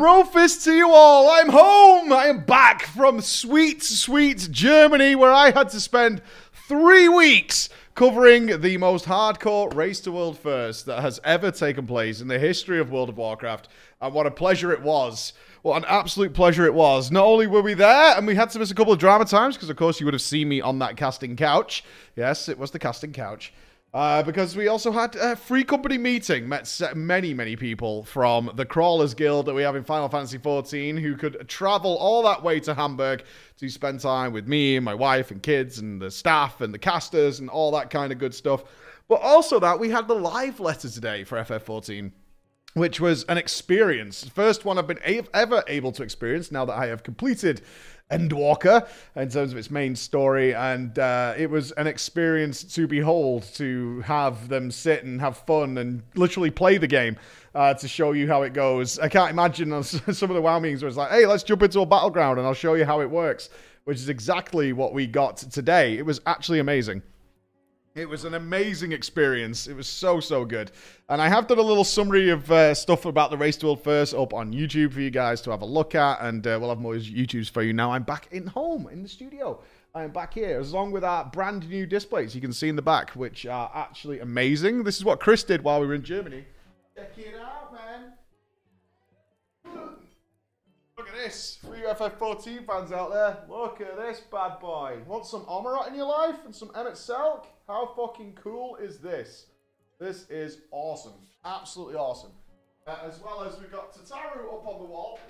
brofist to you all. I'm home. I am back from sweet, sweet Germany, where I had to spend three weeks covering the most hardcore race to world first that has ever taken place in the history of World of Warcraft. And what a pleasure it was. What an absolute pleasure it was. Not only were we there, and we had to miss a couple of drama times, because of course you would have seen me on that casting couch. Yes, it was the casting couch. Uh, because we also had a free company meeting, met many, many people from the Crawlers Guild that we have in Final Fantasy XIV who could travel all that way to Hamburg to spend time with me and my wife and kids and the staff and the casters and all that kind of good stuff. But also that we had the live letter today for FF14 which was an experience. First one I've been ever able to experience now that I have completed Endwalker in terms of its main story, and uh, it was an experience to behold to have them sit and have fun and literally play the game uh, to show you how it goes. I can't imagine some of the WoW meetings where it's like, hey, let's jump into a battleground and I'll show you how it works, which is exactly what we got today. It was actually amazing. It was an amazing experience. It was so, so good. And I have done a little summary of uh, stuff about the Race to World First up on YouTube for you guys to have a look at. And uh, we'll have more YouTubes for you now. I'm back in home in the studio. I am back here, along with our brand new displays you can see in the back, which are actually amazing. This is what Chris did while we were in Germany. Check it out, man. Look at this. For you FF14 fans out there, look at this bad boy. Want some Omerat in your life and some Emet-Selch? How fucking cool is this? This is awesome. Absolutely awesome. Uh, as well as we've got Tataru up on the wall.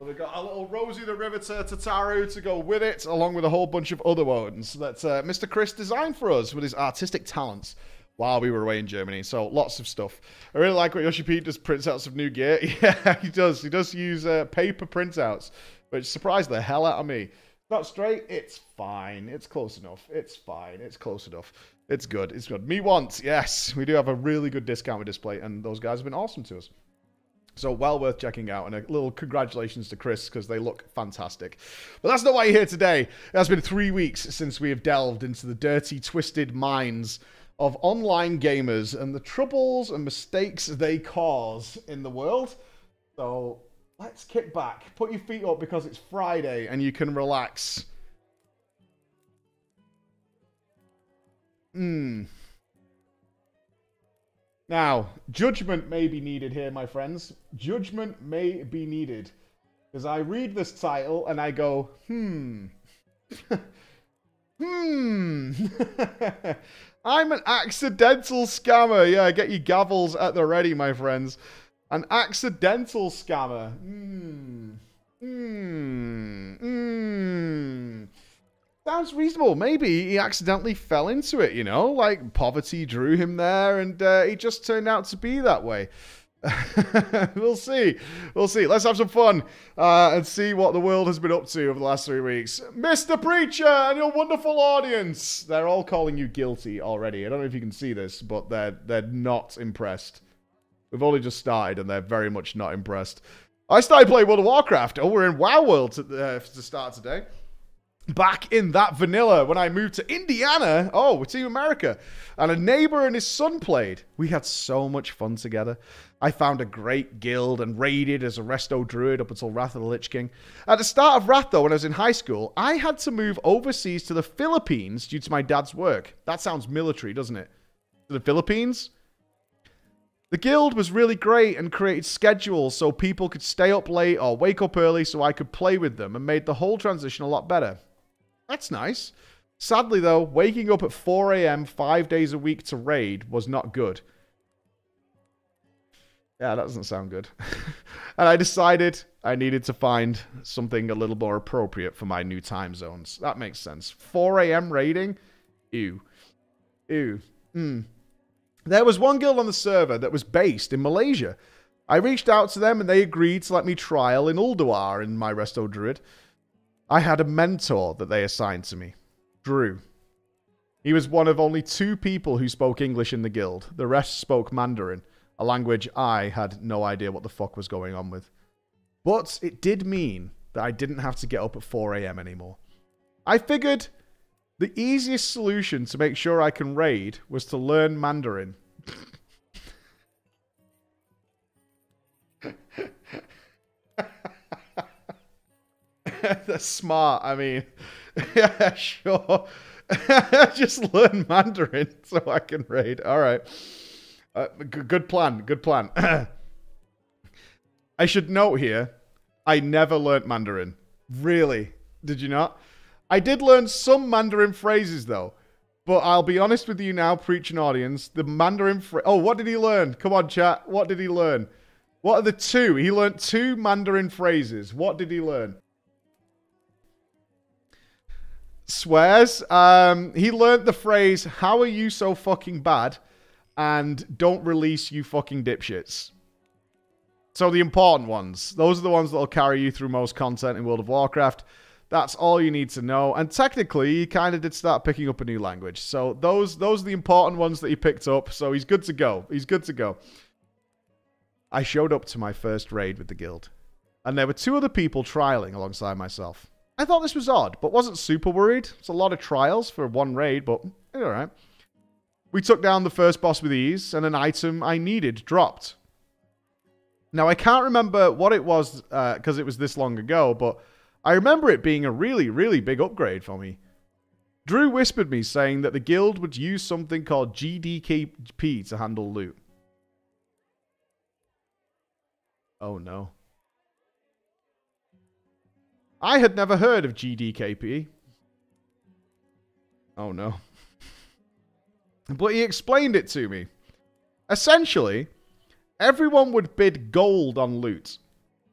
we've got a little Rosie the Riveter Tataru to go with it, along with a whole bunch of other ones that uh, Mr. Chris designed for us with his artistic talents while we were away in Germany. So lots of stuff. I really like what Yoshi-P does printouts of new gear. Yeah, he does. He does use uh, paper printouts which surprised the hell out of me. Not straight, it's fine. It's close enough. It's fine. It's close enough. It's good. It's good. Me once, yes. We do have a really good discount with Displate, and those guys have been awesome to us. So well worth checking out, and a little congratulations to Chris because they look fantastic. But that's not why you're here today. It has been three weeks since we have delved into the dirty, twisted minds of online gamers and the troubles and mistakes they cause in the world. So Let's kick back. Put your feet up because it's Friday and you can relax. Hmm. Now, judgment may be needed here, my friends. Judgment may be needed. Because I read this title and I go, hmm. hmm. I'm an accidental scammer. Yeah, get your gavels at the ready, my friends. An accidental scammer. Hmm. Hmm. Hmm. Sounds reasonable. Maybe he accidentally fell into it, you know? Like poverty drew him there and uh, he just turned out to be that way. we'll see. We'll see. Let's have some fun uh, and see what the world has been up to over the last three weeks. Mr. Preacher and your wonderful audience. They're all calling you guilty already. I don't know if you can see this, but they're they're not impressed. We've only just started and they're very much not impressed. I started playing World of Warcraft. Oh, we're in WoW World to, uh, to start today. Back in that vanilla when I moved to Indiana. Oh, we're Team America. And a neighbor and his son played. We had so much fun together. I found a great guild and raided as a resto druid up until Wrath of the Lich King. At the start of Wrath, though, when I was in high school, I had to move overseas to the Philippines due to my dad's work. That sounds military, doesn't it? To the Philippines? The guild was really great and created schedules so people could stay up late or wake up early so I could play with them and made the whole transition a lot better. That's nice. Sadly, though, waking up at 4 a.m. five days a week to raid was not good. Yeah, that doesn't sound good. and I decided I needed to find something a little more appropriate for my new time zones. That makes sense. 4 a.m. raiding? Ew. Ew. Hmm. There was one guild on the server that was based in Malaysia. I reached out to them and they agreed to let me trial in Ulduar in my Resto Druid. I had a mentor that they assigned to me, Drew. He was one of only two people who spoke English in the guild. The rest spoke Mandarin, a language I had no idea what the fuck was going on with. But it did mean that I didn't have to get up at 4am anymore. I figured the easiest solution to make sure I can raid was to learn Mandarin. That's smart. I mean, yeah, sure. Just learn Mandarin so I can raid. All right. Uh, good plan. Good plan. I should note here, I never learnt Mandarin. Really? Did you not? I did learn some Mandarin phrases though. But I'll be honest with you now, preaching audience. The Mandarin phrase. Oh, what did he learn? Come on, chat. What did he learn? What are the two? He learned two Mandarin phrases. What did he learn? Swears. Um, he learned the phrase, How are you so fucking bad? And don't release you fucking dipshits. So the important ones. Those are the ones that'll carry you through most content in World of Warcraft. That's all you need to know. And technically, he kind of did start picking up a new language. So those those are the important ones that he picked up. So he's good to go. He's good to go. I showed up to my first raid with the guild, and there were two other people trialing alongside myself. I thought this was odd, but wasn't super worried. It's a lot of trials for one raid, but all right. We took down the first boss with ease, and an item I needed dropped. Now I can't remember what it was because uh, it was this long ago, but I remember it being a really, really big upgrade for me. Drew whispered me saying that the guild would use something called GDKP to handle loot. Oh no. I had never heard of GDKP. Oh no. but he explained it to me. Essentially, everyone would bid gold on loot.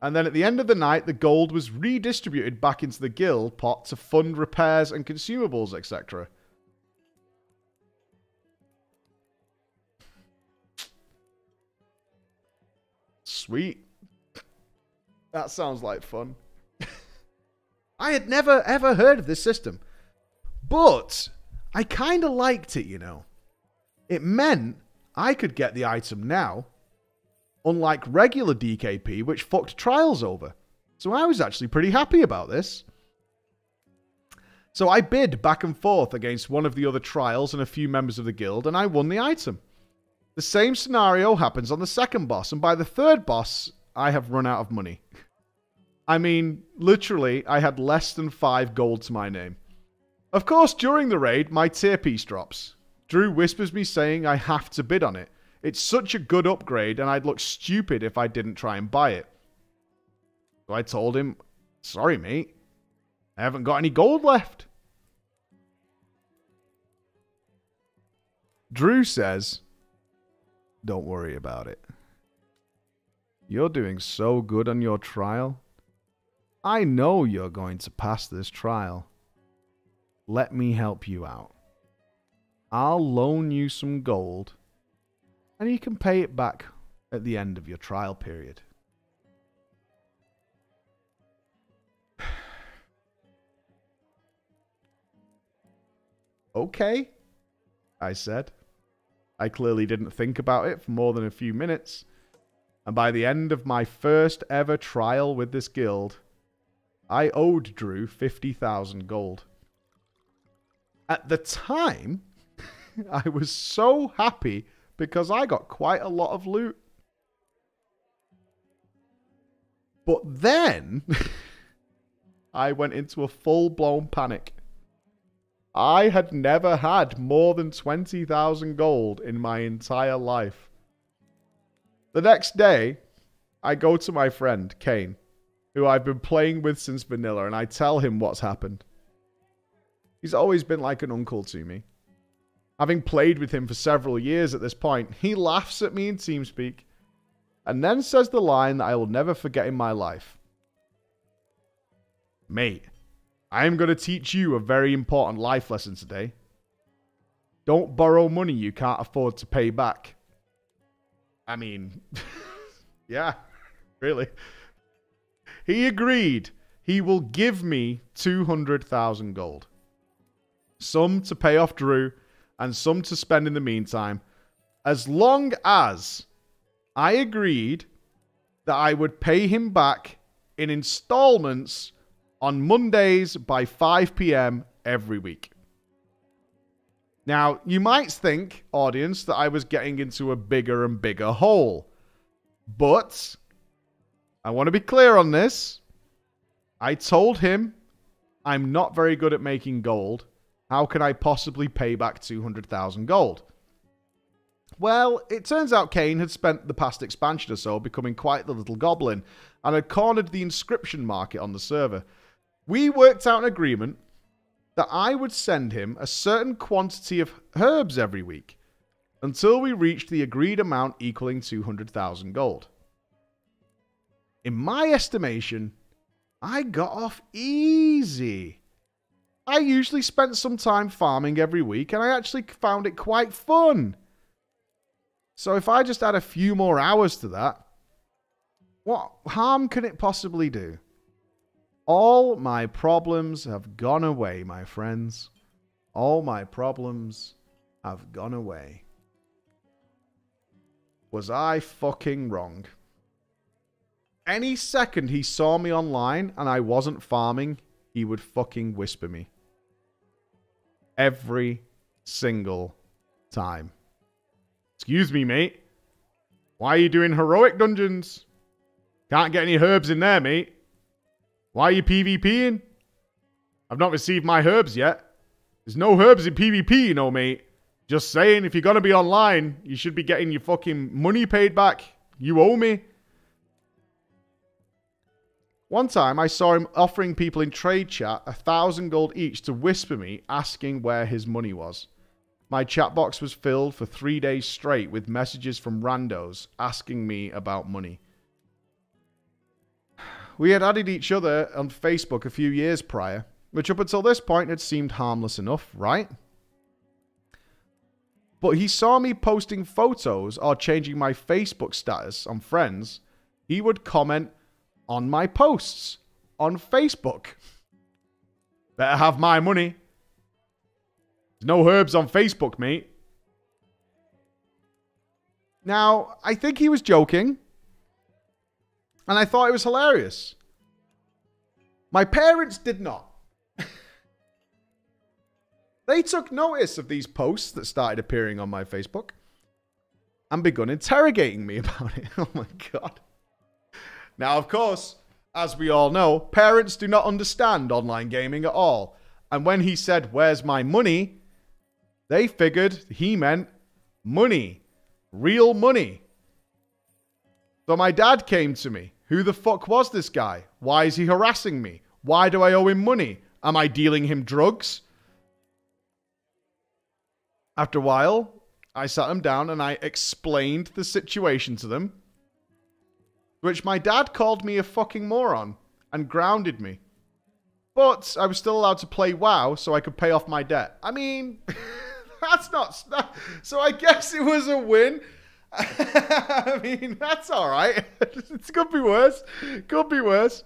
And then at the end of the night, the gold was redistributed back into the guild pot to fund repairs and consumables, etc. Sweet. That sounds like fun. I had never ever heard of this system. But I kind of liked it, you know. It meant I could get the item now unlike regular DKP, which fucked trials over. So I was actually pretty happy about this. So I bid back and forth against one of the other trials and a few members of the guild, and I won the item. The same scenario happens on the second boss, and by the third boss, I have run out of money. I mean, literally, I had less than five gold to my name. Of course, during the raid, my tier piece drops. Drew whispers me saying I have to bid on it, it's such a good upgrade, and I'd look stupid if I didn't try and buy it. So I told him, sorry, mate. I haven't got any gold left. Drew says, don't worry about it. You're doing so good on your trial. I know you're going to pass this trial. Let me help you out. I'll loan you some gold and you can pay it back at the end of your trial period. okay, I said. I clearly didn't think about it for more than a few minutes, and by the end of my first ever trial with this guild, I owed Drew 50,000 gold. At the time, I was so happy because I got quite a lot of loot. But then I went into a full blown panic. I had never had more than 20,000 gold in my entire life. The next day, I go to my friend, Kane, who I've been playing with since vanilla, and I tell him what's happened. He's always been like an uncle to me. Having played with him for several years at this point, he laughs at me in TeamSpeak and then says the line that I will never forget in my life. Mate, I am going to teach you a very important life lesson today. Don't borrow money you can't afford to pay back. I mean, yeah, really. He agreed he will give me 200,000 gold. Some to pay off Drew, and some to spend in the meantime, as long as I agreed that I would pay him back in installments on Mondays by 5 p.m. every week. Now, you might think, audience, that I was getting into a bigger and bigger hole. But I want to be clear on this. I told him I'm not very good at making gold. How can I possibly pay back 200,000 gold? Well, it turns out Kane had spent the past expansion or so becoming quite the little goblin and had cornered the inscription market on the server. We worked out an agreement that I would send him a certain quantity of herbs every week until we reached the agreed amount equaling 200,000 gold. In my estimation, I got off easy. I usually spent some time farming every week and I actually found it quite fun. So if I just add a few more hours to that, what harm can it possibly do? All my problems have gone away, my friends. All my problems have gone away. Was I fucking wrong? Any second he saw me online and I wasn't farming, he would fucking whisper me. Every single time. Excuse me, mate. Why are you doing heroic dungeons? Can't get any herbs in there, mate. Why are you PvPing? I've not received my herbs yet. There's no herbs in PvP, you know, mate. Just saying, if you're going to be online, you should be getting your fucking money paid back. You owe me. One time I saw him offering people in trade chat a thousand gold each to whisper me asking where his money was. My chat box was filled for three days straight with messages from randos asking me about money. We had added each other on Facebook a few years prior, which up until this point had seemed harmless enough, right? But he saw me posting photos or changing my Facebook status on friends. He would comment, on my posts on Facebook. Better have my money. There's no herbs on Facebook, mate. Now, I think he was joking. And I thought it was hilarious. My parents did not. they took notice of these posts that started appearing on my Facebook and begun interrogating me about it. Oh my God. Now, of course, as we all know, parents do not understand online gaming at all. And when he said, Where's my money? they figured he meant money. Real money. So my dad came to me. Who the fuck was this guy? Why is he harassing me? Why do I owe him money? Am I dealing him drugs? After a while, I sat them down and I explained the situation to them which my dad called me a fucking moron and grounded me. But I was still allowed to play WoW so I could pay off my debt. I mean, that's not. So I guess it was a win. I mean, that's all right. it could be worse. Could be worse.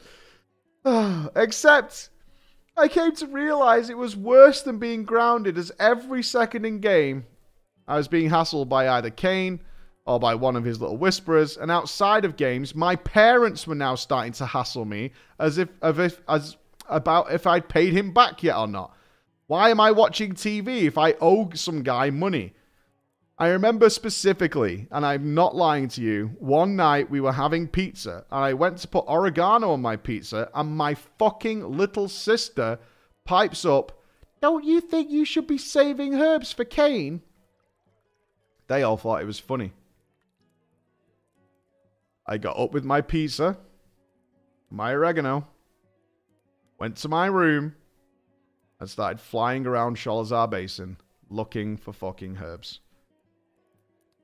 Except I came to realize it was worse than being grounded, as every second in game, I was being hassled by either Kane or by one of his little whisperers. And outside of games, my parents were now starting to hassle me as if, as if as about if I'd paid him back yet or not. Why am I watching TV if I owe some guy money? I remember specifically, and I'm not lying to you, one night we were having pizza and I went to put oregano on my pizza and my fucking little sister pipes up, Don't you think you should be saving herbs for Kane? They all thought it was funny. I got up with my pizza, my oregano, went to my room, and started flying around Sholazar Basin looking for fucking herbs.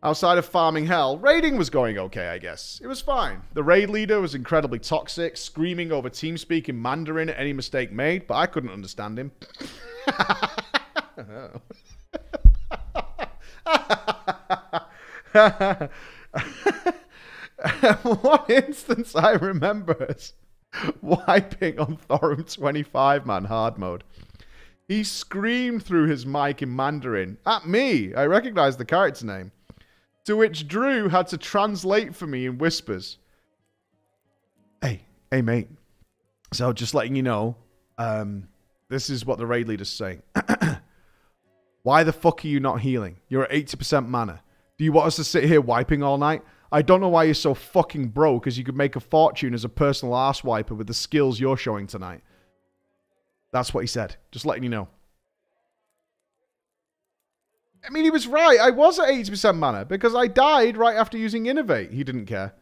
Outside of farming hell, raiding was going okay, I guess. It was fine. The raid leader was incredibly toxic, screaming over TeamSpeak in Mandarin at any mistake made, but I couldn't understand him. One instance I remember is wiping on Thorim 25 man hard mode. He screamed through his mic in Mandarin at me. I recognized the character name. To which Drew had to translate for me in whispers. Hey, hey, mate. So just letting you know, um, this is what the raid leader's saying. Why the fuck are you not healing? You're at 80% mana. Do you want us to sit here wiping all night? I don't know why you're so fucking broke, as you could make a fortune as a personal ass wiper with the skills you're showing tonight. That's what he said. Just letting you know. I mean, he was right. I was at 80% mana because I died right after using Innervate. He didn't care.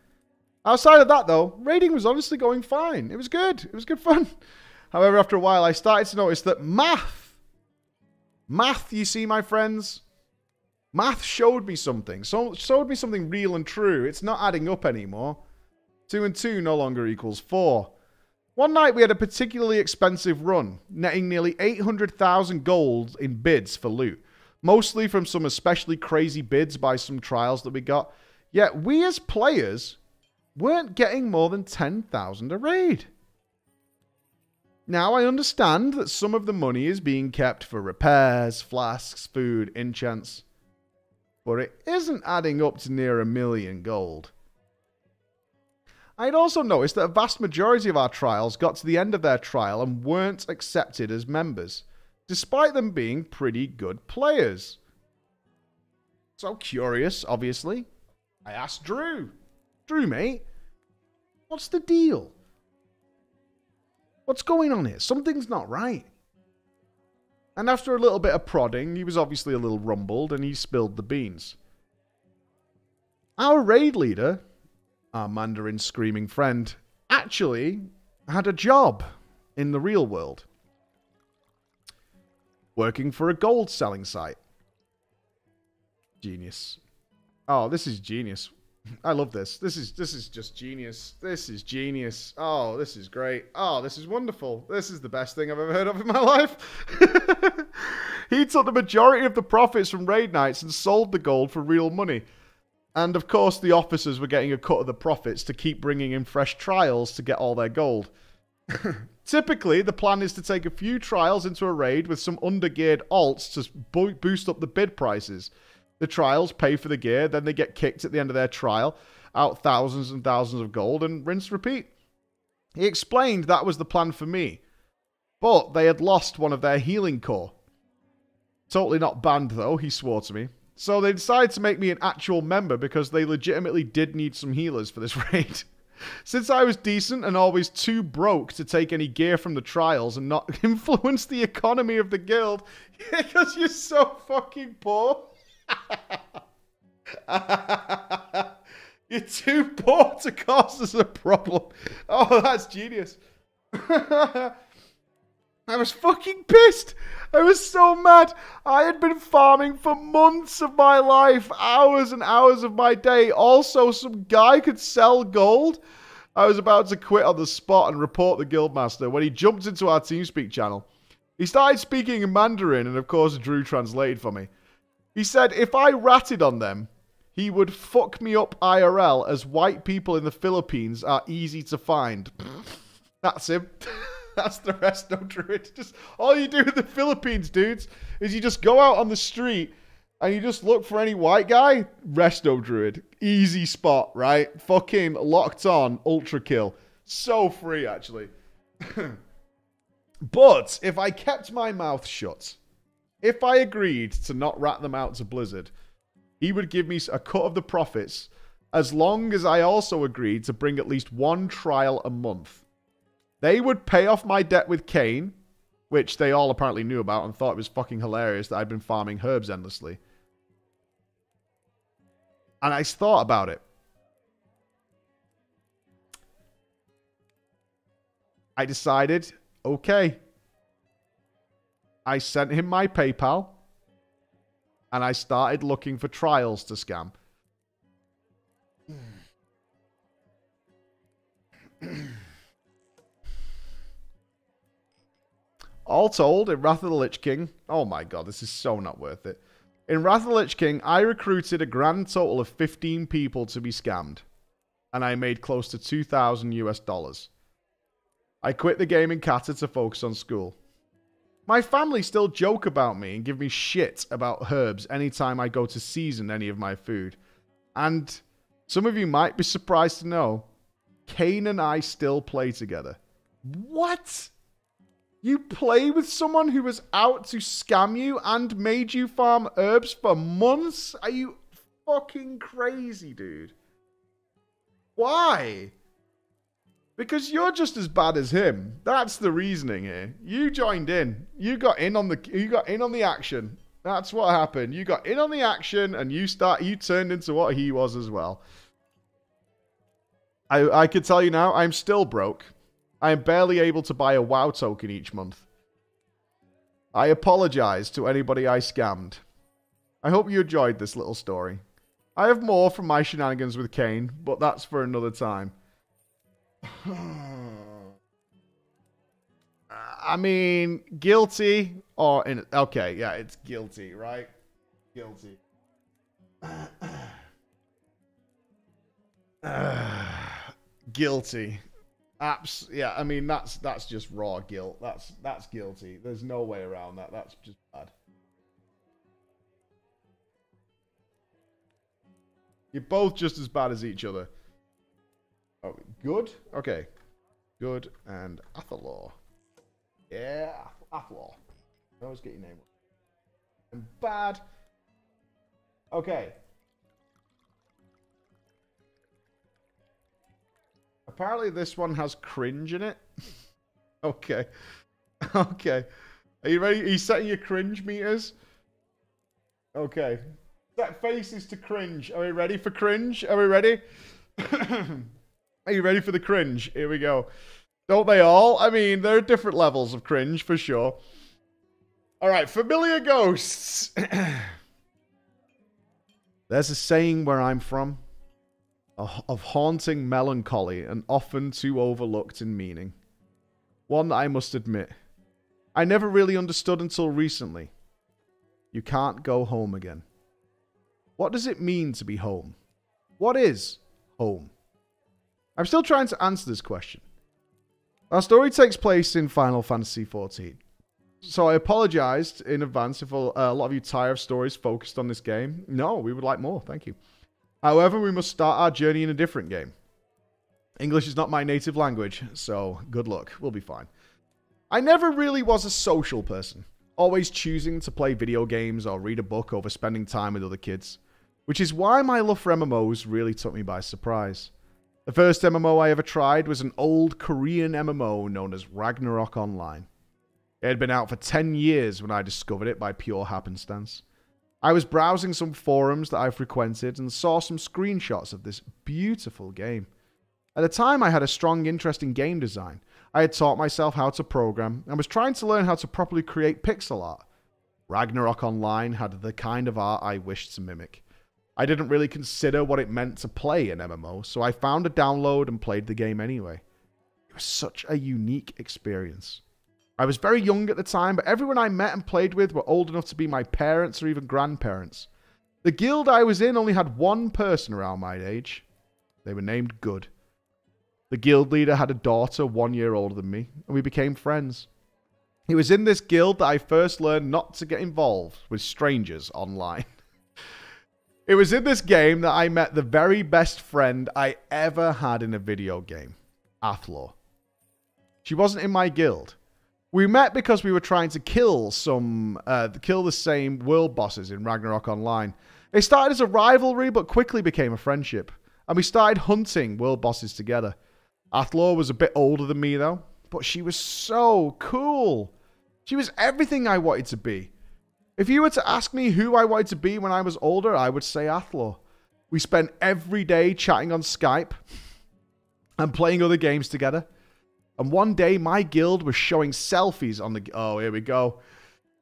Outside of that, though, raiding was honestly going fine. It was good. It was good fun. However, after a while, I started to notice that math, math, you see, my friends, math showed me something. So showed me something real and true. It's not adding up anymore. Two and two no longer equals four. One night we had a particularly expensive run, netting nearly 800,000 gold in bids for loot mostly from some especially crazy bids by some trials that we got. Yet we as players weren't getting more than 10,000 a raid. Now I understand that some of the money is being kept for repairs, flasks, food, enchants, but it isn't adding up to near a million gold. I'd also noticed that a vast majority of our trials got to the end of their trial and weren't accepted as members despite them being pretty good players. So curious, obviously. I asked Drew. Drew, mate, what's the deal? What's going on here? Something's not right. And after a little bit of prodding, he was obviously a little rumbled and he spilled the beans. Our raid leader, our Mandarin screaming friend, actually had a job in the real world working for a gold selling site. Genius. Oh, this is genius. I love this. This is this is just genius. This is genius. Oh, this is great. Oh, this is wonderful. This is the best thing I've ever heard of in my life. he took the majority of the profits from raid nights and sold the gold for real money. And of course, the officers were getting a cut of the profits to keep bringing in fresh trials to get all their gold. Typically, the plan is to take a few trials into a raid with some undergeared alts to boost up the bid prices. The trials pay for the gear, then they get kicked at the end of their trial, out thousands and thousands of gold, and rinse repeat. He explained that was the plan for me, but they had lost one of their healing core. Totally not banned, though, he swore to me. So they decided to make me an actual member because they legitimately did need some healers for this raid. Since I was decent and always too broke to take any gear from the trials and not influence the economy of the guild, because you're so fucking poor. you're too poor to cause us a problem. Oh, that's genius. I was fucking pissed. I was so mad. I had been farming for months of my life, hours and hours of my day. Also, some guy could sell gold. I was about to quit on the spot and report the guildmaster when he jumped into our TeamSpeak channel. He started speaking in Mandarin, and of course, Drew translated for me. He said if I ratted on them, he would fuck me up IRL as white people in the Philippines are easy to find. That's him. That's the rest resto druid. Just all you do in the Philippines, dudes, is you just go out on the street and you just look for any white guy. Resto druid, easy spot, right? Fucking locked on, ultra kill, so free actually. but if I kept my mouth shut, if I agreed to not rat them out to Blizzard, he would give me a cut of the profits as long as I also agreed to bring at least one trial a month. They would pay off my debt with Kane, which they all apparently knew about and thought it was fucking hilarious that I'd been farming herbs endlessly. And I thought about it. I decided, okay. I sent him my PayPal and I started looking for trials to scam. All told, in Wrath of the Lich King, oh my god, this is so not worth it. In Wrath of the Lich King, I recruited a grand total of 15 people to be scammed, and I made close to 2,000 US dollars. I quit the game in Cata to focus on school. My family still joke about me and give me shit about herbs anytime I go to season any of my food. And some of you might be surprised to know, Kane and I still play together. What? You play with someone who was out to scam you and made you farm herbs for months? Are you fucking crazy, dude? Why? Because you're just as bad as him. That's the reasoning here. You joined in. You got in on the you got in on the action. That's what happened. You got in on the action and you start you turned into what he was as well. I I could tell you now, I'm still broke. I am barely able to buy a WoW token each month. I apologize to anybody I scammed. I hope you enjoyed this little story. I have more from my shenanigans with Kane, but that's for another time. I mean, guilty or in okay, yeah, it's guilty, right? Guilty. guilty. Apps, yeah. I mean, that's that's just raw guilt. That's that's guilty. There's no way around that. That's just bad. You're both just as bad as each other. Oh, good? Okay. Good and Athalor. Yeah, Athalor. Always get your name And bad. Okay. Apparently this one has cringe in it. okay. okay. Are you ready? Are you setting your cringe meters? Okay. Set faces to cringe. Are we ready for cringe? Are we ready? Are you ready for the cringe? Here we go. Don't they all? I mean, there are different levels of cringe for sure. All right, familiar ghosts. There's a saying where I'm from of haunting melancholy and often too overlooked in meaning. One that I must admit, I never really understood until recently. You can't go home again. What does it mean to be home? What is home? I'm still trying to answer this question. Our story takes place in Final Fantasy XIV. So I apologized in advance if a lot of you tire of stories focused on this game. No, we would like more. Thank you. However, we must start our journey in a different game. English is not my native language, so good luck. We'll be fine. I never really was a social person, always choosing to play video games or read a book over spending time with other kids which is why my love for MMOs really took me by surprise. The first MMO I ever tried was an old Korean MMO known as Ragnarok Online. It had been out for 10 years when I discovered it by pure happenstance. I was browsing some forums that I frequented and saw some screenshots of this beautiful game. At the time, I had a strong interest in game design. I had taught myself how to program and was trying to learn how to properly create pixel art. Ragnarok Online had the kind of art I wished to mimic. I didn't really consider what it meant to play an MMO, so I found a download and played the game anyway. It was such a unique experience. I was very young at the time, but everyone I met and played with were old enough to be my parents or even grandparents. The guild I was in only had one person around my age. They were named Good. The guild leader had a daughter one year older than me, and we became friends. It was in this guild that I first learned not to get involved with strangers online. It was in this game that I met the very best friend I ever had in a video game, Athlor. She wasn't in my guild. We met because we were trying to kill some, uh, kill the same world bosses in Ragnarok Online. It started as a rivalry, but quickly became a friendship, and we started hunting world bosses together. Athlor was a bit older than me though, but she was so cool. She was everything I wanted to be. If you were to ask me who I wanted to be when I was older, I would say Athlor. We spent every day chatting on Skype and playing other games together. And one day, my guild was showing selfies on the. Oh, here we go.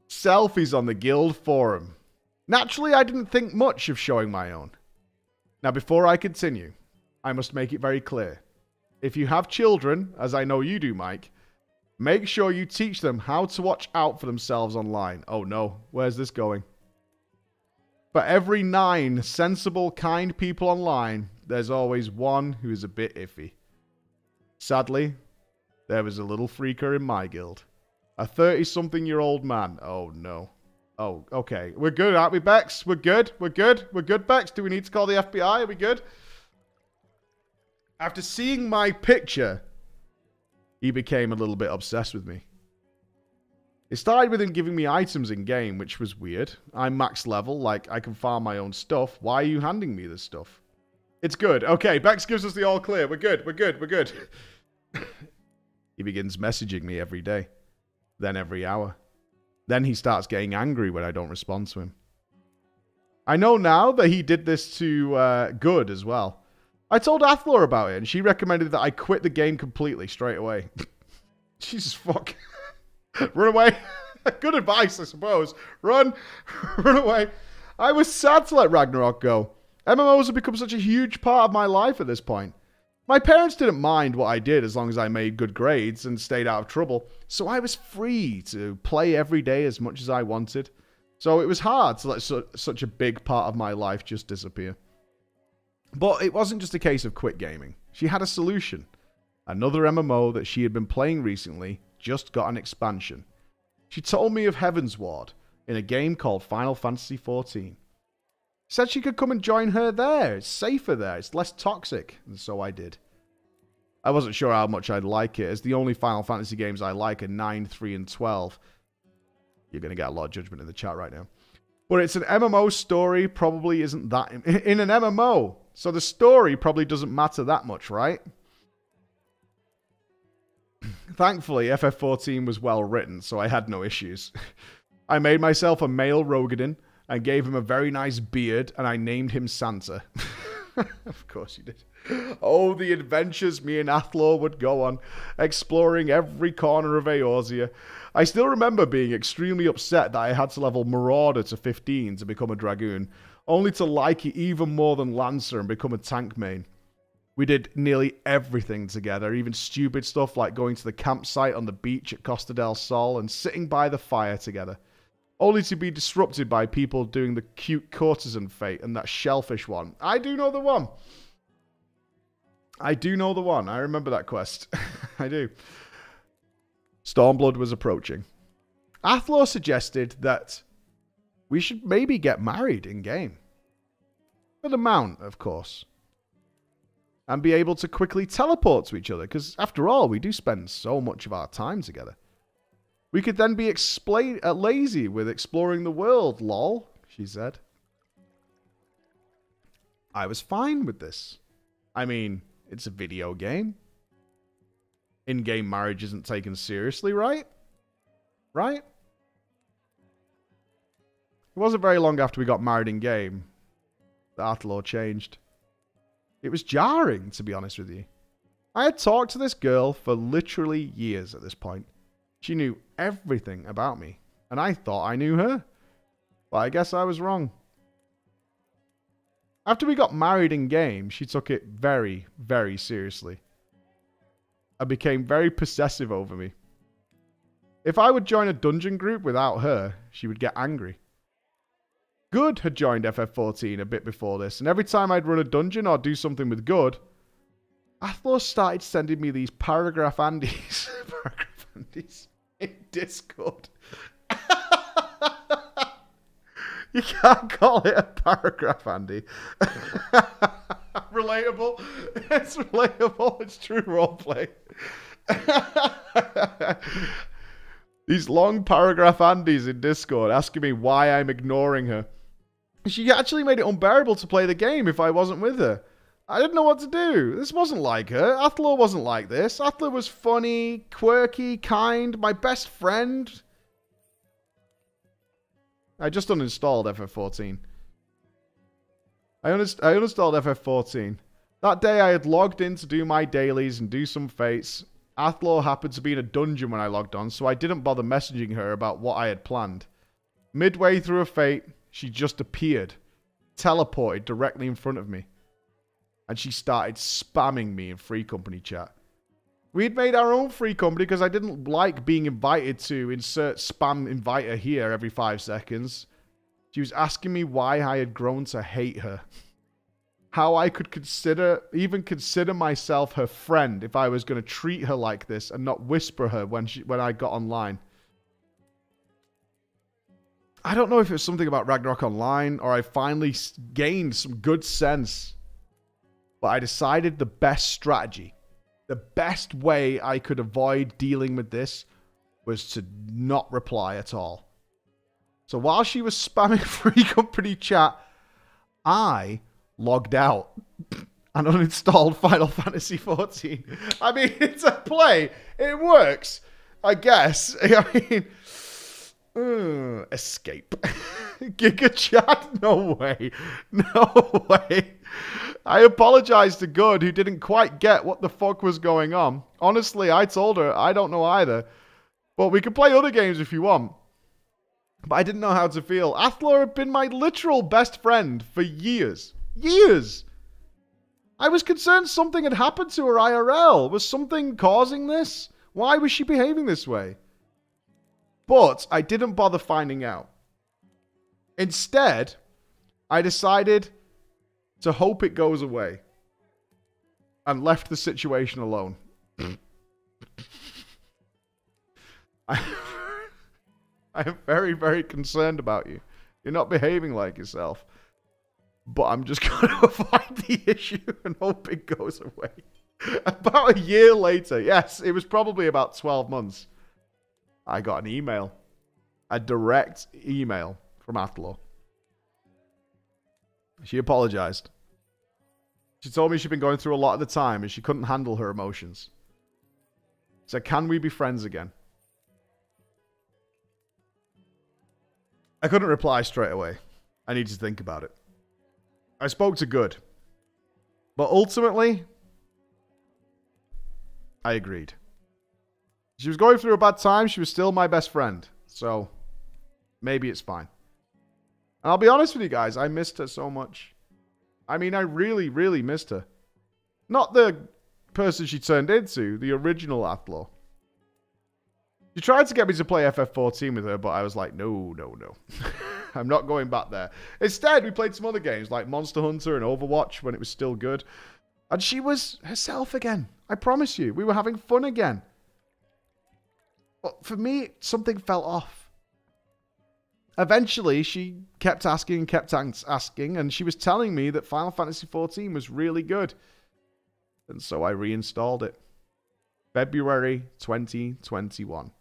Selfies on the guild forum. Naturally, I didn't think much of showing my own. Now, before I continue, I must make it very clear. If you have children, as I know you do, Mike, Make sure you teach them how to watch out for themselves online. Oh no, where's this going? For every nine sensible, kind people online, there's always one who is a bit iffy. Sadly, there was a little freaker in my guild. A 30 something year old man. Oh no. Oh, okay. We're good, aren't we, Bex? We're good. We're good. We're good, Bex. Do we need to call the FBI? Are we good? After seeing my picture he became a little bit obsessed with me. It started with him giving me items in game, which was weird. I'm max level, like I can farm my own stuff. Why are you handing me this stuff? It's good. Okay, Bex gives us the all clear. We're good. We're good. We're good. he begins messaging me every day, then every hour. Then he starts getting angry when I don't respond to him. I know now that he did this to uh, Good as well. I told Athlor about it, and she recommended that I quit the game completely straight away. Jesus fuck. Run away. Good advice, I suppose. Run. Run away. I was sad to let Ragnarok go. MMOs have become such a huge part of my life at this point. My parents didn't mind what I did as long as I made good grades and stayed out of trouble, so I was free to play every day as much as I wanted. So it was hard to let su- such a big part of my life just disappear. But it wasn't just a case of quit gaming. She had a solution. Another MMO that she had been playing recently just got an expansion. She told me of Heavensward in a game called Final Fantasy XIV. Said she could come and join her there. It's safer there. It's less toxic. And so I did. I wasn't sure how much I'd like it, as the only Final Fantasy games I like are 9, 3, and 12. You're going to get a lot of judgment in the chat right now. But it's an MMO story, probably isn't that. In an MMO. So the story probably doesn't matter that much, right? Thankfully, FF14 was well written, so I had no issues. I made myself a male Roegadyn and gave him a very nice beard, and I named him Santa. of course you did. Oh, the adventures me and Athlor would go on, exploring every corner of Eorzea. I still remember being extremely upset that I had to level Marauder to 15 to become a Dragoon, only to like it even more than Lancer and become a tank main. We did nearly everything together, even stupid stuff like going to the campsite on the beach at Costa del Sol and sitting by the fire together only to be disrupted by people doing the cute courtesan fate and that shellfish one. I do know the one. I do know the one. I remember that quest. I do. Stormblood was approaching. Athlor suggested that we should maybe get married in game. For the mount, of course. And be able to quickly teleport to each other, because after all, we do spend so much of our time together. We could then be explain uh, lazy with exploring the world, lol, she said. I was fine with this. I mean, it's a video game. In game marriage isn't taken seriously, right? Right? It wasn't very long after we got married in game that Athlor changed. It was jarring, to be honest with you. I had talked to this girl for literally years at this point. She knew everything about me, and I thought I knew her. But I guess I was wrong. After we got married in game, she took it very, very seriously. And became very possessive over me. If I would join a dungeon group without her, she would get angry. Good had joined FF14 a bit before this, and every time I'd run a dungeon or do something with Good, Athlor started sending me these paragraph Andes. paragraph Andes in Discord. you can't call it a paragraph, Andy. relatable. It's relatable. It's true roleplay. These long paragraph Andes in Discord asking me why I'm ignoring her. She actually made it unbearable to play the game if I wasn't with her. I didn't know what to do. This wasn't like her. Athlor wasn't like this. Athlor was funny, quirky, kind, my best friend. I just uninstalled FF14. I, I uninstalled FF14. That day I had logged in to do my dailies and do some fates. Athlor happened to be in a dungeon when I logged on, so I didn't bother messaging her about what I had planned. Midway through a fate, she just appeared, teleported directly in front of me and she started spamming me in free company chat. We'd made our own free company because I didn't like being invited to insert spam inviter here every five seconds. She was asking me why I had grown to hate her. How I could consider, even consider myself her friend if I was going to treat her like this and not whisper her when she, when I got online. I don't know if it was something about Ragnarok Online or I finally gained some good sense but I decided the best strategy, the best way I could avoid dealing with this was to not reply at all. So while she was spamming free company chat, I logged out. and uninstalled Final Fantasy XIV. I mean, it's a play. It works, I guess. I mean, uh, escape. Giga chat? No way. No way. I apologized to Good, who didn't quite get what the fuck was going on. Honestly, I told her I don't know either. But we can play other games if you want. But I didn't know how to feel. Athlor had been my literal best friend for years. Years! I was concerned something had happened to her IRL. Was something causing this? Why was she behaving this way? But I didn't bother finding out. Instead, I decided to hope it goes away and left the situation alone. I, I am very, very concerned about you. You're not behaving like yourself. But I'm just going to avoid the issue and hope it goes away. about a year later, yes, it was probably about 12 months, I got an email. A direct email from Athlor. She apologized. She told me she'd been going through a lot at the time and she couldn't handle her emotions. So can we be friends again? I couldn't reply straight away. I needed to think about it. I spoke to Good. But ultimately, I agreed. She was going through a bad time. She was still my best friend. So, maybe it's fine. And I'll be honest with you guys, I missed her so much. I mean, I really, really missed her. Not the person she turned into, the original Athlor. She tried to get me to play FF14 with her, but I was like, no, no, no. I'm not going back there. Instead, we played some other games like Monster Hunter and Overwatch when it was still good. And she was herself again. I promise you. We were having fun again. But for me, something fell off. Eventually, she kept asking and kept asking, and she was telling me that Final Fantasy XIV was really good. And so I reinstalled it. February 2021.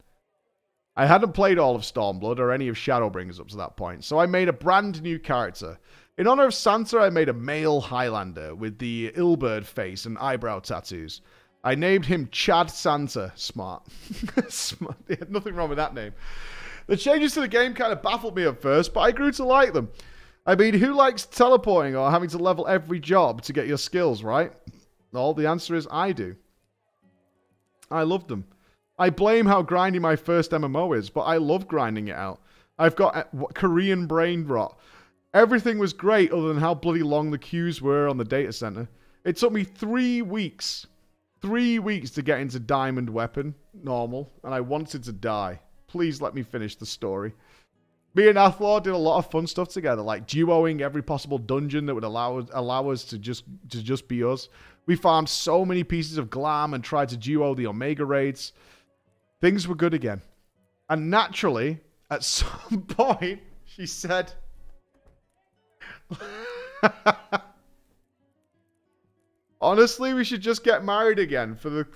I hadn't played all of Stormblood or any of Shadowbringers up to that point, so I made a brand new character. In honor of Santa, I made a male Highlander with the Ilberd face and eyebrow tattoos. I named him Chad Santa. Smart. Smart. nothing wrong with that name. The changes to the game kind of baffled me at first, but I grew to like them. I mean, who likes teleporting or having to level every job to get your skills, right? Well, the answer is I do. I love them. I blame how grindy my first MMO is, but I love grinding it out. I've got uh, Korean brain rot. Everything was great other than how bloody long the queues were on the data center. It took me three weeks, three weeks to get into Diamond Weapon, normal, and I wanted to die. Please let me finish the story. Me and Athlor did a lot of fun stuff together, like duoing every possible dungeon that would allow us, allow us to just to just be us. We farmed so many pieces of glam and tried to duo the Omega raids. Things were good again. And naturally, at some point, she said, Honestly, we should just get married again for the.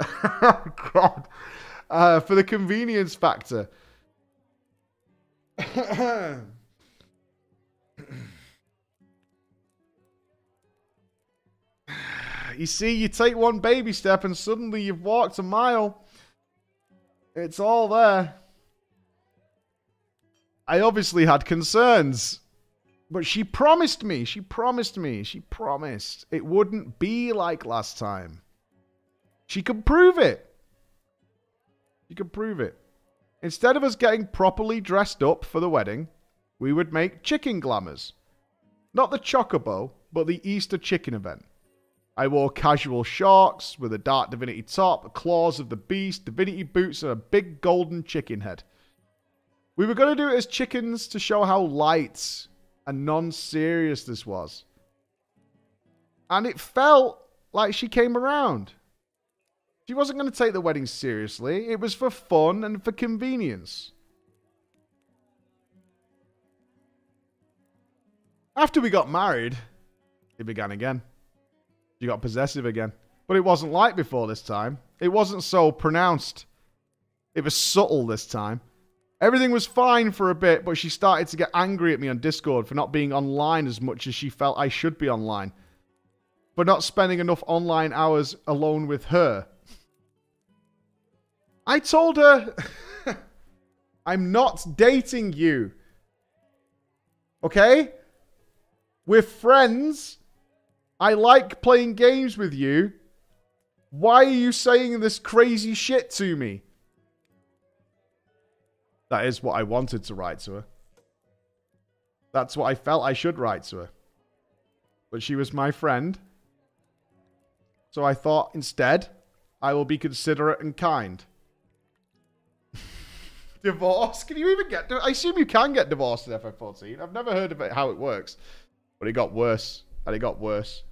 oh, God uh, for the convenience factor. you see, you take one baby step and suddenly you've walked a mile. It's all there. I obviously had concerns. But she promised me, she promised me, she promised it wouldn't be like last time. She could prove it. You can prove it. Instead of us getting properly dressed up for the wedding, we would make chicken glamours. Not the chocobo, but the Easter chicken event. I wore casual shorts with a dark divinity top, claws of the beast, divinity boots, and a big golden chicken head. We were going to do it as chickens to show how light and non serious this was. And it felt like she came around. She wasn't going to take the wedding seriously. It was for fun and for convenience. After we got married, it began again. She got possessive again. But it wasn't like before this time. It wasn't so pronounced. It was subtle this time. Everything was fine for a bit, but she started to get angry at me on Discord for not being online as much as she felt I should be online. for not spending enough online hours alone with her. I told her, I'm not dating you. Okay? We're friends. I like playing games with you. Why are you saying this crazy shit to me? That is what I wanted to write to her. That's what I felt I should write to her. But she was my friend. So I thought instead, I will be considerate and kind. Divorce? Can you even get... I assume you can get divorced in FF14. I've never heard of it, how it works. But it got worse. And it got worse.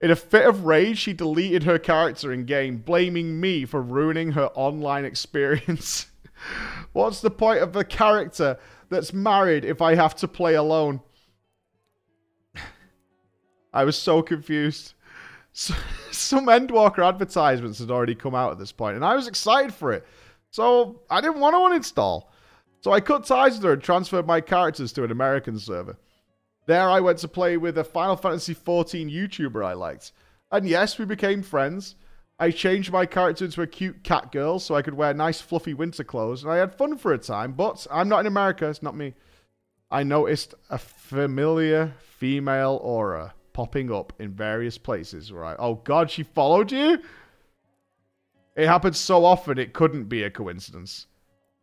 In a fit of rage, she deleted her character in game, blaming me for ruining her online experience. What's the point of a character that's married if I have to play alone? I was so confused. So, some Endwalker advertisements had already come out at this point, and I was excited for it. So I didn't want to uninstall. So I cut ties with her and transferred my characters to an American server. There I went to play with a Final Fantasy XIV YouTuber I liked. And yes, we became friends. I changed my character into a cute cat girl so I could wear nice fluffy winter clothes, and I had fun for a time, but I'm not in America, it's not me. I noticed a familiar female aura popping up in various places where I... Oh god, she followed you? It happened so often it couldn't be a coincidence.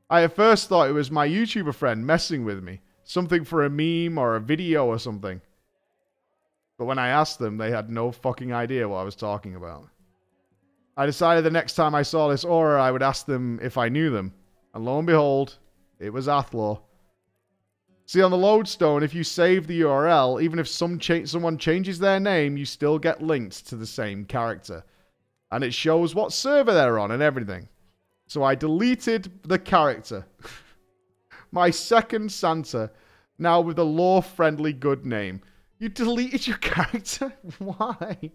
I at first thought it was my YouTuber friend messing with me. Something for a meme or a video or something. But when I asked them, they had no fucking idea what I was talking about. I decided the next time I saw this aura, I would ask them if I knew them. And lo and behold, it was Athlor. See, on the lodestone, if you save the URL, even if some cha someone changes their name, you still get linked to the same character and it shows what server they're on and everything. So I deleted the character. My second Santa, now with a lore-friendly good name. You deleted your character? Why?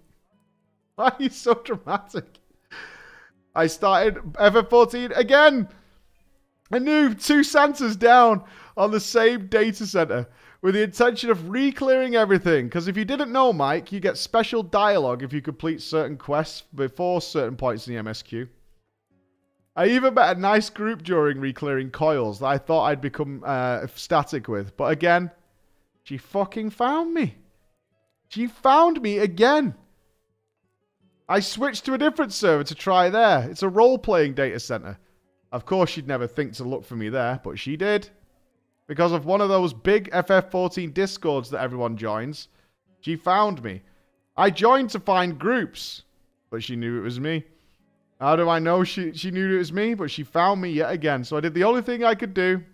Why are you so dramatic? I started FF14 again. A new two Santas down on the same data center with the intention of re-clearing everything. Because if you didn't know, Mike, you get special dialogue if you complete certain quests before certain points in the MSQ. I even met a nice group during re-clearing coils that I thought I'd become uh, static with. But again, she fucking found me. She found me again. I switched to a different server to try there. It's a role-playing data center. Of course, she'd never think to look for me there, but she did because of one of those big FF14 discords that everyone joins. She found me. I joined to find groups, but she knew it was me. How do I know she, she knew it was me? But she found me yet again. So I did the only thing I could do.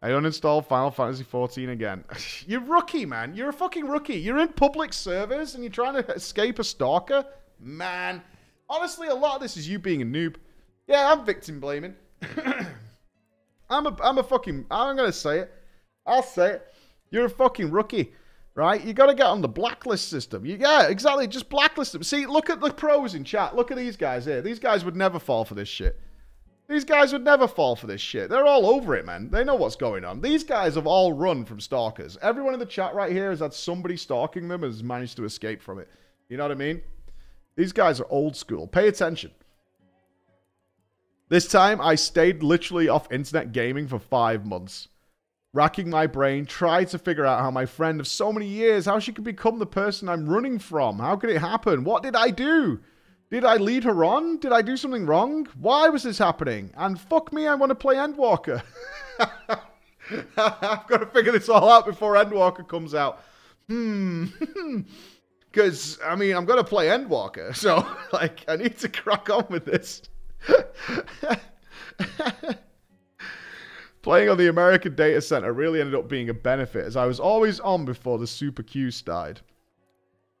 I uninstalled Final Fantasy XIV again. you're rookie, man. You're a fucking rookie. You're in public servers and you're trying to escape a stalker? Man. Honestly, a lot of this is you being a noob. Yeah, I'm victim blaming. I'm a, I'm a fucking, I'm to say it. I'll say it. You're a fucking rookie, right? You got to get on the blacklist system. You, yeah, exactly. Just blacklist them. See, look at the pros in chat. Look at these guys here. These guys would never fall for this shit. These guys would never fall for this shit. They're all over it, man. They know what's going on. These guys have all run from stalkers. Everyone in the chat right here has had somebody stalking them and has managed to escape from it. You know what I mean? These guys are old school. Pay attention. This time, I stayed literally off internet gaming for five months. Racking my brain, tried to figure out how my friend of so many years, how she could become the person I'm running from. How could it happen? What did I do? Did I lead her on? Did I do something wrong? Why was this happening? And fuck me, I want to play Endwalker. I've got to figure this all out before Endwalker comes out. Hmm. Because, I mean, I'm going to play Endwalker. So, like, I need to crack on with this. Playing on the American data center really ended up being a benefit as I was always on before the Super Qs died.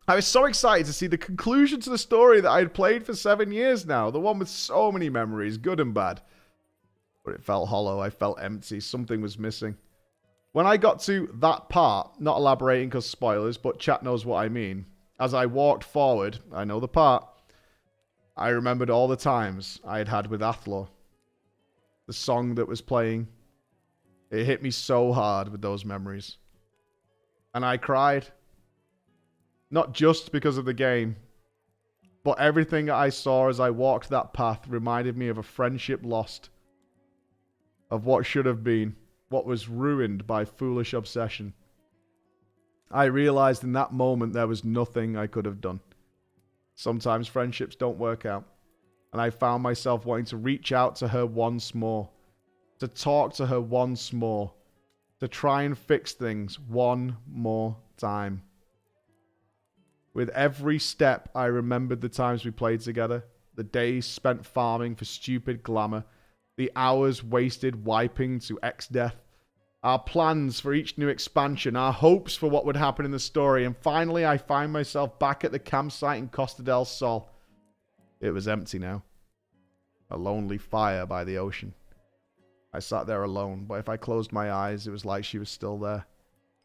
I was so excited to see the conclusion to the story that I had played for seven years now, the one with so many memories, good and bad. But it felt hollow, I felt empty, something was missing. When I got to that part, not elaborating because spoilers, but chat knows what I mean, as I walked forward, I know the part, I remembered all the times I had had with Athlor. The song that was playing. It hit me so hard with those memories. And I cried. Not just because of the game, but everything I saw as I walked that path reminded me of a friendship lost, of what should have been, what was ruined by foolish obsession. I realized in that moment there was nothing I could have done. Sometimes friendships don't work out, and I found myself wanting to reach out to her once more, to talk to her once more, to try and fix things one more time. With every step, I remembered the times we played together, the days spent farming for stupid glamour, the hours wasted wiping to Exdeath, our plans for each new expansion, our hopes for what would happen in the story, and finally I find myself back at the campsite in Costa del Sol. It was empty now. A lonely fire by the ocean. I sat there alone, but if I closed my eyes, it was like she was still there.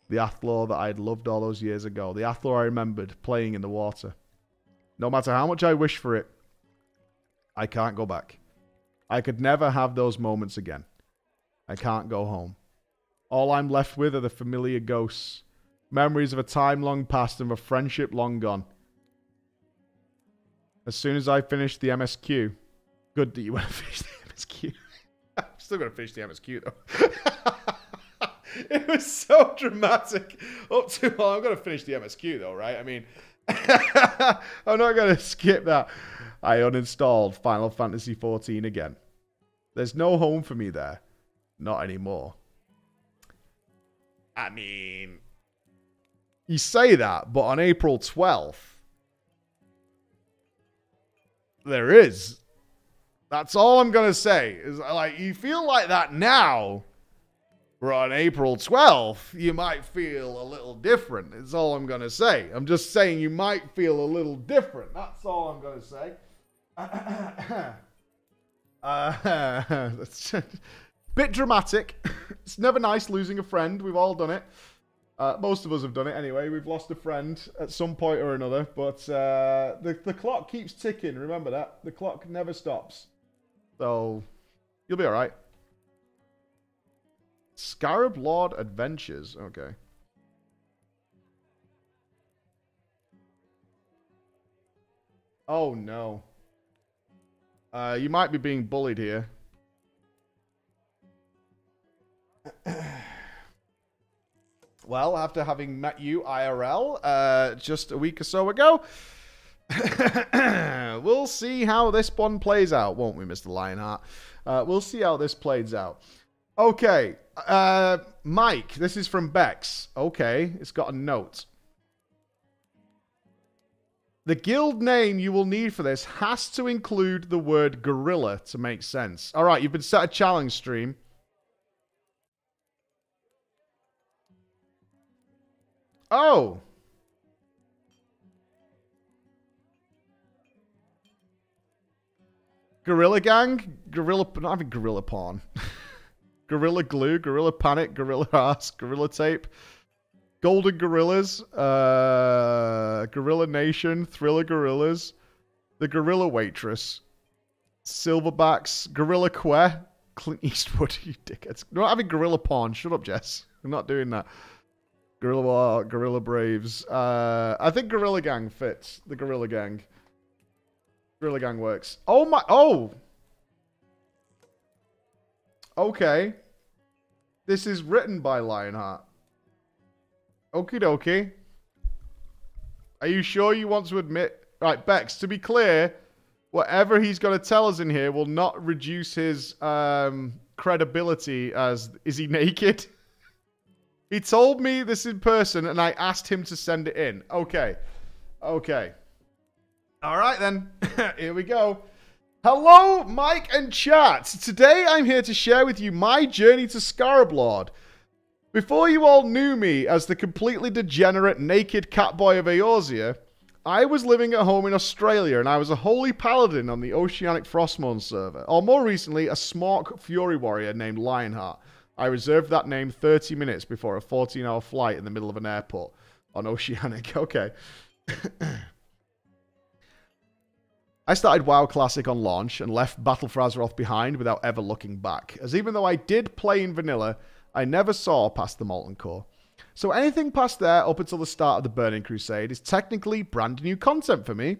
The Athlor that I had loved all those years ago. The Athlor I remembered playing in the water. No matter how much I wish for it, I can't go back. I could never have those moments again. I can't go home. All I'm left with are the familiar ghosts, memories of a time long past and of a friendship long gone. As soon as I finish the MSQ, good that you want to finish the MSQ. I'm still going to finish the MSQ though. it was so dramatic. Up to, well, I'm going to finish the MSQ though, right? I mean, I'm not going to skip that. I uninstalled Final Fantasy XIV again. There's no home for me there. Not anymore. I mean, you say that, but on April 12th, there is. That's all I'm going to say. Is like you feel like that now, on April 12th, you might feel a little different. Is all I'm going to say. I'm just saying you might feel a little different. That's all I'm going to say. uh, Bit dramatic. it's never nice losing a friend. We've all done it. Uh, most of us have done it anyway. We've lost a friend at some point or another. But uh, the, the clock keeps ticking. Remember that. The clock never stops. So you'll be all right. Scarab Lord Adventures. Okay. Oh, no. Uh, you might be being bullied here. well, after having met you IRL uh, just a week or so ago, we'll see how this one plays out, won't we, Mr. Lionheart? Uh, we'll see how this plays out. Okay, uh, Mike, this is from Bex. Okay, it's got a note. The guild name you will need for this has to include the word gorilla to make sense. All right, you've been set a challenge stream. Oh. Gorilla Gang? Gorilla... Not having Gorilla Pawn. gorilla Glue, Gorilla Panic, Gorilla Ass, Gorilla Tape. Golden Gorillas, uh, Gorilla Nation, Thriller Gorillas, The Gorilla Waitress, Silverbacks, Gorilla Que, Clint Eastwood, you dickheads. Not having Gorilla Pawn. Shut up, Jess. I'm not doing that. Gorilla War, Gorilla Braves. Uh, I think Gorilla Gang fits. The Gorilla Gang. Gorilla Gang works. Oh my. Oh! Okay. This is written by Lionheart. Okie dokie. Are you sure you want to admit? Right, Bex, to be clear, whatever he's going to tell us in here will not reduce his um, credibility as. Is he naked? He told me this in person and I asked him to send it in. Okay. Okay. All right then. here we go. Hello, Mike and chat. Today I'm here to share with you my journey to Scarab Lord. Before you all knew me as the completely degenerate naked catboy of Eorzea, I was living at home in Australia and I was a holy paladin on the Oceanic Frostmourne server, or more recently, a smart fury warrior named Lionheart. I reserved that name 30 minutes before a 14 hour flight in the middle of an airport on Oceanic. Okay. I started WoW Classic on launch and left Battle for Azeroth behind without ever looking back, as even though I did play in vanilla, I never saw past the Molten Core. So anything past there up until the start of the Burning Crusade is technically brand new content for me.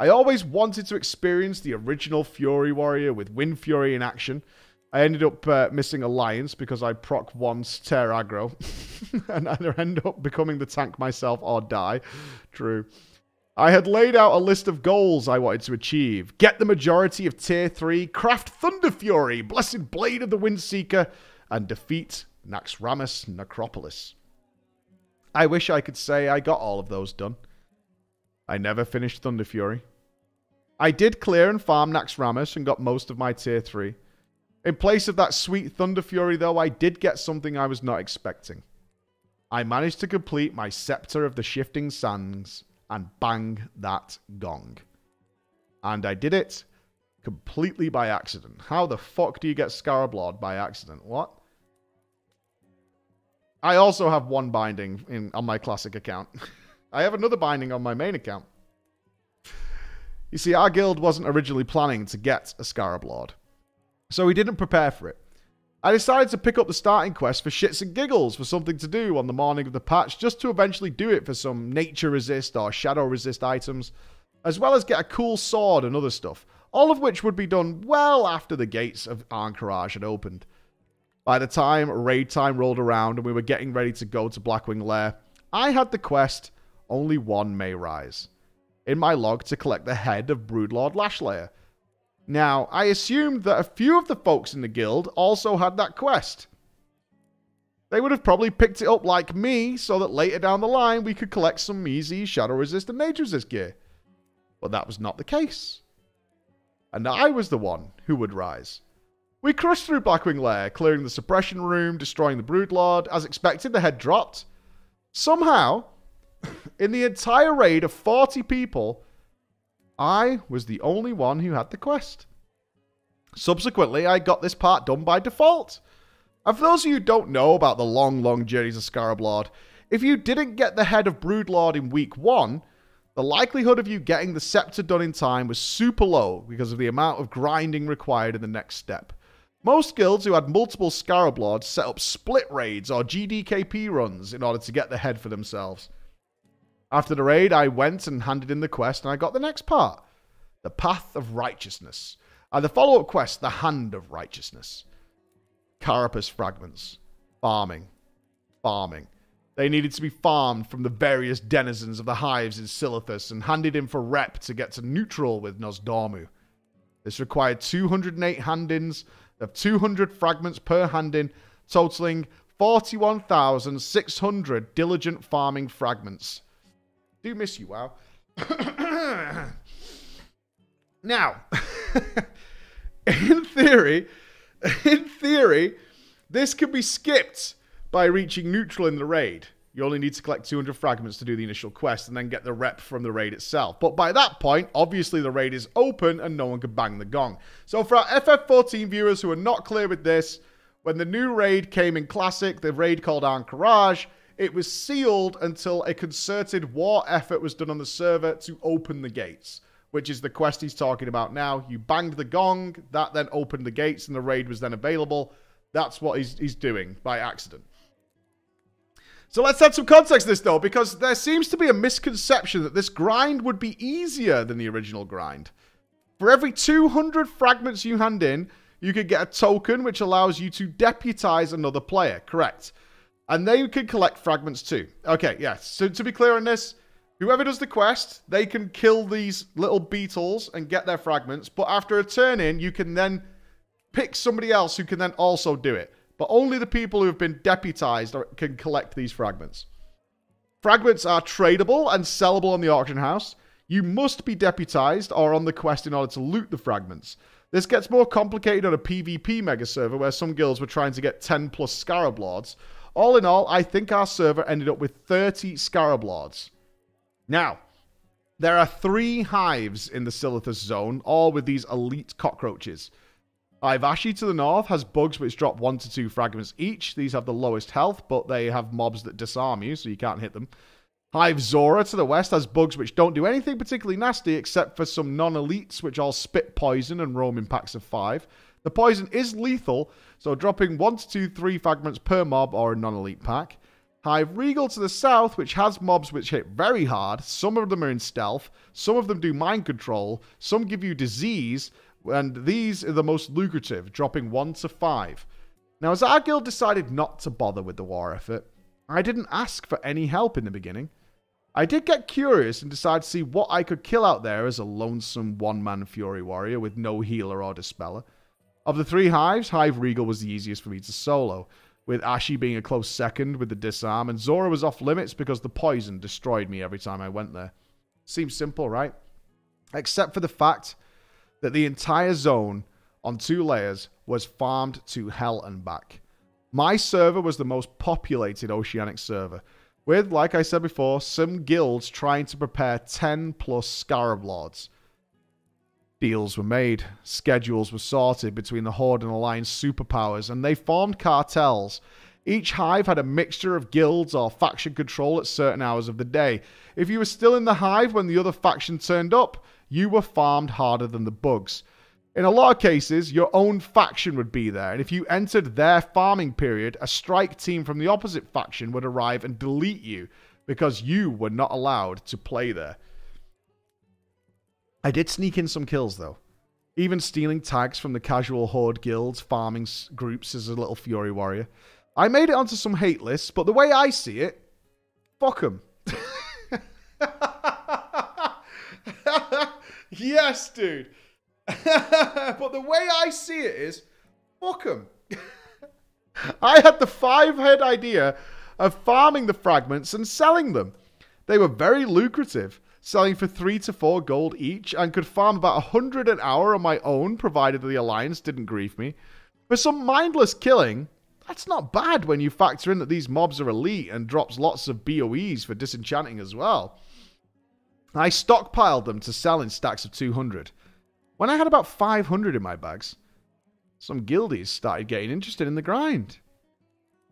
I always wanted to experience the original Fury Warrior with Windfury in action. I ended up uh, missing Alliance because I proc once tear aggro and either end up becoming the tank myself or die. True. I had laid out a list of goals I wanted to achieve. Get the majority of Tier 3, craft Thunderfury, Blessed Blade of the Windseeker, and defeat Naxxramas Necropolis. I wish I could say I got all of those done. I never finished Thunderfury. I did clear and farm Naxxramas and got most of my Tier 3. In place of that sweet Thunderfury, though, I did get something I was not expecting. I managed to complete my Scepter of the Shifting Sands and bang that gong. And I did it completely by accident. How the fuck do you get Scarab Lord by accident? What? I also have one binding in on my classic account. I have another binding on my main account. You see, our guild wasn't originally planning to get a Scarab Lord, so we didn't prepare for it. I decided to pick up the starting quest for shits and giggles for something to do on the morning of the patch, just to eventually do it for some nature resist or shadow resist items, as well as get a cool sword and other stuff, all of which would be done well after the gates of Ahn'Qiraj had opened. By the time raid time rolled around and we were getting ready to go to Blackwing Lair, I had the quest Only One May Rise in my log to collect the head of Broodlord Lashlayer. Now, I assumed that a few of the folks in the guild also had that quest. They would have probably picked it up like me so that later down the line we could collect some easy Shadow Resist and Nature Resist gear. But that was not the case. And I was the one who would rise. We crushed through Blackwing Lair, clearing the suppression room, destroying the Broodlord. As expected, the head dropped. Somehow, in the entire raid of 40 people, I was the only one who had the quest. Subsequently, I got this part done by default. And for those of you who don't know about the long, long journeys of Scarab Lord, if you didn't get the head of Broodlord in week one, the likelihood of you getting the scepter done in time was super low because of the amount of grinding required in the next step. Most guilds who had multiple Scarab Lords set up split raids or GDKP runs in order to get the head for themselves. After the raid, I went and handed in the quest, and I got the next part The Path of Righteousness. And the follow up quest, The Hand of Righteousness. Carapace fragments. Farming. Farming. They needed to be farmed from the various denizens of the hives in Silithus and handed in for rep to get to neutral with Nozdormu. This required 208 hand-ins of 200 fragments per hand-in, totaling 41,600 diligent farming fragments. Do miss you, wow. now, in theory, in theory, this could be skipped by reaching neutral in the raid. You only need to collect 200 fragments to do the initial quest and then get the rep from the raid itself. But by that point, obviously the raid is open and no one can bang the gong. So for our FF14 viewers who are not clear with this, when the new raid came in Classic, the raid called Ahn'Qiraj, it was sealed until a concerted war effort was done on the server to open the gates, which is the quest he's talking about now. You banged the gong, that then opened the gates, and the raid was then available. That's what he's, he's doing by accident. So let's add some context to this, though, because there seems to be a misconception that this grind would be easier than the original grind. For every 200 fragments you hand in, you could get a token which allows you to deputize another player. Correct. And they can collect fragments too. Okay, yes. Yeah. So to be clear on this, whoever does the quest, they can kill these little beetles and get their fragments. But after a turn in, you can then pick somebody else who can then also do it. But only the people who have been deputized can collect these fragments. Fragments are tradable and sellable on the auction house. You must be deputized or on the quest in order to loot the fragments. This gets more complicated on a PvP mega server where some guilds were trying to get 10 plus Scarab Lords. All in all, I think our server ended up with 30 Scarab Lords. Now, there are three hives in the Silithus zone, all with these elite cockroaches. Hive'Ashi to the north has bugs which drop 1 to 2 fragments each. These have the lowest health, but they have mobs that disarm you, so you can't hit them. Hive Zora to the west has bugs which don't do anything particularly nasty except for some non elites which all spit poison and roam in packs of 5. The poison is lethal, so dropping 1 to 2, 3 fragments per mob or a non elite pack. Hive Regal to the south, which has mobs which hit very hard. Some of them are in stealth, some of them do mind control, some give you disease, and these are the most lucrative, dropping 1 to 5. Now, as our guild decided not to bother with the war effort, I didn't ask for any help in the beginning. I did get curious and decide to see what I could kill out there as a lonesome one man Fury Warrior with no healer or dispeller. Of the three hives, Hive Regal was the easiest for me to solo, with Ashi being a close second with the disarm, and Zora was off limits because the poison destroyed me every time I went there. Seems simple, right? Except for the fact that the entire zone on two layers was farmed to hell and back. My server was the most populated Oceanic server, with, like I said before, some guilds trying to prepare 10 plus Scarab Lords. Deals were made, schedules were sorted between the Horde and Alliance superpowers, and they formed cartels. Each hive had a mixture of guilds or faction control at certain hours of the day. If you were still in the hive when the other faction turned up, you were farmed harder than the bugs. In a lot of cases, your own faction would be there, and if you entered their farming period, a strike team from the opposite faction would arrive and delete you because you were not allowed to play there. I did sneak in some kills though. Even stealing tags from the casual horde guilds, farming groups as a little fury warrior. I made it onto some hate lists, but the way I see it, fuck them. yes, dude. but the way I see it is, fuck them. I had the five head idea of farming the fragments and selling them. They were very lucrative, selling for three to four gold each, and could farm about a hundred an hour on my own, provided the Alliance didn't grief me. For some mindless killing, that's not bad when you factor in that these mobs are elite and drops lots of BOEs for disenchanting as well. I stockpiled them to sell in stacks of 200. When I had about 500 in my bags, some guildies started getting interested in the grind.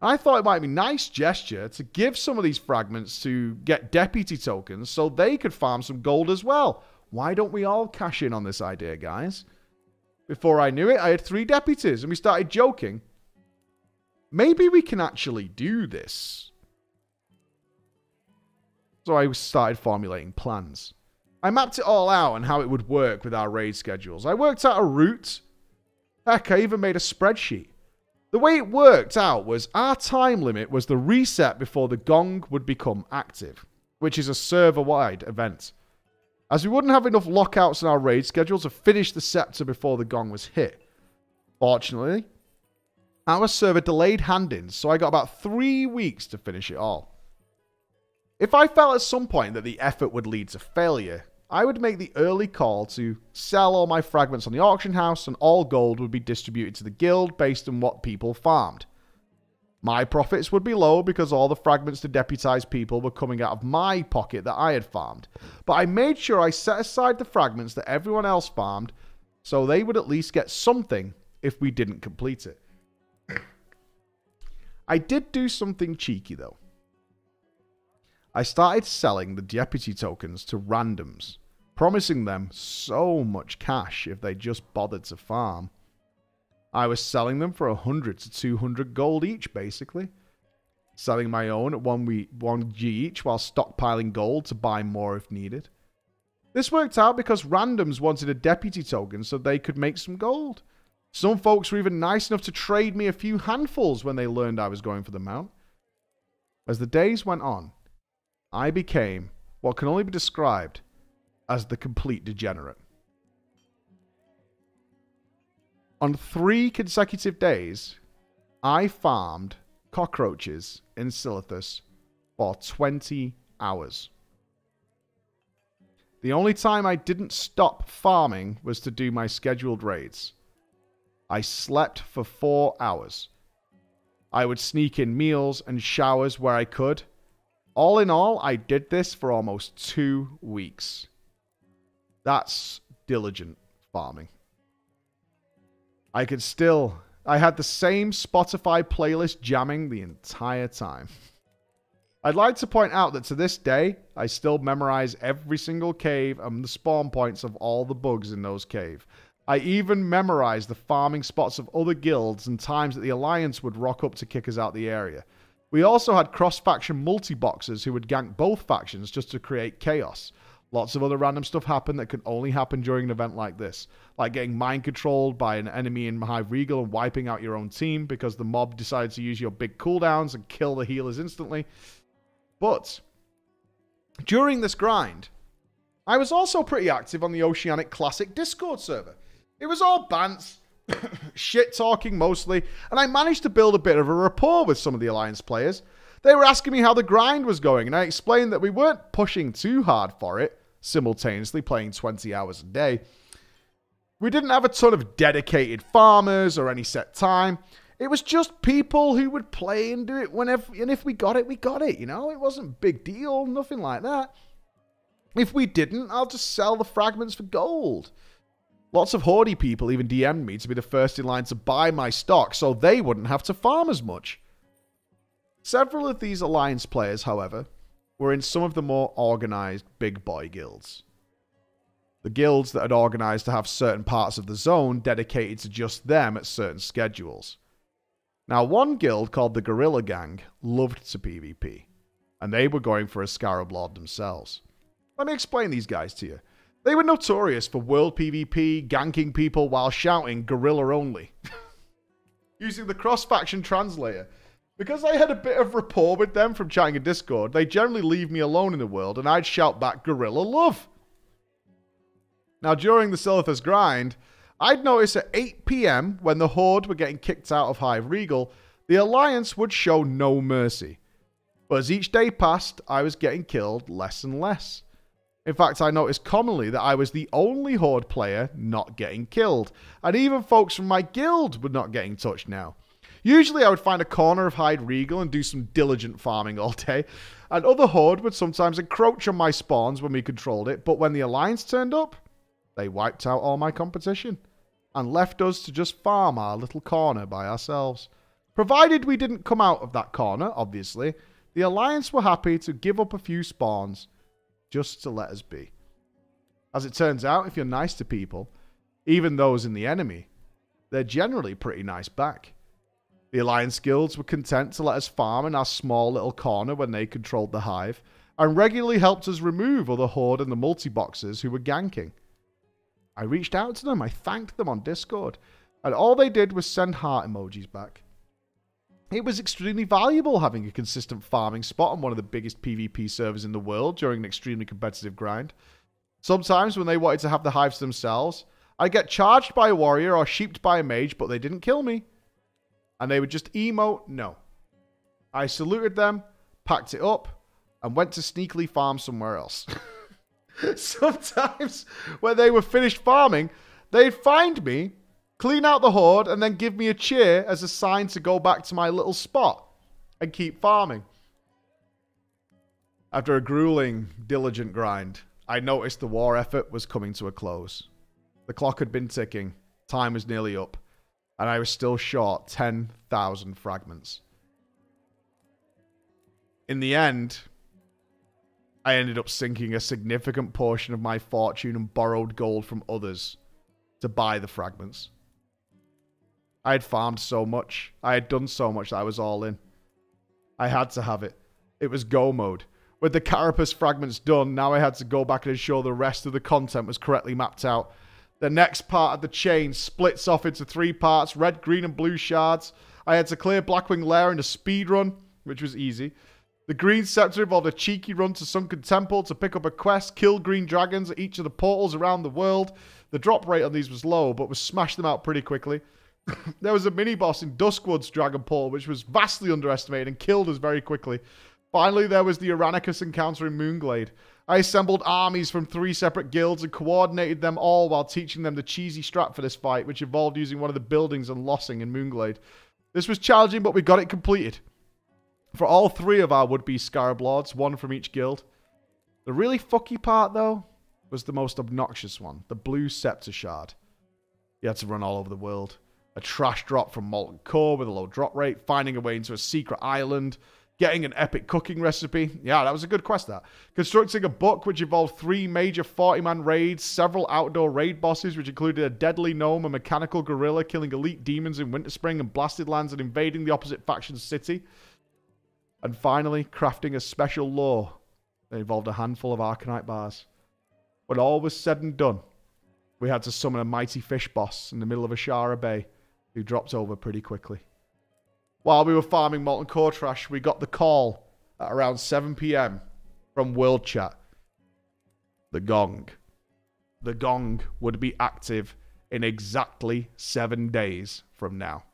I thought it might be a nice gesture to give some of these fragments to get deputy tokens so they could farm some gold as well. Why don't we all cash in on this idea, guys? Before I knew it, I had three deputies and we started joking. Maybe we can actually do this. So I started formulating plans. I mapped it all out and how it would work with our raid schedules. I worked out a route. Heck, I even made a spreadsheet. The way it worked out was our time limit was the reset before the gong would become active, which is a server wide event. As we wouldn't have enough lockouts in our raid schedule to finish the scepter before the gong was hit. Fortunately, our server delayed hand ins, so I got about three weeks to finish it all. If I felt at some point that the effort would lead to failure, I would make the early call to sell all my fragments on the auction house and all gold would be distributed to the guild based on what people farmed. My profits would be low because all the fragments to deputize people were coming out of my pocket that I had farmed. But I made sure I set aside the fragments that everyone else farmed so they would at least get something if we didn't complete it. I did do something cheeky though. I started selling the deputy tokens to randoms, promising them so much cash if they just bothered to farm. I was selling them for 100 to 200 gold each, basically. Selling my own at 1, we, 1G each while stockpiling gold to buy more if needed. This worked out because randoms wanted a deputy token so they could make some gold. Some folks were even nice enough to trade me a few handfuls when they learned I was going for the mount. As the days went on, I became what can only be described as the complete degenerate. On three consecutive days, I farmed cockroaches in Silithus for 20 hours. The only time I didn't stop farming was to do my scheduled raids. I slept for four hours. I would sneak in meals and showers where I could all in all, I did this for almost two weeks. That's diligent farming. I could still. I had the same Spotify playlist jamming the entire time. I'd like to point out that to this day, I still memorize every single cave and the spawn points of all the bugs in those cave. I even memorize the farming spots of other guilds and times that the Alliance would rock up to kick us out the area. We also had cross faction multi boxers who would gank both factions just to create chaos. Lots of other random stuff happened that can only happen during an event like this, like getting mind controlled by an enemy in Hive Regal and wiping out your own team because the mob decides to use your big cooldowns and kill the healers instantly. But during this grind, I was also pretty active on the Oceanic Classic Discord server. It was all bants, shit talking mostly, and I managed to build a bit of a rapport with some of the Alliance players. They were asking me how the grind was going, and I explained that we weren't pushing too hard for it, simultaneously playing 20 hours a day. We didn't have a ton of dedicated farmers or any set time. It was just people who would play and do it whenever, and if we got it, we got it, you know? It wasn't big deal, nothing like that. If we didn't, I'll just sell the fragments for gold. Lots of Hordy people even DM'd me to be the first in line to buy my stock so they wouldn't have to farm as much. Several of these Alliance players, however, were in some of the more organized big boy guilds. The guilds that had organized to have certain parts of the zone dedicated to just them at certain schedules. Now, one guild called the Gorilla Gang loved to PvP, and they were going for a Scarab Lord themselves. Let me explain these guys to you. They were notorious for world PvP, ganking people while shouting gorilla only. Using the cross faction translator. Because I had a bit of rapport with them from chatting in Discord, they generally leave me alone in the world and I'd shout back gorilla love. Now, during the Silithus grind, I'd notice at 8 pm, when the Horde were getting kicked out of Hive Regal, the Alliance would show no mercy. But as each day passed, I was getting killed less and less. In fact, I noticed commonly that I was the only Horde player not getting killed, and even folks from my guild were not getting touched now. Usually, I would find a corner of Hive Regal and do some diligent farming all day, and other Horde would sometimes encroach on my spawns when we controlled it, but when the Alliance turned up, they wiped out all my competition and left us to just farm our little corner by ourselves. Provided we didn't come out of that corner, obviously, the Alliance were happy to give up a few spawns just to let us be. As it turns out, if you're nice to people, even those in the enemy, they're generally pretty nice back. The Alliance guilds were content to let us farm in our small little corner when they controlled the hive, and regularly helped us remove other Horde and the multi-boxers who were ganking. I reached out to them, I thanked them on Discord, and all they did was send heart emojis back. It was extremely valuable having a consistent farming spot on one of the biggest PvP servers in the world during an extremely competitive grind. Sometimes when they wanted to have the hives themselves, I'd get charged by a warrior or sheeped by a mage, but they didn't kill me. And they would just emote no. I saluted them, packed it up, and went to sneakily farm somewhere else. Sometimes when they were finished farming, they'd find me clean out the horde, and then give me a cheer as a sign to go back to my little spot and keep farming. After a grueling, diligent grind, I noticed the war effort was coming to a close. The clock had been ticking, time was nearly up, and I was still short 10,000 fragments. In the end, I ended up sinking a significant portion of my fortune and borrowed gold from others to buy the fragments. I had farmed so much. I had done so much that I was all in. I had to have it. It was go mode. With the carapace fragments done, now I had to go back and ensure the rest of the content was correctly mapped out. The next part of the chain splits off into three parts red, green, and blue shards. I had to clear Blackwing Lair in a speed run, which was easy. The Green Scepter involved a cheeky run to Sunken Temple to pick up a quest, kill green dragons at each of the portals around the world. The drop rate on these was low, but we smashed them out pretty quickly. there was a mini boss in Duskwood's Dragon Portal, which was vastly underestimated and killed us very quickly. Finally, there was the Eranikus encounter in Moonglade. I assembled armies from three separate guilds and coordinated them all while teaching them the cheesy strat for this fight, which involved using one of the buildings and lossing in Moonglade. This was challenging, but we got it completed. For all three of our would-be Scarab Lords, one from each guild. The really fucky part, though, was the most obnoxious one, the Blue Scepter Shard. You had to run all over the world a trash drop from Molten Core with a low drop rate, finding a way into a secret island, getting an epic cooking recipe. Yeah, that was a good quest, that. Constructing a book which involved three major 40 man raids, several outdoor raid bosses, which included a deadly gnome, a mechanical gorilla, killing elite demons in Winterspring and Blasted Lands, and invading the opposite faction's city. and finally crafting a special lore that involved a handful of Arcanite bars. When all was said and done, we had to summon a mighty fish boss in the middle of Azshara Bay who dropped over pretty quickly. While we were farming Molten Core Trash, we got the call at around 7 p.m. from World Chat. The gong. The gong would be active in exactly seven days from now.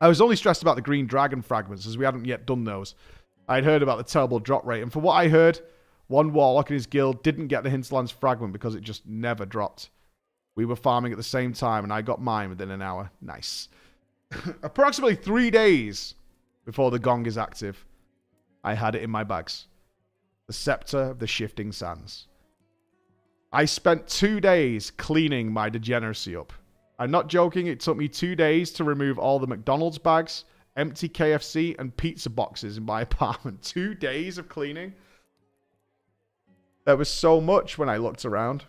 I was only stressed about the green dragon fragments as we hadn't yet done those. I'd heard about the terrible drop rate, and for what I heard, one warlock in his guild didn't get the Hinterlands fragment because it just never dropped. We were farming at the same time, and I got mine within an hour. Nice. Approximately three days before the gong is active, I had it in my bags. The Scepter of the Shifting Sands. I spent two days cleaning my degeneracy up. I'm not joking, it took me two days to remove all the McDonald's bags, empty KFC, and pizza boxes in my apartment. Two days of cleaning? There was so much when I looked around.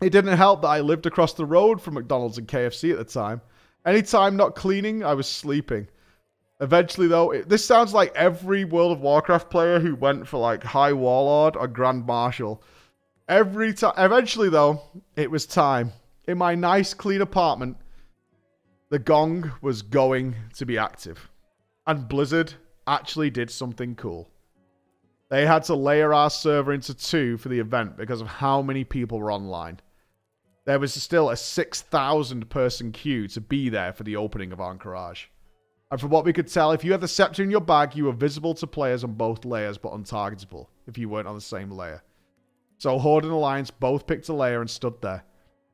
It didn't help that I lived across the road from McDonald's and KFC at the time. Anytime not cleaning, I was sleeping. Eventually, though, it, this sounds like every World of Warcraft player who went for like High Warlord or Grand Marshal. Every time, eventually, though, it was time in my nice, clean apartment, the gong was going to be active. And Blizzard actually did something cool. They had to layer our server into two for the event because of how many people were online. There was still a 6,000 person queue to be there for the opening of Ahn'Qiraj. And from what we could tell, if you had the scepter in your bag, you were visible to players on both layers but untargetable if you weren't on the same layer. So Horde and Alliance both picked a layer and stood there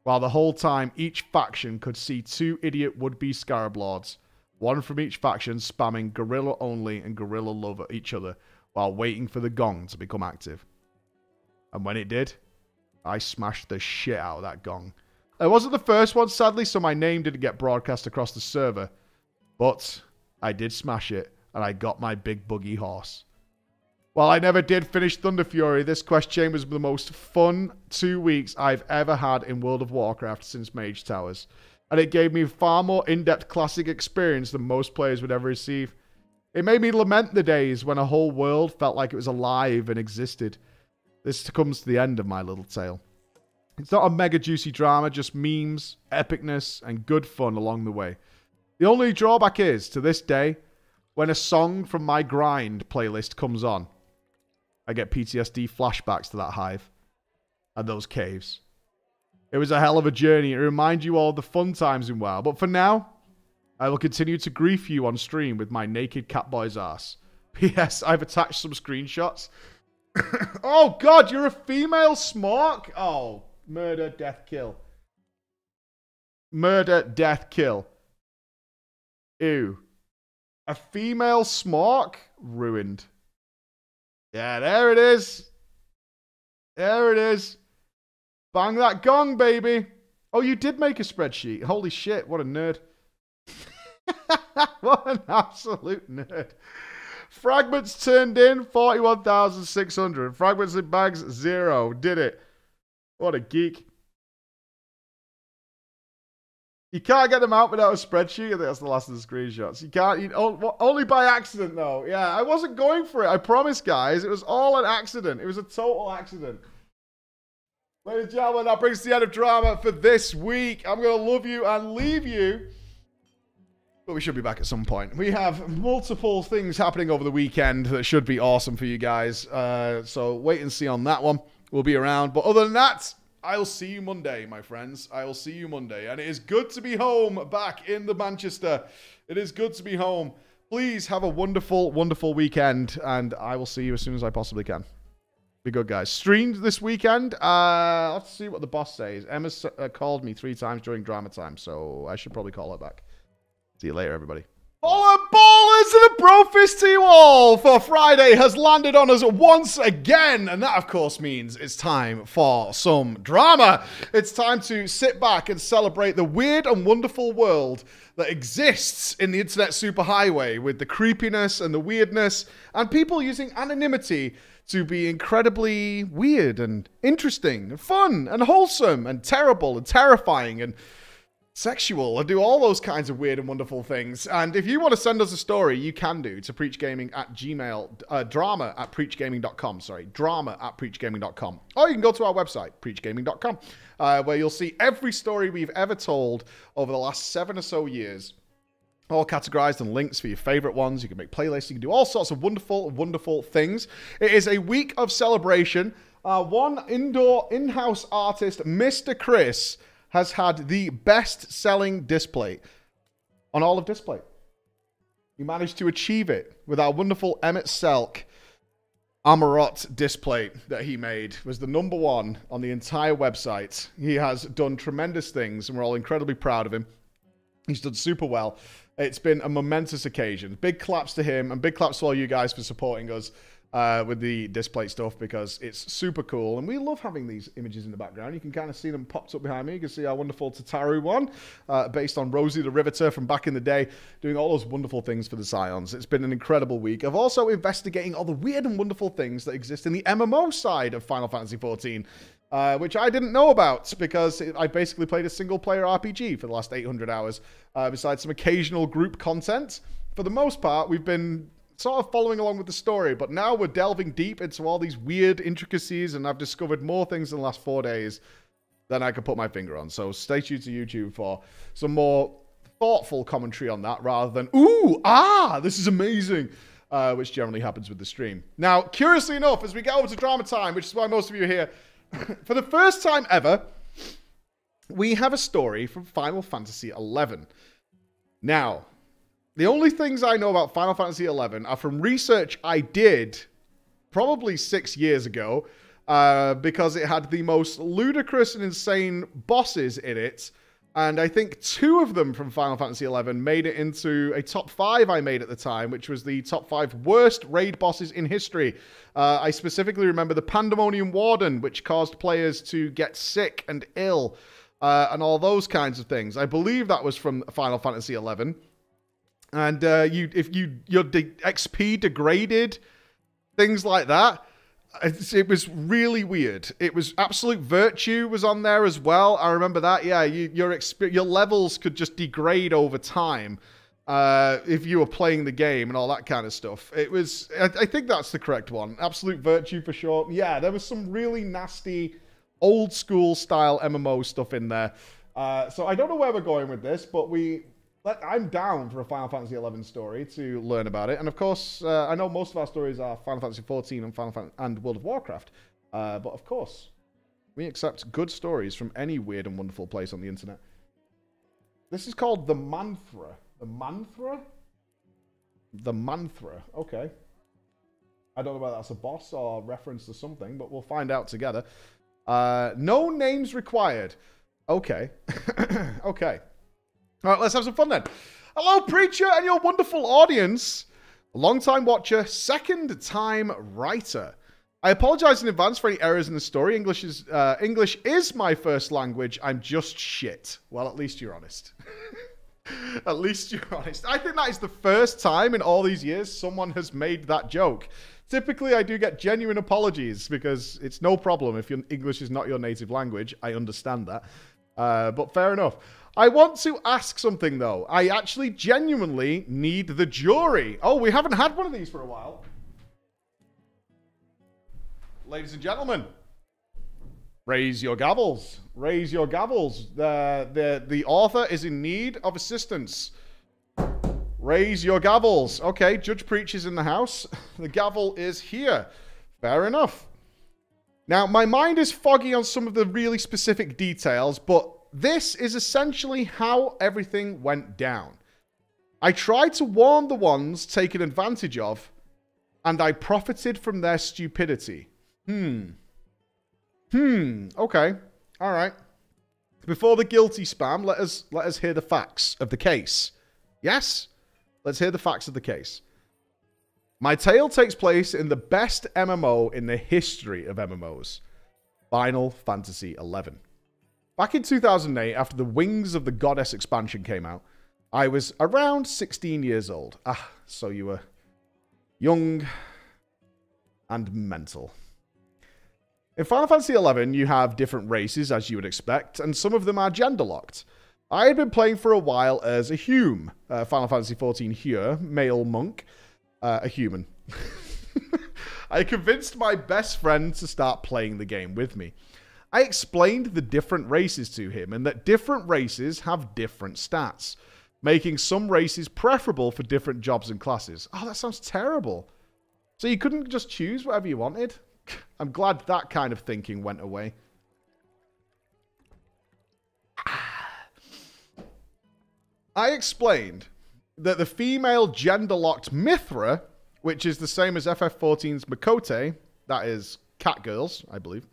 while the whole time each faction could see two idiot would-be Scarab Lords, one from each faction spamming Gorilla Only and Gorilla Love at each other while waiting for the gong to become active. And when it did, I smashed the shit out of that gong. It wasn't the first one, sadly, so my name didn't get broadcast across the server. But I did smash it, and I got my big buggy horse. While I never did finish Thunderfury, this quest chain was the most fun two weeks I've ever had in World of Warcraft since Mage Towers. And it gave me far more in-depth classic experience than most players would ever receive. It made me lament the days when a whole world felt like it was alive and existed. This comes to the end of my little tale. It's not a mega juicy drama, just memes, epicness, and good fun along the way. The only drawback is, to this day, when a song from my grind playlist comes on, I get PTSD flashbacks to that hive and those caves. It was a hell of a journey. It reminds you all of the fun times in WoW. But for now, I will continue to grief you on stream with my naked catboy's ass. P.S. I've attached some screenshots. oh god, you're a female smork? Oh, murder, death, kill. Murder, death, kill. Ew. A female smork? Ruined. Yeah, there it is. There it is. Bang that gong, baby. Oh, you did make a spreadsheet. Holy shit, what a nerd. what an absolute nerd. Fragments turned in 41,600. Fragments in bags, zero. Did it. What a geek. You can't get them out without a spreadsheet. I think that's the last of the screenshots. You can't. You, only by accident, though. Yeah, I wasn't going for it. I promise, guys. It was all an accident. It was a total accident. Ladies and gentlemen, that brings the end of drama for this week. I'm going to love you and leave you. But we should be back at some point. We have multiple things happening over the weekend that should be awesome for you guys. Uh, so wait and see on that one. We'll be around. But other than that, I'll see you Monday, my friends. I will see you Monday. And it is good to be home back in the Manchester. It is good to be home. Please have a wonderful, wonderful weekend. And I will see you as soon as I possibly can. Be good, guys. Streamed this weekend. Uh, let's see what the boss says. Emma uh, called me three times during drama time, so I should probably call her back. See you later, everybody. Baller ballers and a bro fist to you all for Friday has landed on us once again. And that, of course, means it's time for some drama. It's time to sit back and celebrate the weird and wonderful world that exists in the internet superhighway with the creepiness and the weirdness and people using anonymity to be incredibly weird and interesting and fun and wholesome and terrible and terrifying and sexual and do all those kinds of weird and wonderful things. And if you want to send us a story, you can do to preachgaming at gmail, uh, drama at preachgaming.com. Sorry, drama at preachgaming.com. Or you can go to our website, preachgaming.com, uh, where you'll see every story we've ever told over the last seven or so years. All categorized and links for your favorite ones. You can make playlists. You can do all sorts of wonderful, wonderful things. It is a week of celebration. Uh, one indoor in house artist, Mr. Chris, has had the best selling Displate on all of Displate. He managed to achieve it with our wonderful Emmett Selk Amaurot Displate that he made was the number one on the entire website. He has done tremendous things, and we're all incredibly proud of him. He's done super well. It's been a momentous occasion. Big claps to him, and big claps to all you guys for supporting us uh, with the Displate stuff because it's super cool. And we love having these images in the background. You can kind of see them popped up behind me. You can see our wonderful Tataru one, uh, based on Rosie the Riveter from back in the day, doing all those wonderful things for the Scions. It's been an incredible week of also investigating all the weird and wonderful things that exist in the MMO side of Final Fantasy XIV. Uh, which I didn't know about because I basically played a single player RPG for the last 800 hours, uh, besides some occasional group content. For the most part, we've been sort of following along with the story, but now we're delving deep into all these weird intricacies, and I've discovered more things in the last four days than I could put my finger on. So stay tuned to YouTube for some more thoughtful commentary on that rather than, ooh, ah, this is amazing. Uh, which generally happens with the stream. Now, curiously enough, as we get over to drama time, which is why most of you are here, for the first time ever, we have a story from Final Fantasy XI. Now, the only things I know about Final Fantasy XI are from research I did probably six years ago uh, because it had the most ludicrous and insane bosses in it. And I think two of them from Final Fantasy XI made it into a top five I made at the time, which was the top five worst raid bosses in history. Uh, I specifically remember the Pandemonium Warden, which caused players to get sick and ill, uh, and all those kinds of things. I believe that was from Final Fantasy XI and uh, you if you your de- XP degraded, things like that. it was really weird. It was absolute virtue was on there as well. I remember that. Yeah, you, your exp- your levels could just degrade over time uh, if you were playing the game and all that kind of stuff. It was. I, I think that's the correct one. Absolute virtue for sure. Yeah, there was some really nasty, old school style MMO stuff in there. Uh, so I don't know where we're going with this, but we I'm down for a Final Fantasy XI story to learn about it. And of course, uh, I know most of our stories are Final Fantasy XIV and Final Fan- and World of Warcraft. Uh, but of course, we accept good stories from any weird and wonderful place on the internet. This is called the Manthra. The Manthra? The Manthra. Okay. I don't know whether that's a boss or reference to something, but we'll find out together. Uh, no names required. Okay. okay. All right, let's have some fun then. Hello, Preacher, and your wonderful audience. Long time watcher, second time writer. I apologize in advance for any errors in the story. English is uh, English is my first language. I'm just shit. Well, at least you're honest. at least you're honest. I think that is the first time in all these years someone has made that joke. Typically, I do get genuine apologies because it's no problem if your English is not your native language. I understand that. Uh, but fair enough. I want to ask something though. I actually genuinely need the jury. Oh, we haven't had one of these for a while. Ladies and gentlemen, raise your gavels. Raise your gavels. The, the, the author is in need of assistance. Raise your gavels. Okay, Judge preaches in the house. The gavel is here. Fair enough. Now, my mind is foggy on some of the really specific details, but this is essentially how everything went down. I tried to warn the ones taken advantage of, and I profited from their stupidity. Hmm. Hmm. Okay. All right. Before the guilty spam, let us let us hear the facts of the case. Yes? Let's hear the facts of the case. My tale takes place in the best MMO in the history of MMOs. Final Fantasy XI. Back in 2008, after the Wings of the Goddess expansion came out, I was around 16 years old. Ah, so you were young and mental. In Final Fantasy XI, you have different races, as you would expect, and some of them are gender locked. I had been playing for a while as a Hume, uh, Final Fantasy XIV Hyur, male monk, uh, a human. I convinced my best friend to start playing the game with me. I explained the different races to him and that different races have different stats, making some races preferable for different jobs and classes. Oh, that sounds terrible. So you couldn't just choose whatever you wanted? I'm glad that kind of thinking went away. Ah. I explained that the female gender locked Mithra, which is the same as FF14's Miqo'te, that is cat girls, I believe,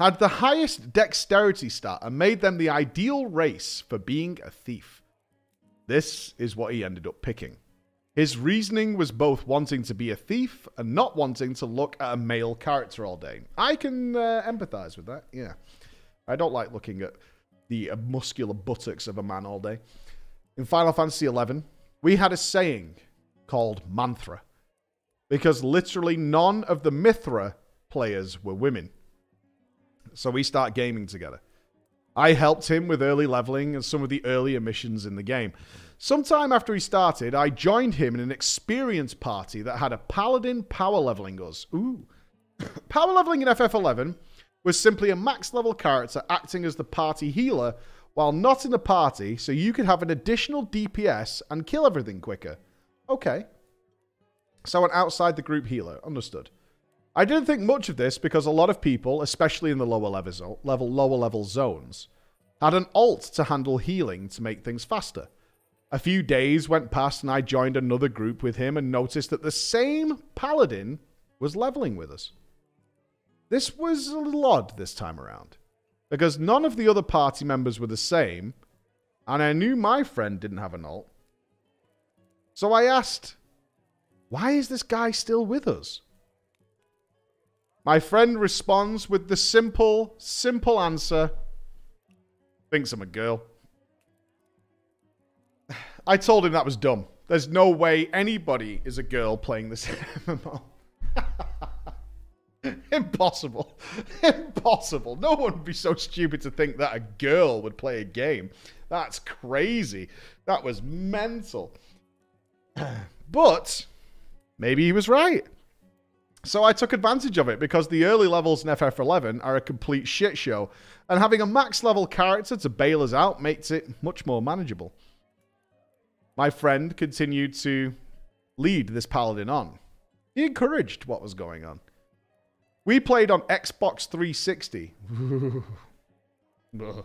had the highest dexterity stat and made them the ideal race for being a thief. This is what he ended up picking. His reasoning was both wanting to be a thief and not wanting to look at a male character all day. I can uh, empathize with that, yeah. I don't like looking at the muscular buttocks of a man all day. In Final Fantasy XI, we had a saying called Manthra because literally none of the Mithra players were women. So we start gaming together. I helped him with early leveling and some of the earlier missions in the game. Sometime after he started, I joined him in an experience party that had a paladin power leveling us. Ooh. power leveling in FF11 was simply a max level character acting as the party healer while not in the party so you could have an additional DPS and kill everything quicker. Okay. So an outside the group healer. Understood. I didn't think much of this because a lot of people, especially in the lower level, level lower level zones, had an alt to handle healing to make things faster. A few days went past and I joined another group with him and noticed that the same paladin was leveling with us. This was a little odd this time around, because none of the other party members were the same, and I knew my friend didn't have an alt. So I asked, why is this guy still with us? My friend responds with the simple, simple answer thinks I'm a girl. I told him that was dumb. There's no way anybody is a girl playing this MMO. Impossible. Impossible. No one would be so stupid to think that a girl would play a game. That's crazy. That was mental. But maybe he was right. So I took advantage of it because the early levels in FF11 are a complete shit show, and having a max level character to bail us out makes it much more manageable. My friend continued to lead this paladin on. He encouraged what was going on. We played on Xbox 360.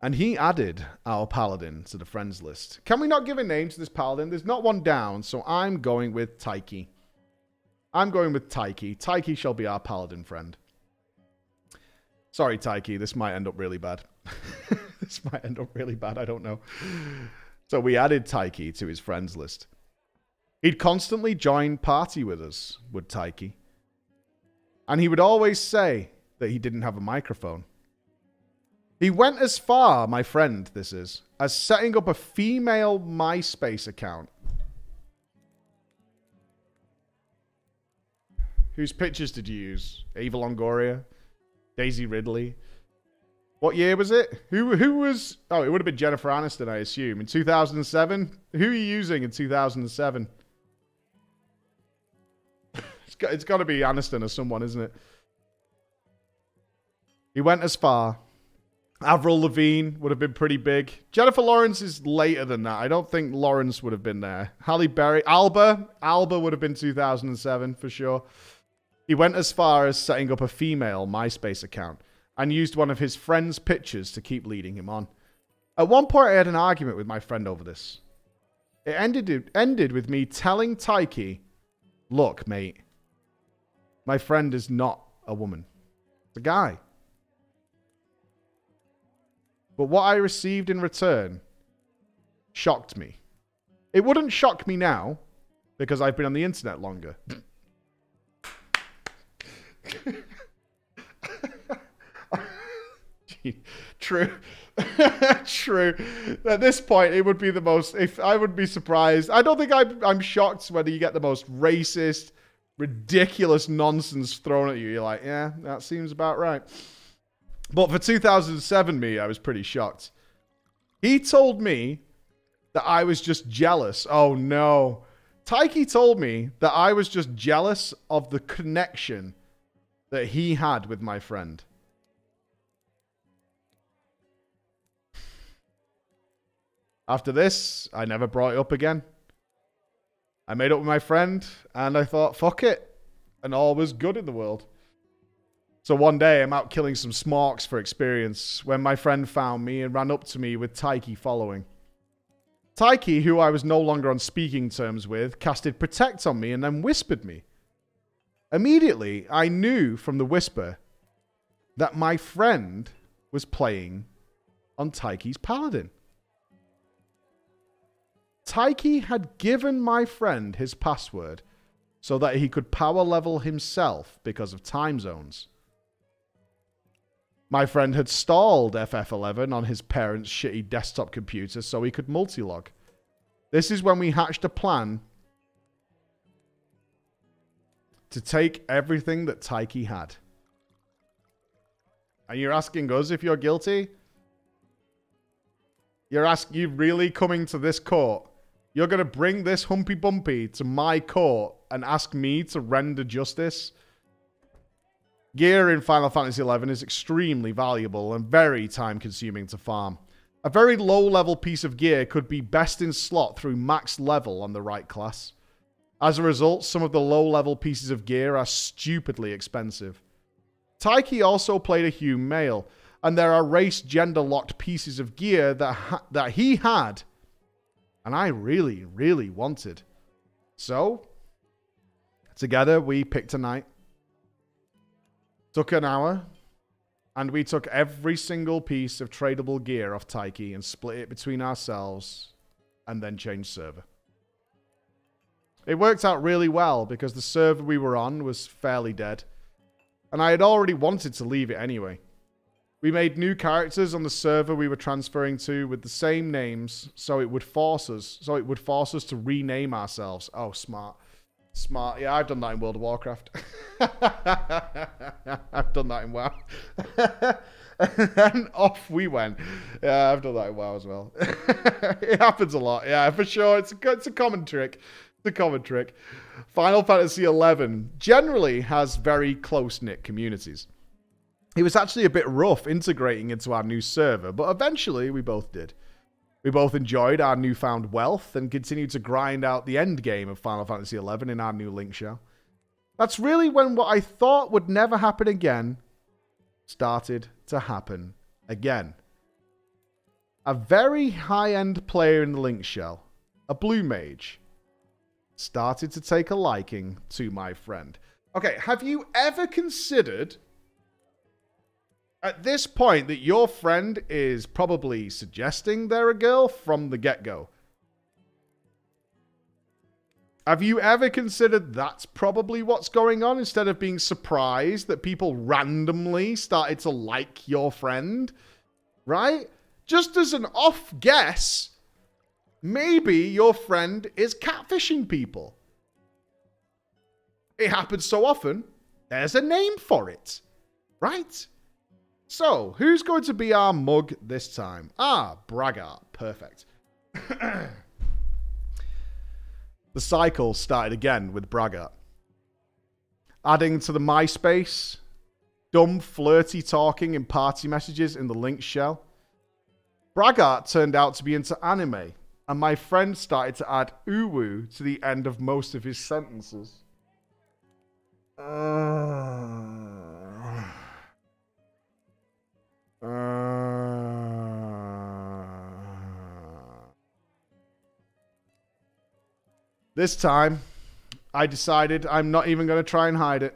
and he added our paladin to the friends list. Can we not give a name to this paladin? There's not one down, so I'm going with Taiki. I'm going with Taiki. Taiki shall be our paladin friend. Sorry, Taiki, this might end up really bad. this might end up really bad, I don't know. So we added Taiki to his friends list. He'd constantly join party with us, would Taiki. And he would always say that he didn't have a microphone. He went as far, my friend, this is, as setting up a female MySpace account. Whose pictures did you use? Eva Longoria? Daisy Ridley? What year was it? Who who was... Oh, it would have been Jennifer Aniston, I assume. In 2007? Who are you using in 2007? It's got, it's got to be Aniston or someone, isn't it? He went as far. Avril Lavigne would have been pretty big. Jennifer Lawrence is later than that. I don't think Lawrence would have been there. Halle Berry, Alba, Alba would have been 2007 for sure. He went as far as setting up a female MySpace account and used one of his friend's pictures to keep leading him on. At one point, I had an argument with my friend over this. It ended, it ended with me telling Taiki, Look, mate, my friend is not a woman. It's a guy. But what I received in return shocked me. It wouldn't shock me now because I've been on the internet longer. True. True. At this point, it would be the most. If I would be surprised, I don't think I'm. I'm shocked whether you get the most racist, ridiculous nonsense thrown at you. You're like, yeah, that seems about right. But for 2007 me, I was pretty shocked. He told me that I was just jealous. Oh no. Taiki told me that I was just jealous of the connection that he had with my friend. After this, I never brought it up again. I made up with my friend and I thought, fuck it. And all was good in the world. So one day I'm out killing some smarks for experience when my friend found me and ran up to me with Taiki following. Taiki, who I was no longer on speaking terms with, casted Protect on me and then whispered me. Immediately, I knew from the whisper that my friend was playing on Taiki's Paladin. Taiki had given my friend his password so that he could power level himself because of time zones. My friend had stalled FF11 on his parents' shitty desktop computer so he could multilog. This is when we hatched a plan to take everything that Taiki had. And you're asking us if you're guilty? You're asking you really coming to this court? You're gonna bring this humpy bumpy to my court and ask me to render justice? Gear in Final Fantasy XI is extremely valuable and very time consuming to farm. A very low level piece of gear could be best in slot through max level on the right class. As a result, some of the low level pieces of gear are stupidly expensive. Taiki also played a human male, and there are race gender locked pieces of gear that, that he had, and I really, really wanted. So, together we picked a night Took an hour, and we took every single piece of tradable gear off Taiki and split it between ourselves, and then changed server. It worked out really well because the server we were on was fairly dead, and I had already wanted to leave it anyway. We made new characters on the server we were transferring to with the same names, so it would force us, so it would force us to rename ourselves. Oh, smart. Smart. Yeah, I've done that in World of Warcraft. I've done that in WoW. and off we went. Yeah, I've done that in WoW as well. it happens a lot. Yeah, for sure. It's a, it's a common trick. A common trick. Final Fantasy XI generally has very close knit communities. It was actually a bit rough integrating into our new server, but eventually we both did. We both enjoyed our newfound wealth and continued to grind out the end game of Final Fantasy XI in our new Link shell. That's really when what I thought would never happen again started to happen again. A very high end player in the Link shell, a blue mage, started to take a liking to my friend. Okay, have you ever considered at this point that your friend is probably suggesting they're a girl from the get go. Have you ever considered that's probably what's going on instead of being surprised that people randomly started to like your friend? Right? Just as an off guess, maybe your friend is catfishing people. It happens so often, there's a name for it. Right? So, who's going to be our mug this time? Ah, Braggart. Perfect. the cycle started again with Braggart. Adding to the MySpace, dumb, flirty talking and party messages in the link shell. Braggart turned out to be into anime, and my friend started to add uwu to the end of most of his sentences. Uh... This time, I decided I'm not even going to try and hide it.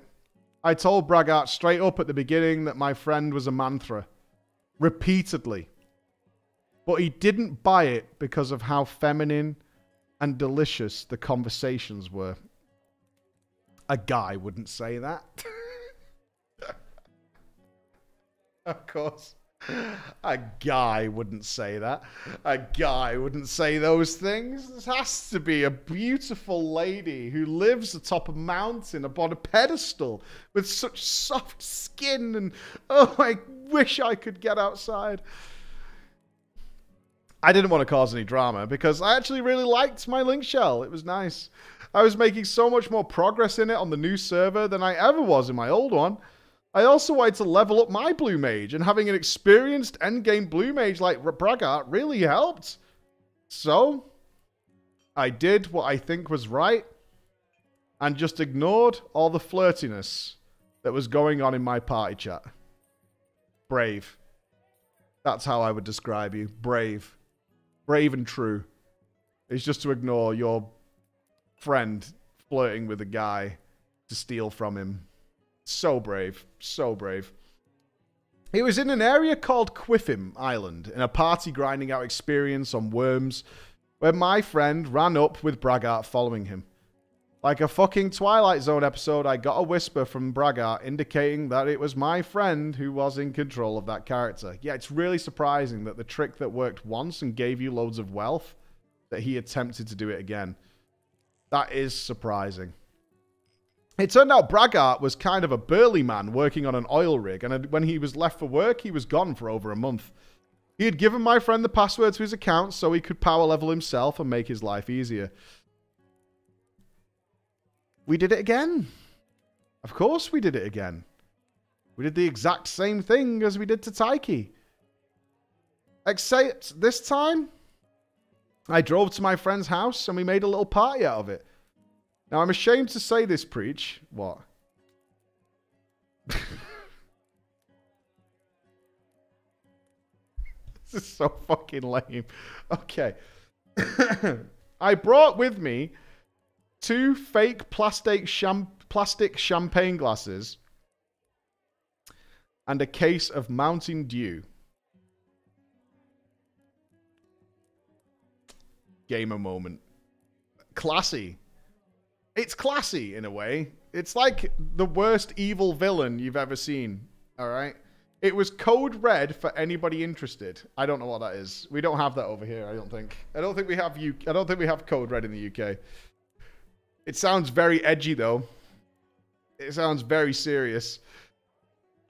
I told Braggart straight up at the beginning that my friend was a manthra. Repeatedly. But he didn't buy it because of how feminine and delicious the conversations were. A guy wouldn't say that. of course. A guy wouldn't say that. A guy wouldn't say those things. This has to be a beautiful lady who lives atop a mountain upon a pedestal with such soft skin and oh, I wish I could get outside. I didn't want to cause any drama because I actually really liked my link shell. It was nice. I was making so much more progress in it on the new server than I ever was in my old one. I also wanted to level up my Blue Mage, and having an experienced endgame Blue Mage like Braga really helped. So, I did what I think was right, and just ignored all the flirtiness that was going on in my party chat. Brave. That's how I would describe you. Brave. Brave and true. Is just to ignore your friend flirting with a guy to steal from him so brave. So brave. He was in an area called Qufim Island in a party grinding out experience on worms where my friend ran up with Braggart following him. Like a fucking Twilight Zone episode, I got a whisper from Braggart indicating that it was my friend who was in control of that character. Yeah, it's really surprising that the trick that worked once and gave you loads of wealth, that he attempted to do it again. That is surprising. It turned out Braggart was kind of a burly man working on an oil rig, and when he was left for work, he was gone for over a month. He had given my friend the password to his account so he could power level himself and make his life easier. We did it again. Of course we did it again. We did the exact same thing as we did to Taiki. Except this time, I drove to my friend's house and we made a little party out of it. Now, I'm ashamed to say this, Preach. What? this is so fucking lame. Okay. I brought with me two fake plastic, plastic champagne glasses and a case of Mountain Dew. Gamer moment. Classy. It's classy in a way. It's like the worst evil villain you've ever seen. All right. It was code red for anybody interested. I don't know what that is. We don't have that over here. I don't think. I don't think we have you. I don't think we have code red in the UK. It sounds very edgy though. It sounds very serious.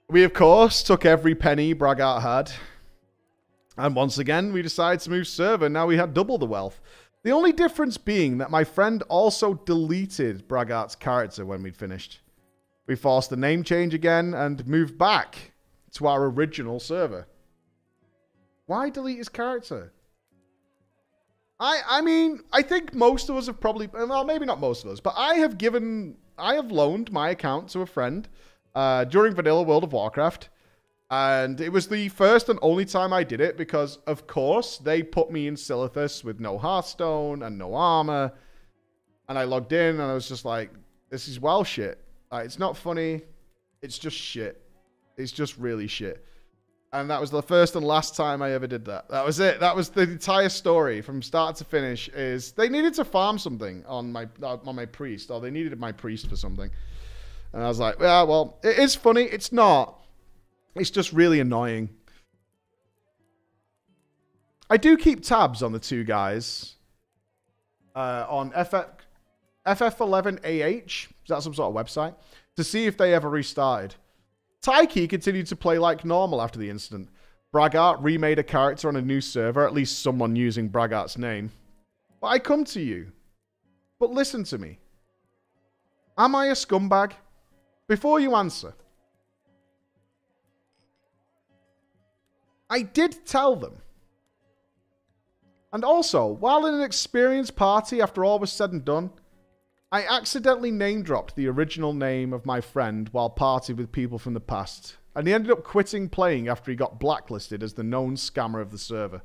We of course took every penny Braggart had, and once again we decided to move server. Now we had double the wealth. The only difference being that my friend also deleted Braggart's character when we'd finished. We forced the name change again and moved back to our original server. Why delete his character? I I mean, I think most of us have probably well, maybe not most of us, but I have given I have loaned my account to a friend uh, during vanilla World of Warcraft and it was the first and only time I did it because, of course, they put me in Silithus with no Hearthstone and no armor. And I logged in and I was just like, this is well shit. It's not funny. It's just shit. It's just really shit. And that was the first and last time I ever did that. That was it. That was the entire story from start to finish. Is they needed to farm something on my on my priest, or they needed my priest for something. And I was like, yeah, well, it is funny. It's not it's just really annoying. I do keep tabs on the two guys. Uh, on FF, FF11AH, is that some sort of website? To see if they ever restarted. Taiki continued to play like normal after the incident. Braggart remade a character on a new server, at least someone using Braggart's name. But I come to you. But listen to me. Am I a scumbag? Before you answer, I did tell them. And also, while in an experienced party after all was said and done, I accidentally name dropped the original name of my friend while partying with people from the past, and he ended up quitting playing after he got blacklisted as the known scammer of the server.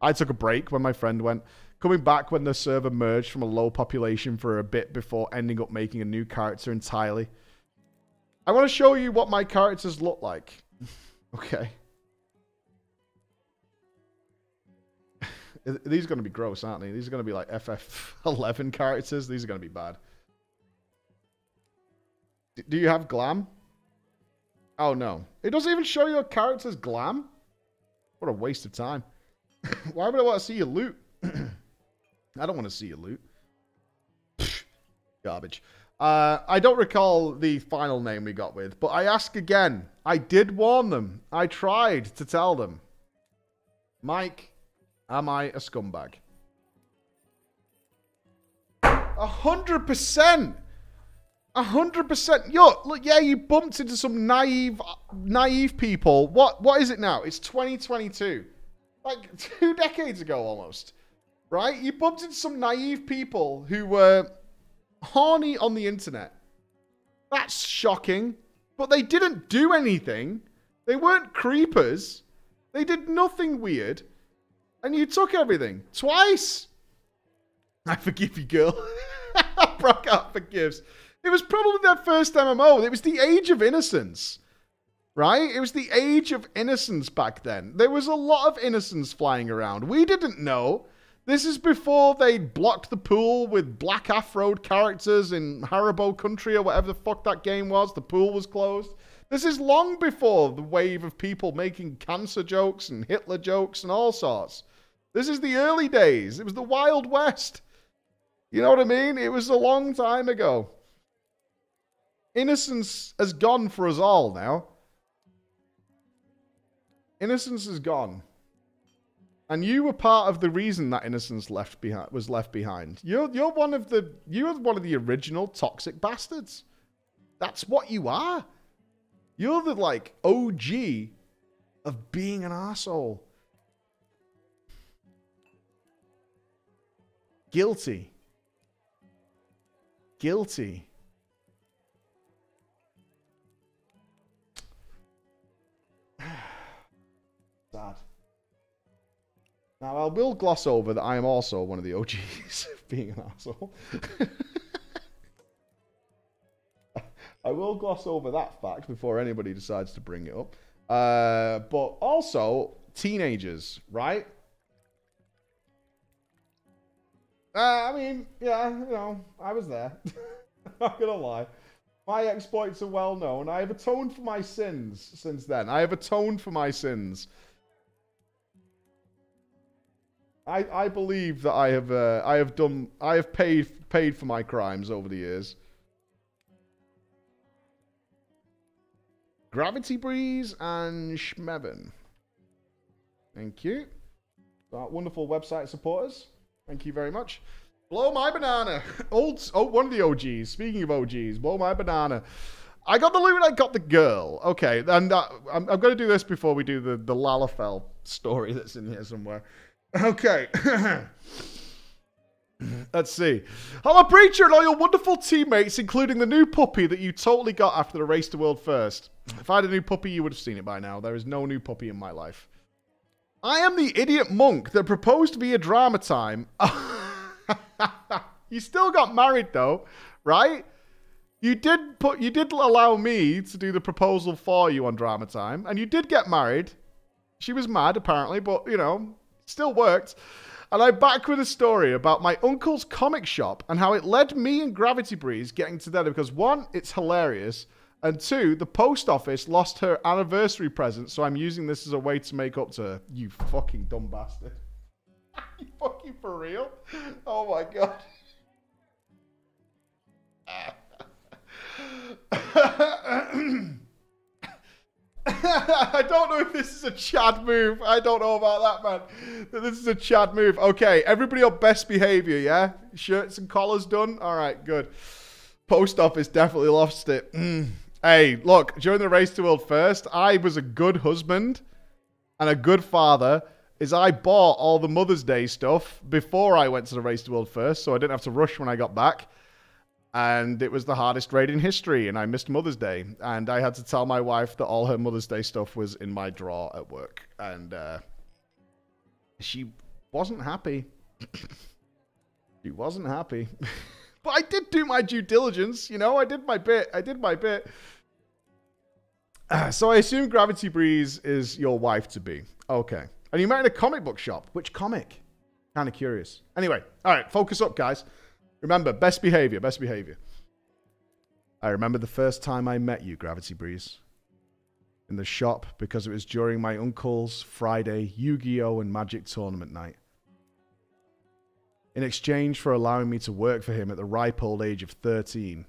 I took a break when my friend went, coming back when the server merged from a low population for a bit before ending up making a new character entirely. I want to show you what my characters look like. okay. These are going to be gross, aren't they? These are going to be like FF11 characters. These are going to be bad. D do you have glam? Oh, no. It doesn't even show your character's glam? What a waste of time. Why would I want to see your loot? I don't want to see your loot. Garbage. Uh, I don't recall the final name we got with, but I ask again. I did warn them. I tried to tell them. Mike, am I a scumbag? A hundred percent. A hundred percent. Yo, look, yeah, you bumped into some naive, naive people. What, what is it now? It's 2022, like two decades ago almost, right? You bumped into some naive people who were horny on the internet. That's shocking. But they didn't do anything. They weren't creepers. They did nothing weird. And you took everything. Twice. I forgive you, girl. Brockout forgives. It was probably their first MMO. It was the age of innocence. Right? It was the age of innocence back then. There was a lot of innocence flying around. We didn't know. This is before they blocked the pool with black afroed characters in Haribo Country or whatever the fuck that game was. The pool was closed. This is long before the wave of people making cancer jokes and Hitler jokes and all sorts. This is the early days. It was the Wild West. You know what I mean? It was a long time ago. Innocence has gone for us all now. Innocence is gone. And you were part of the reason that innocence left behind was left behind. You're you're one of the you're one of the original toxic bastards. That's what you are. You're the like OG of being an asshole. Guilty. Guilty. Sad. Now, I will gloss over that I am also one of the OGs being an asshole. I will gloss over that fact before anybody decides to bring it up. Uh, but also, teenagers, right? Uh, I mean, yeah, you know, I was there. Not gonna lie. My exploits are well known. I have atoned for my sins since then. I have atoned for my sins. I, I believe that I have uh, I have done I have paid paid for my crimes over the years. Gravity Breeze and Schmevin. Thank you. That wonderful website supporters. Thank you very much. Blow my banana. Old oh one of the OGs. Speaking of OGs, blow my banana. I got the loot. I got the girl. Okay, and uh, I'm, I'm going to do this before we do the the Lalafell story that's in here somewhere. Okay. Let's see. Hello, Preacher, and all your wonderful teammates, including the new puppy that you totally got after the race to world first. If I had a new puppy, you would have seen it by now. There is no new puppy in my life. I am the idiot monk that proposed via drama time. you still got married though, right? You did put you did allow me to do the proposal for you on drama time, and you did get married. She was mad apparently, but you know, Still worked. And I'm back with a story about my uncle's comic shop and how it led me and Gravity Breeze getting together because one, it's hilarious. And two, the post office lost her anniversary present, so I'm using this as a way to make up to her. You fucking dumb bastard. you fucking for real? Oh my god. I don't know if this is a Chad move. I don't know about that, man. This is a Chad move. Okay, everybody on best behavior, yeah? Shirts and collars done? All right, good. Post office definitely lost it. Mm. Hey, look, during the race to world first, I was a good husband and a good father. Is I bought all the Mother's Day stuff before I went to the race to world first, so I didn't have to rush when I got back. And it was the hardest raid in history and i missed mother's day. And i had to tell my wife that all her mother's day stuff was in my drawer at work. And uh, she wasn't happy. She wasn't happy but i did do my due diligence you know i did my bit i did my bit uh, so i assume gravity breeze is your wife to be okay and you met in a comic book shop which comic kind of curious anyway all right focus up guys Remember, best behavior, best behavior. I remember the first time I met you, Gravity Breeze. in the shop because it was during my uncle's Friday Yu Gi Oh! and Magic tournament night. In exchange for allowing me to work for him at the ripe old age of 13,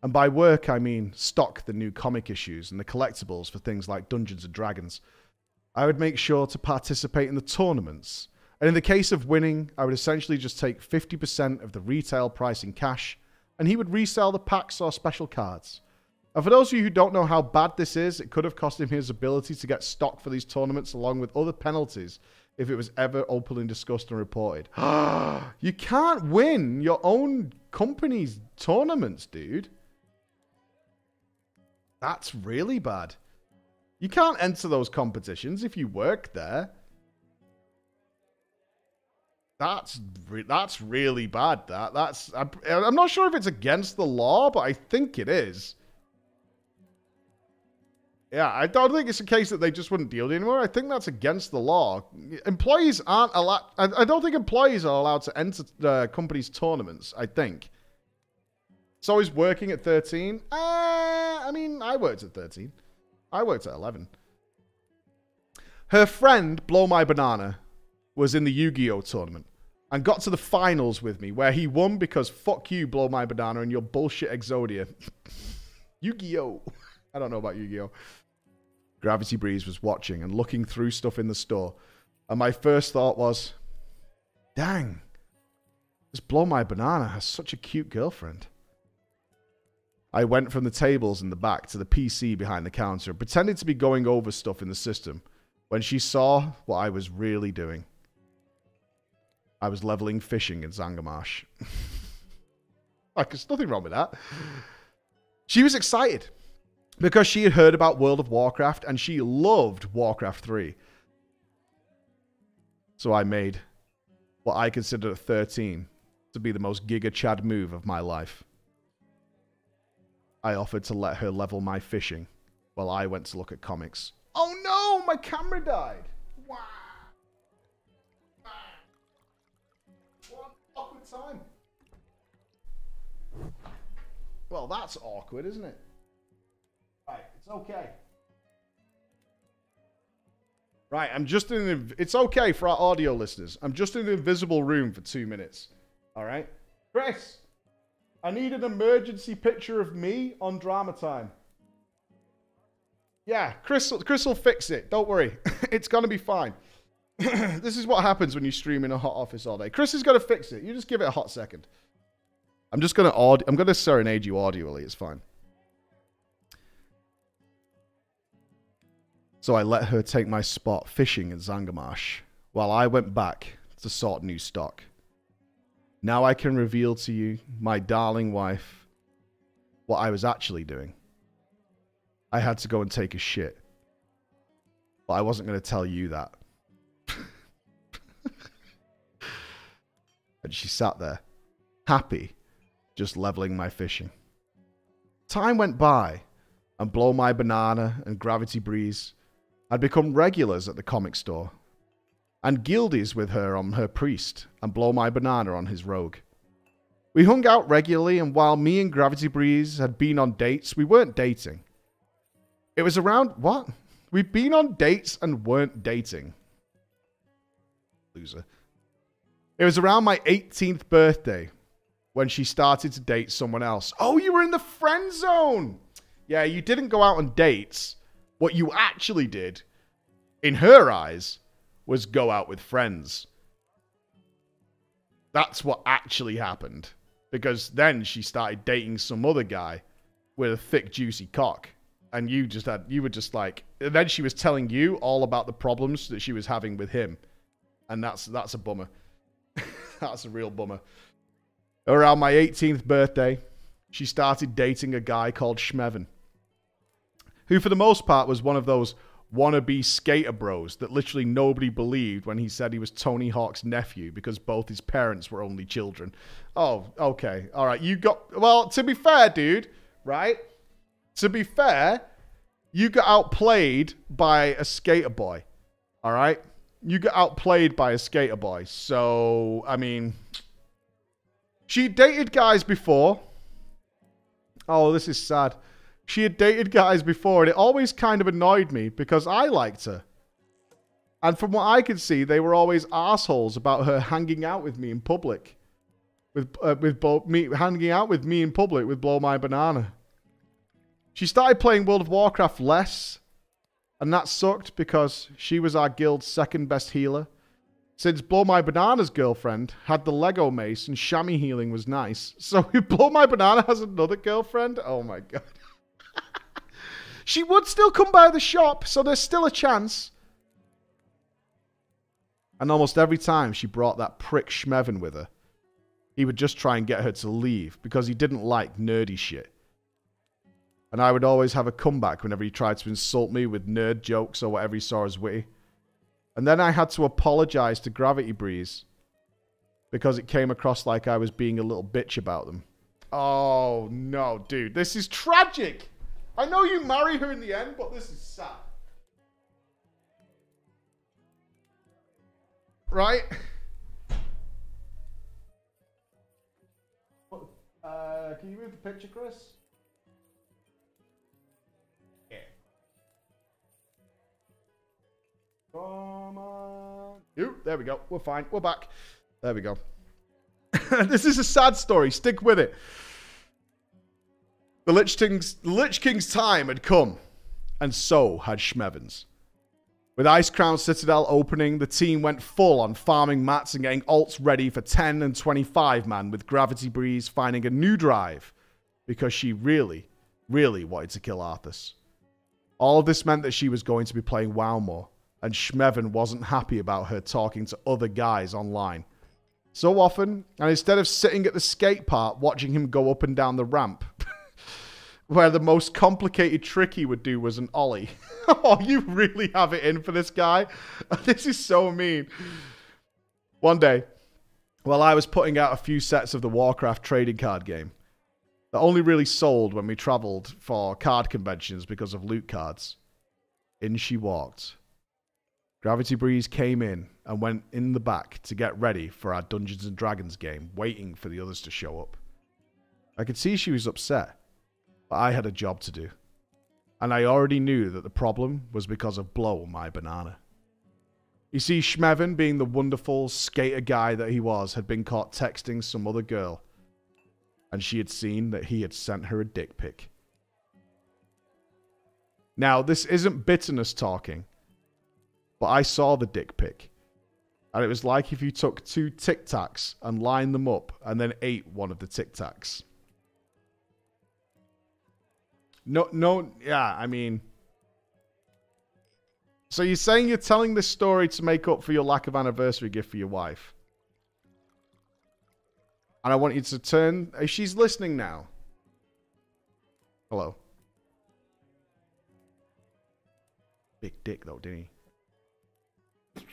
and by work I mean stock the new comic issues and the collectibles for things like Dungeons and Dragons, I would make sure to participate in the tournaments. And in the case of winning, I would essentially just take 50% of the retail price in cash, and he would resell the packs or special cards. And for those of you who don't know how bad this is, it could have cost him his ability to get stock for these tournaments along with other penalties if it was ever openly discussed and reported. you can't win your own company's tournaments, dude. That's really bad. You can't enter those competitions if you work there. That's re- that's really bad. That that's I'm, I'm not sure if it's against the law, but I think it is. Yeah, I don't think it's a case that they just wouldn't deal anymore. I think that's against the law. Employees aren't allowed. I, don't think employees are allowed to enter uh, companies' tournaments. I think. So he's working at 13. Uh, I mean, I worked at 13. I worked at 11. Her friend, Blow My Banana, was in the Yu Gi Oh! tournament and got to the finals with me, where he won because fuck you, Blow My Banana, and your bullshit Exodia. Yu Gi Oh! I don't know about Yu Gi Oh! Gravity Breeze was watching and looking through stuff in the store. And my first thought was, dang, this Blow My Banana has such a cute girlfriend. I went from the tables in the back to the PC behind the counter and pretended to be going over stuff in the system when she saw what I was really doing. I was leveling fishing in Zangarmarsh. like, there's nothing wrong with that. She was excited because she had heard about World of Warcraft and she loved Warcraft 3. So I made what I considered at 13 to be the most Giga Chad move of my life. I offered to let her level my fishing while I went to look at comics. Oh no, my camera died. Wow. What awkward time. Well, that's awkward, isn't it? It's okay. Right, I'm just in it's okay for our audio listeners. I'm just in an invisible room for two minutes. All right? Chris, I need an emergency picture of me on drama time. Yeah, Chris, Chris will fix it. Don't worry. it's to be fine. this is what happens when you stream in a hot office all day. Chris is to fix it. You just give it a hot second. I'm just to aud- I'm to serenade you audibly. It's fine. So I let her take my spot fishing in Zangarmarsh while I went back to sort new stock. Now I can reveal to you, my darling wife, what I was actually doing. I had to go and take a shit. But I wasn't going to tell you that. and she sat there, happy, just leveling my fishing. Time went by, and Blow My Banana and Gravity Breeze had become regulars at the comic store and guildies with her on her priest, and blow my banana on his rogue. We hung out regularly, and while me and Gravity Breeze had been on dates, we weren't dating. It was around what? We'd been on dates and weren't dating. Loser. It was around my 18th birthday when she started to date someone else. Oh, you were in the friend zone. Yeah, you didn't go out on dates. What you actually did, in her eyes, was go out with friends. That's what actually happened. Because then she started dating some other guy with a thick, juicy cock. And you just had, you were just like, and then she was telling you all about the problems that she was having with him. And that's, that's a bummer. that's a real bummer. Around my 18th birthday, she started dating a guy called Schmevin, who for the most part was one of those wannabe skater bros that literally nobody believed when he said he was Tony Hawk's nephew because both his parents were only children. Oh, okay. All right. You got, well, to be fair, dude, right? To be fair, you got outplayed by a skater boy. All right? You got outplayed by a skater boy. So, I mean, she dated guys before. Oh, this is sad. She had dated guys before, and it always kind of annoyed me because I liked her. And from what I could see, they were always assholes about her hanging out with me in public. With uh, with me hanging out with me in public with blow my banana. She started playing World of Warcraft less, and that sucked because she was our guild's second best healer. Since Blow My Banana's girlfriend had the Lego mace and shammy healing was nice. So Blow My Banana has another girlfriend, oh my god. She would still come by the shop, so there's still a chance. And almost every time she brought that prick Schmevin with her, he would just try and get her to leave because he didn't like nerdy shit. And I would always have a comeback whenever he tried to insult me with nerd jokes or whatever he saw as witty. And then I had to apologize to Gravity Breeze because it came across like I was being a little bitch about them. Oh, no, dude. This is tragic. I know you marry her in the end, but this is sad. Right? Uh, can you move the picture, Chris? Yeah. Come on. Ooh, there we go. We're fine. We're back. There we go. this is a sad story. Stick with it. The Lich King's, Lich King's time had come, and so had Schmevins. With Ice Icecrown Citadel opening, the team went full on farming mats and getting alts ready for 10 and 25 man, with Gravity Breeze finding a new drive because she really, really wanted to kill Arthas. All of this meant that she was going to be playing WoW more, and Schmevin wasn't happy about her talking to other guys online. So often, and instead of sitting at the skate park watching him go up and down the ramp, where the most complicated trick he would do was an ollie. oh, you really have it in for this guy. This is so mean. One day, while I was putting out a few sets of the Warcraft trading card game, that only really sold when we traveled for card conventions because of loot cards, in she walked. Gravity Breeze came in and went in the back to get ready for our Dungeons and Dragons game, waiting for the others to show up. I could see she was upset but I had a job to do. And I already knew that the problem was because of Blow My Banana. You see, Schmevin, being the wonderful skater guy that he was, had been caught texting some other girl. And she had seen that he had sent her a dick pic. Now, this isn't bitterness talking, but I saw the dick pic. And it was like if you took two Tic Tacs and lined them up and then ate one of the Tic Tacs. No, no, yeah, I mean. So you're saying you're telling this story to make up for your lack of anniversary gift for your wife? And I want you to turn. If she's listening now. Hello. Big dick, though, didn't he?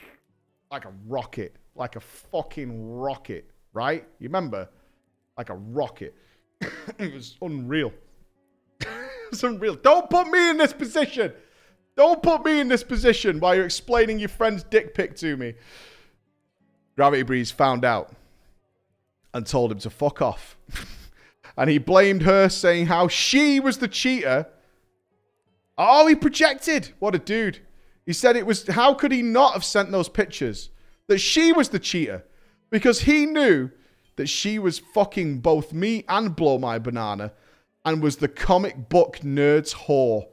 Like a rocket. Like a fucking rocket, right? You remember? Like a rocket. it was unreal. It's unreal. Don't put me in this position. Don't put me in this position while you're explaining your friend's dick pic to me. Gravity Breeze found out and told him to fuck off. and he blamed her, saying how she was the cheater. Oh, he projected. What a dude. He said it was, how could he not have sent those pictures? That she was the cheater. Because he knew that she was fucking both me and Blow My Banana and was the comic book nerd's whore.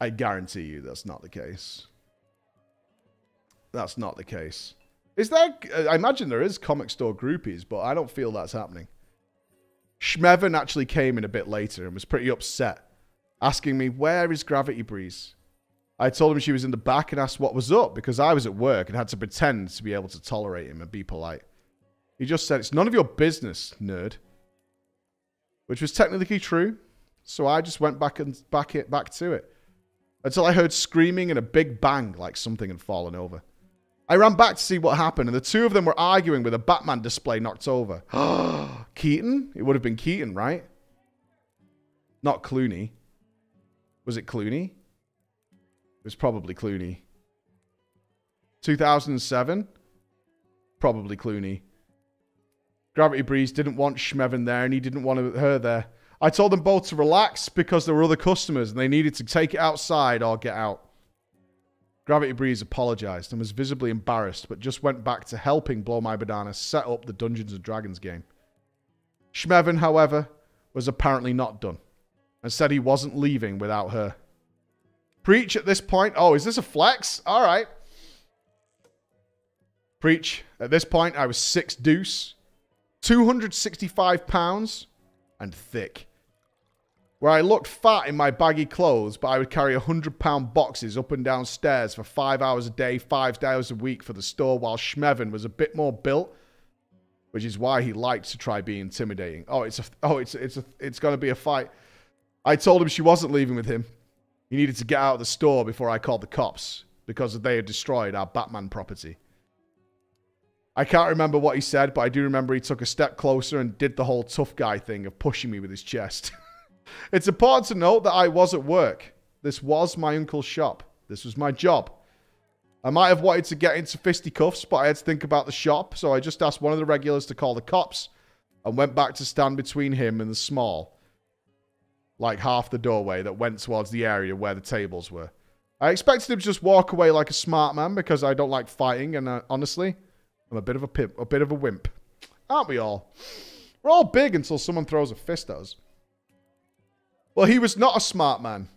I guarantee you that's not the case. That's not the case. Is there? Uh, I imagine there is comic store groupies, but I don't feel that's happening. Schmevin actually came in a bit later and was pretty upset, asking me, Where is Gravity Breeze? I told him she was in the back and asked what was up because I was at work and had to pretend to be able to tolerate him and be polite. He just said, It's none of your business, nerd which was technically true. So I just went back and back it back to it until I heard screaming and a big bang like something had fallen over. I ran back to see what happened, and the two of them were arguing with a Batman display knocked over. Keaton? It would have been Keaton, right? Not Clooney. Was it Clooney? It was probably Clooney. 2007? Probably Clooney. Gravity Breeze didn't want Schmevin there and he didn't want her there. I told them both to relax because there were other customers and they needed to take it outside or get out. Gravity Breeze apologized and was visibly embarrassed, but just went back to helping Blow My Banana set up the Dungeons and Dragons game. Schmevin, however, was apparently not done and said he wasn't leaving without her. Preach at this point. Oh, is this a flex? All right. Preach. At this point, I was six deuce, 265 pounds, and thick. Where I looked fat in my baggy clothes, but I would carry 100 pound boxes up and down stairs for five hours a day, five days a week for the store, while Schmevin was a bit more built, which is why he liked to try being intimidating. Oh, it's a, oh, it's, it's a, it's going to be a fight. I told him she wasn't leaving with him. He needed to get out of the store before I called the cops because they had destroyed our Batman property. I can't remember what he said, but I do remember he took a step closer and did the whole tough guy thing of pushing me with his chest. it's important to note that I was at work. This was my uncle's shop. This was my job. I might have wanted to get into fisticuffs, but I had to think about the shop, so I just asked one of the regulars to call the cops and went back to stand between him and the small, like half the doorway that went towards the area where the tables were. I expected him to just walk away like a smart man because I don't like fighting, and uh, honestly, I'm a bit of a pimp, a bit of a wimp. Aren't we all? We're all big until someone throws a fist at us. Well, he was not a smart man.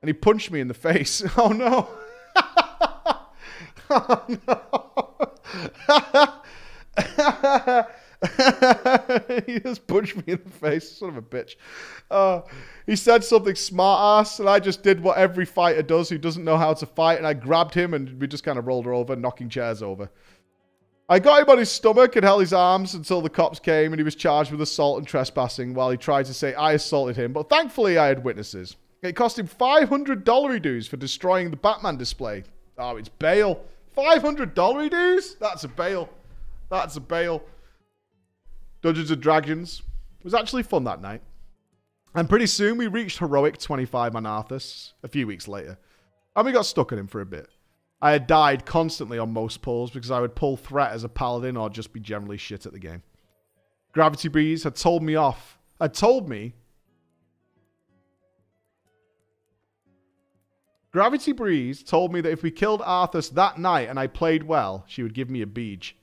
And he punched me in the face. Oh no. oh no. he just punched me in the face. Son of a bitch. Uh, he said something smart ass, and I just did what every fighter does who doesn't know how to fight, and I grabbed him and we just kind of rolled her over, knocking chairs over. I got him on his stomach and held his arms until the cops came and he was charged with assault and trespassing while he tried to say I assaulted him, but thankfully I had witnesses. It cost him $500 dues for destroying the Batman display. Oh, it's bail. $500 dues? That's a bail. That's a bail. Dungeons and Dragons. It was actually fun that night. And pretty soon we reached heroic 25 on Arthas a few weeks later. And we got stuck at him for a bit. I had died constantly on most pulls because I would pull threat as a paladin or just be generally shit at the game. Gravity Breeze had told me off. Had told me. Gravity Breeze told me that if we killed Arthas that night and I played well, she would give me a beach.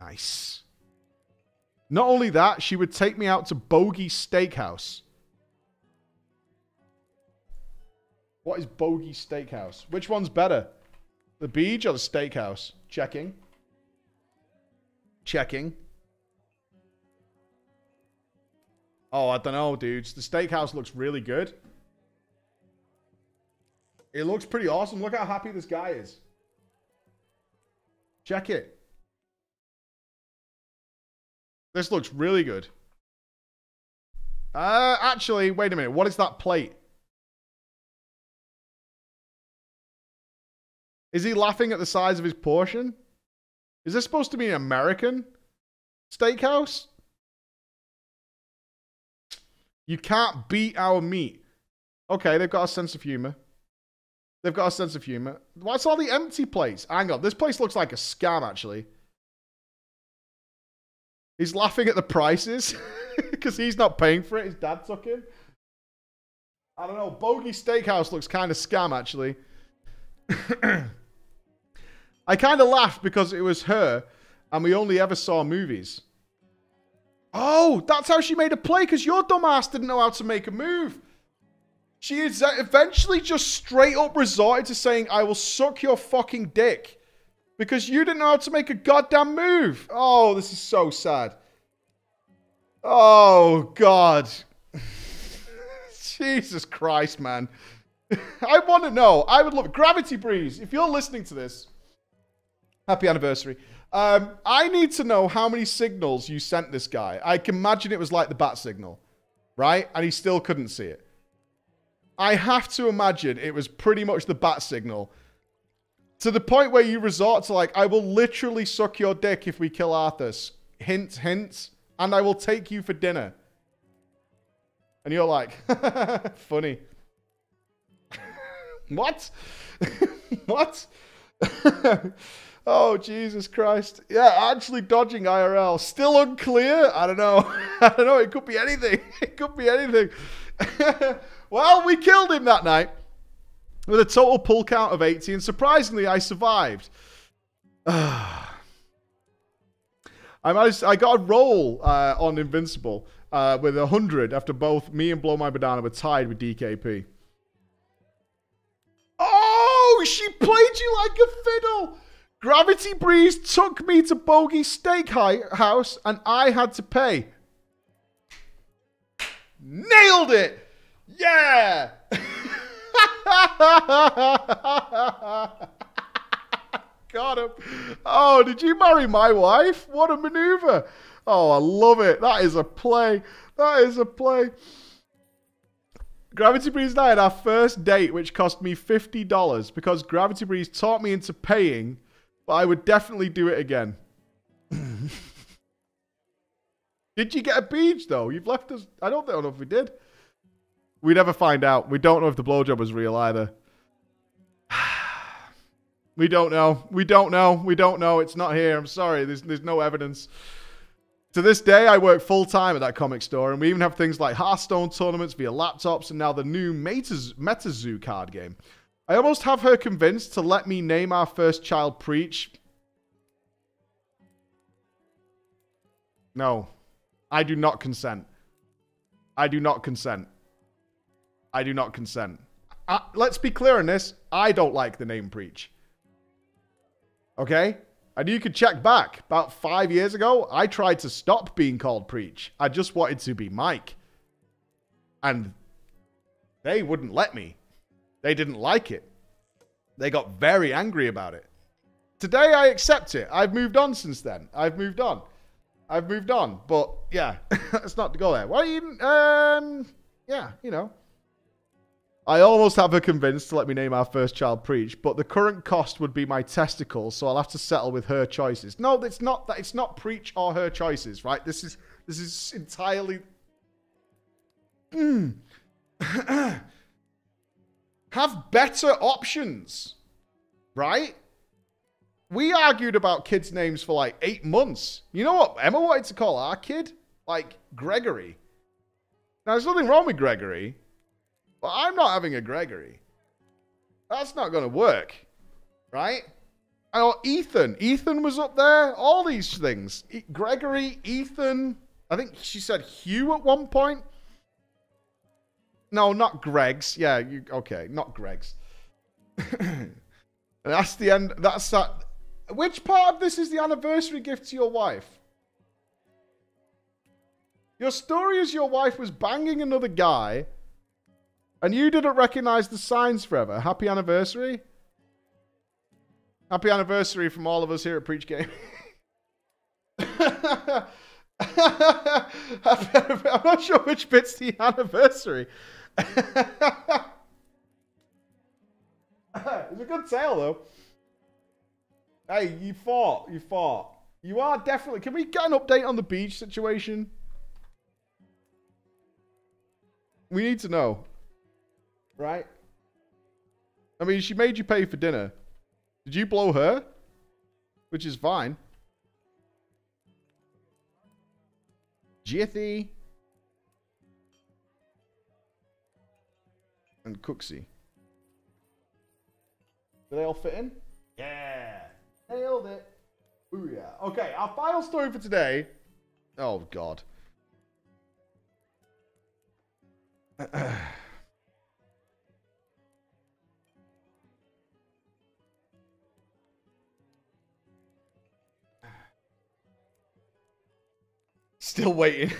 Nice. Not only that, she would take me out to Bogey Steakhouse. What is Bogey Steakhouse? Which one's better? The beach or the steakhouse? Checking. Checking. Oh, I don't know, dudes. The steakhouse looks really good. It looks pretty awesome. Look how happy this guy is. Check it. This looks really good. Uh, actually, wait a minute. What is that plate? Is he laughing at the size of his portion? Is this supposed to be an American steakhouse? You can't beat our meat. Okay, they've got a sense of humor. They've got a sense of humor. What's all the empty plates? Hang on, this place looks like a scam, actually. He's laughing at the prices because he's not paying for it. His dad took him. I don't know. Bogey Steakhouse looks kind of scam, actually. I kind of laughed because it was her and we only ever saw movies. Oh, that's how she made a play because your dumbass didn't know how to make a move. She is eventually just straight up resorted to saying, I will suck your fucking dick because you didn't know how to make a goddamn move. Oh, this is so sad. Oh, God. Jesus Christ, man. I want to know. I would love Gravity Breeze. If you're listening to this, Happy anniversary. Um, I need to know how many signals you sent this guy. I can imagine it was like the bat signal, right? And he still couldn't see it. I have to imagine it was pretty much the bat signal. To the point where you resort to like, I will literally suck your dick if we kill Arthas. Hint, hint. And I will take you for dinner. And you're like, funny. what? what? Oh, Jesus Christ. Yeah, actually dodging IRL. Still unclear? I don't know. I don't know. It could be anything. It could be anything. well, we killed him that night with a total pull count of 80, and surprisingly, I survived. I managed, I got a roll uh, on Invincible uh, with 100 after both me and Blow My Banana were tied with DKP. Oh, she played you like a fiddle. Gravity Breeze took me to Bogey Steakhouse and I had to pay. Nailed it! Yeah! Got him. Oh, did you marry my wife? What a maneuver. Oh, I love it. That is a play. That is a play. Gravity Breeze and I had our first date, which cost me $50 because Gravity Breeze taught me into paying, but I would definitely do it again. did you get a beach, though? You've left us. I don't know if we did. We never find out. We don't know if the blowjob was real either. we don't know. We don't know. We don't know. It's not here. I'm sorry. There's, there's no evidence. To this day, I work full time at that comic store, and we even have things like Hearthstone tournaments via laptops and now the new Metaz- MetaZoo card game. I almost have her convinced to let me name our first child Preach. No, I do not consent. I do not consent. I do not consent. Uh, let's be clear on this. I don't like the name Preach. Okay? And you could check back. About five years ago, I tried to stop being called Preach. I just wanted to be Mike. And they wouldn't let me. They didn't like it. They got very angry about it. Today, I accept it. I've moved on since then. I've moved on. I've moved on. But yeah, let's not go there. Why you, um, yeah, you know. I almost have her convinced to let me name our first child Preach, but the current cost would be my testicles, so I'll have to settle with her choices. No, it's not that. It's not Preach or her choices, right? This is this is entirely. Mm. Have better options, right? We argued about kids' names for like eight months. You know what Emma wanted to call our kid? Like Gregory. Now, there's nothing wrong with Gregory. But I'm not having a Gregory. That's not going to work. Right? Oh, Ethan. Ethan was up there. All these things. Gregory, Ethan. I think she said Hugh at one point. No, not Greg's. Yeah, you okay, not Greg's. that's the end. That's that. Which part of this is the anniversary gift to your wife? Your story is your wife was banging another guy and you didn't recognize the signs forever. Happy anniversary. Happy anniversary from all of us here at Preach Game. I'm not sure which bit's the anniversary. it's a good tale, though. Hey, you fought. You fought. You are definitely. Can we get an update on the beach situation? We need to know. Right? I mean, she made you pay for dinner. Did you blow her? Which is fine. Jithy. And Cooksey. Do they all fit in? Yeah. Nailed it. Ooh, yeah. Okay, our final story for today. Oh, God. Still waiting.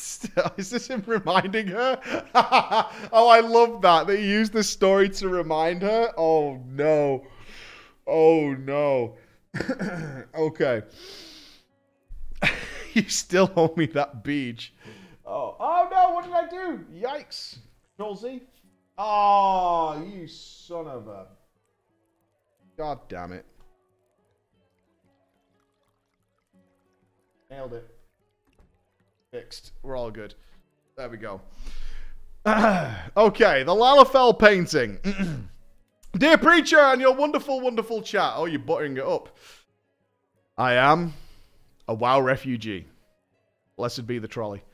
Is this him reminding her? oh, I love that. They used this story to remind her. Oh, no. Oh, no. okay. you still owe me that beach. Oh, oh no, what did I do? Yikes. Z. Oh, you son of a. God damn it. Nailed it. Fixed. We're all good. There we go. okay, the Lalafell painting. Dear Preacher and your wonderful, wonderful chat. Oh, you're buttering it up. I am a WoW refugee. Blessed be the trolley.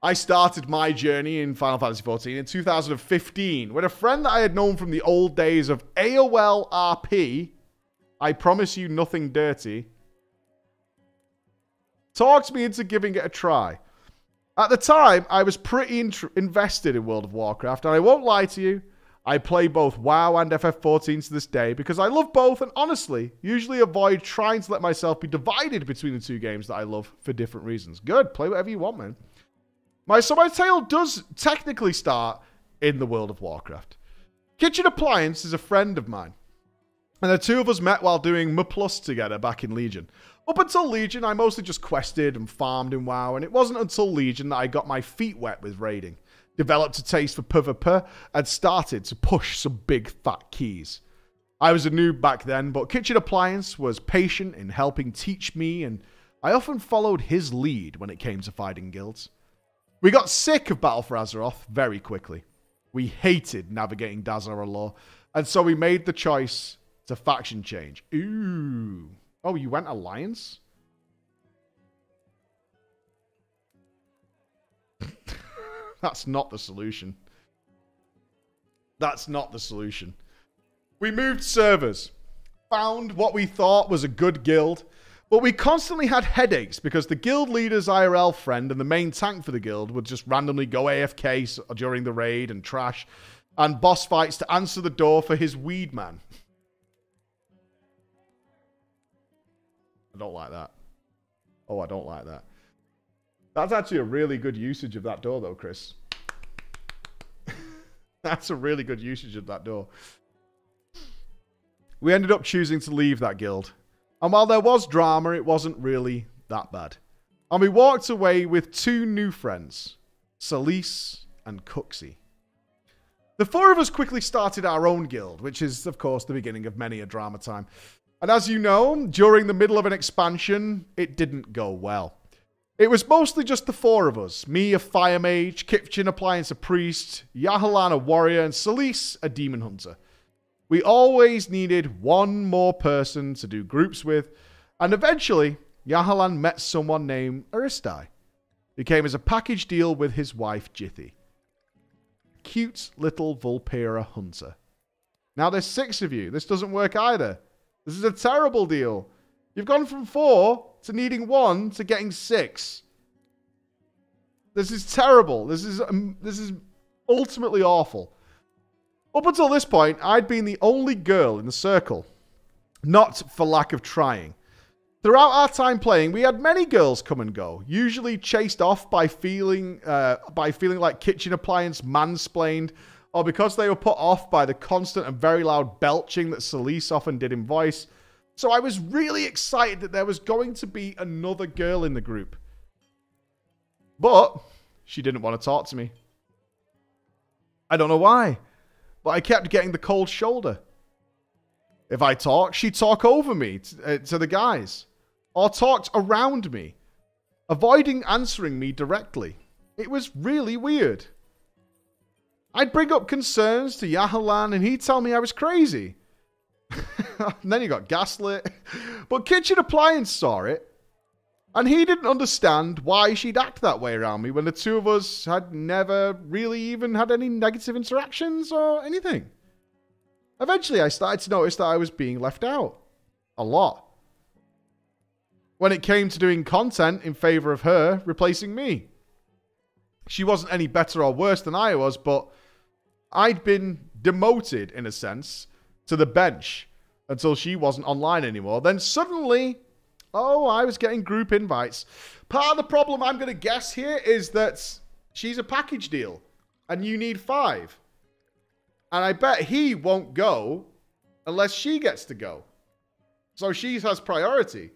I started my journey in Final Fantasy XIV in 2015 when a friend that I had known from the old days of AOL RP, I promise you nothing dirty, talked me into giving it a try. At the time, I was pretty invested in World of Warcraft, and I won't lie to you, I play both WoW and FF14 to this day because I love both and honestly usually avoid trying to let myself be divided between the two games that I love for different reasons. Good, play whatever you want, man. My so my tale does technically start in the World of Warcraft. Kitchen Appliance is a friend of mine. And the two of us met while doing M Plus together back in Legion. Up until Legion, I mostly just quested and farmed in WoW, and it wasn't until Legion that I got my feet wet with raiding developed a taste for PvP, and started to push some big fat keys. I was a noob back then, but Kitchen Appliance was patient in helping teach me, and I often followed his lead when it came to fighting guilds. We got sick of Battle for Azeroth very quickly. We hated navigating Dazar'alor, and so we made the choice to faction change. Ooh. Oh, you went Alliance? That's not the solution. That's not the solution. We moved servers, found what we thought was a good guild, but we constantly had headaches because the guild leader's IRL friend and the main tank for the guild would just randomly go AFK during the raid and trash, and boss fights to answer the door for his weed man. I don't like that. Oh, I don't like that. That's actually a really good usage of that door, though, Chris. That's a really good usage of that door. We ended up choosing to leave that guild. And while there was drama, it wasn't really that bad. And we walked away with two new friends, Celise and Cooksey. The four of us quickly started our own guild, which is, of course, the beginning of many a drama time. And as you know, during the middle of an expansion, it didn't go well. It was mostly just the four of us me, a fire mage, Kitchen Appliance, a priest, Yahalan, a warrior, and Celise, a demon hunter. We always needed one more person to do groups with, and eventually, Yahalan met someone named Aristai, who came as a package deal with his wife, Jithy. Cute little Vulpera hunter. Now there's six of you. This doesn't work either. This is a terrible deal. You've gone from four to needing one to getting six. This is terrible. This is um, this is ultimately awful. Up until this point, I'd been the only girl in the circle. Not for lack of trying. Throughout our time playing, we had many girls come and go, usually chased off by feeling uh, by feeling like kitchen appliance mansplained, or because they were put off by the constant and very loud belching that Celise often did in voice. So I was really excited that there was going to be another girl in the group. But she didn't want to talk to me. I don't know why, but I kept getting the cold shoulder. If I talked, she'd talk over me to, uh, to the guys, or talked around me, avoiding answering me directly. It was really weird. I'd bring up concerns to Yahalan, and he'd tell me I was crazy. and then you got gaslit. But Kitchen Appliance saw it. And he didn't understand why she'd act that way around me when the two of us had never really even had any negative interactions or anything. Eventually, I started to notice that I was being left out. A lot. When it came to doing content in favor of her replacing me. She wasn't any better or worse than I was, but I'd been demoted, in a sense, to the bench until she wasn't online anymore. Then suddenly, oh, I was getting group invites. Part of the problem I'm going to guess here is that she's a package deal and you need five. And I bet he won't go unless she gets to go. So she has priority.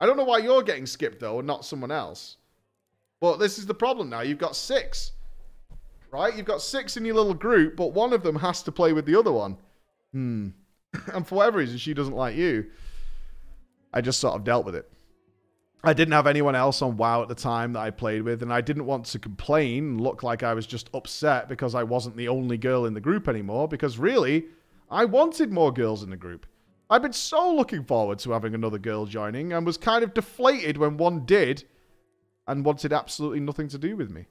I don't know why you're getting skipped though and not someone else. But this is the problem now. You've got six. Right? You've got six in your little group, but one of them has to play with the other one. Hmm. and for whatever reason, she doesn't like you. I just sort of dealt with it. I didn't have anyone else on WoW at the time that I played with, and I didn't want to complain, look like I was just upset because I wasn't the only girl in the group anymore, because really, I wanted more girls in the group. I've been so looking forward to having another girl joining and was kind of deflated when one did and wanted absolutely nothing to do with me.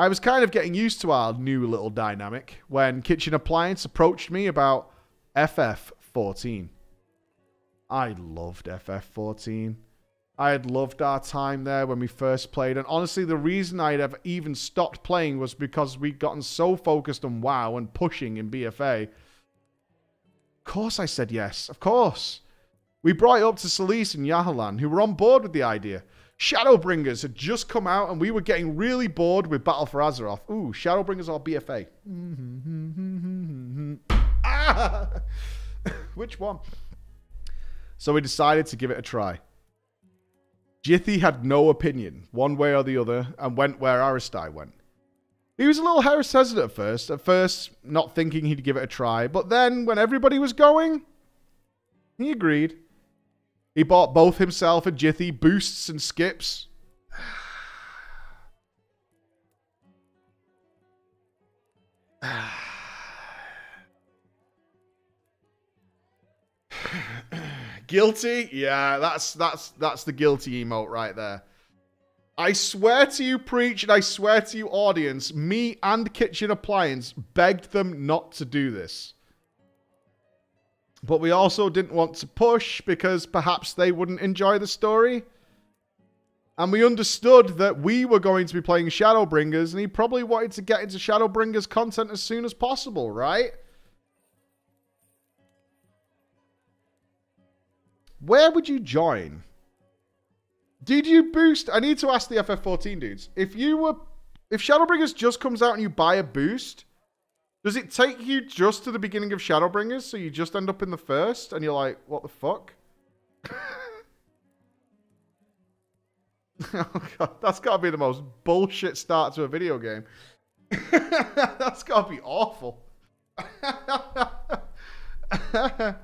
I was kind of getting used to our new little dynamic when Kitchen Appliance approached me about FF14. I loved FF14. I had loved our time there when we first played, and honestly, the reason I'd have even stopped playing was because we'd gotten so focused on WoW and pushing in BFA. Of course, I said yes. Of course. We brought it up to Celise and Yahalan, who were on board with the idea. Shadowbringers had just come out, and we were getting really bored with Battle for Azeroth. Ooh, Shadowbringers or BFA? ah! Which one? So we decided to give it a try. Jithy had no opinion, one way or the other, and went where Aristai went. He was a little hesitant at first, at first not thinking he'd give it a try, but then, when everybody was going, he agreed. He bought both himself and Jithy boosts and skips. guilty? Yeah, that's that's that's the guilty emote right there. I swear to you, preach, and I swear to you, audience, me and Kitchen Appliance begged them not to do this. But we also didn't want to push because perhaps they wouldn't enjoy the story. And we understood that we were going to be playing Shadowbringers, and he probably wanted to get into Shadowbringers content as soon as possible, right? Where would you join? Did you boost? I need to ask the FF14 dudes. If you were, if Shadowbringers just comes out and you buy a boost, does it take you just to the beginning of Shadowbringers, so you just end up in the first, and you're like, what the fuck? oh god, that's got to be the most bullshit start to a video game. that's got to be awful.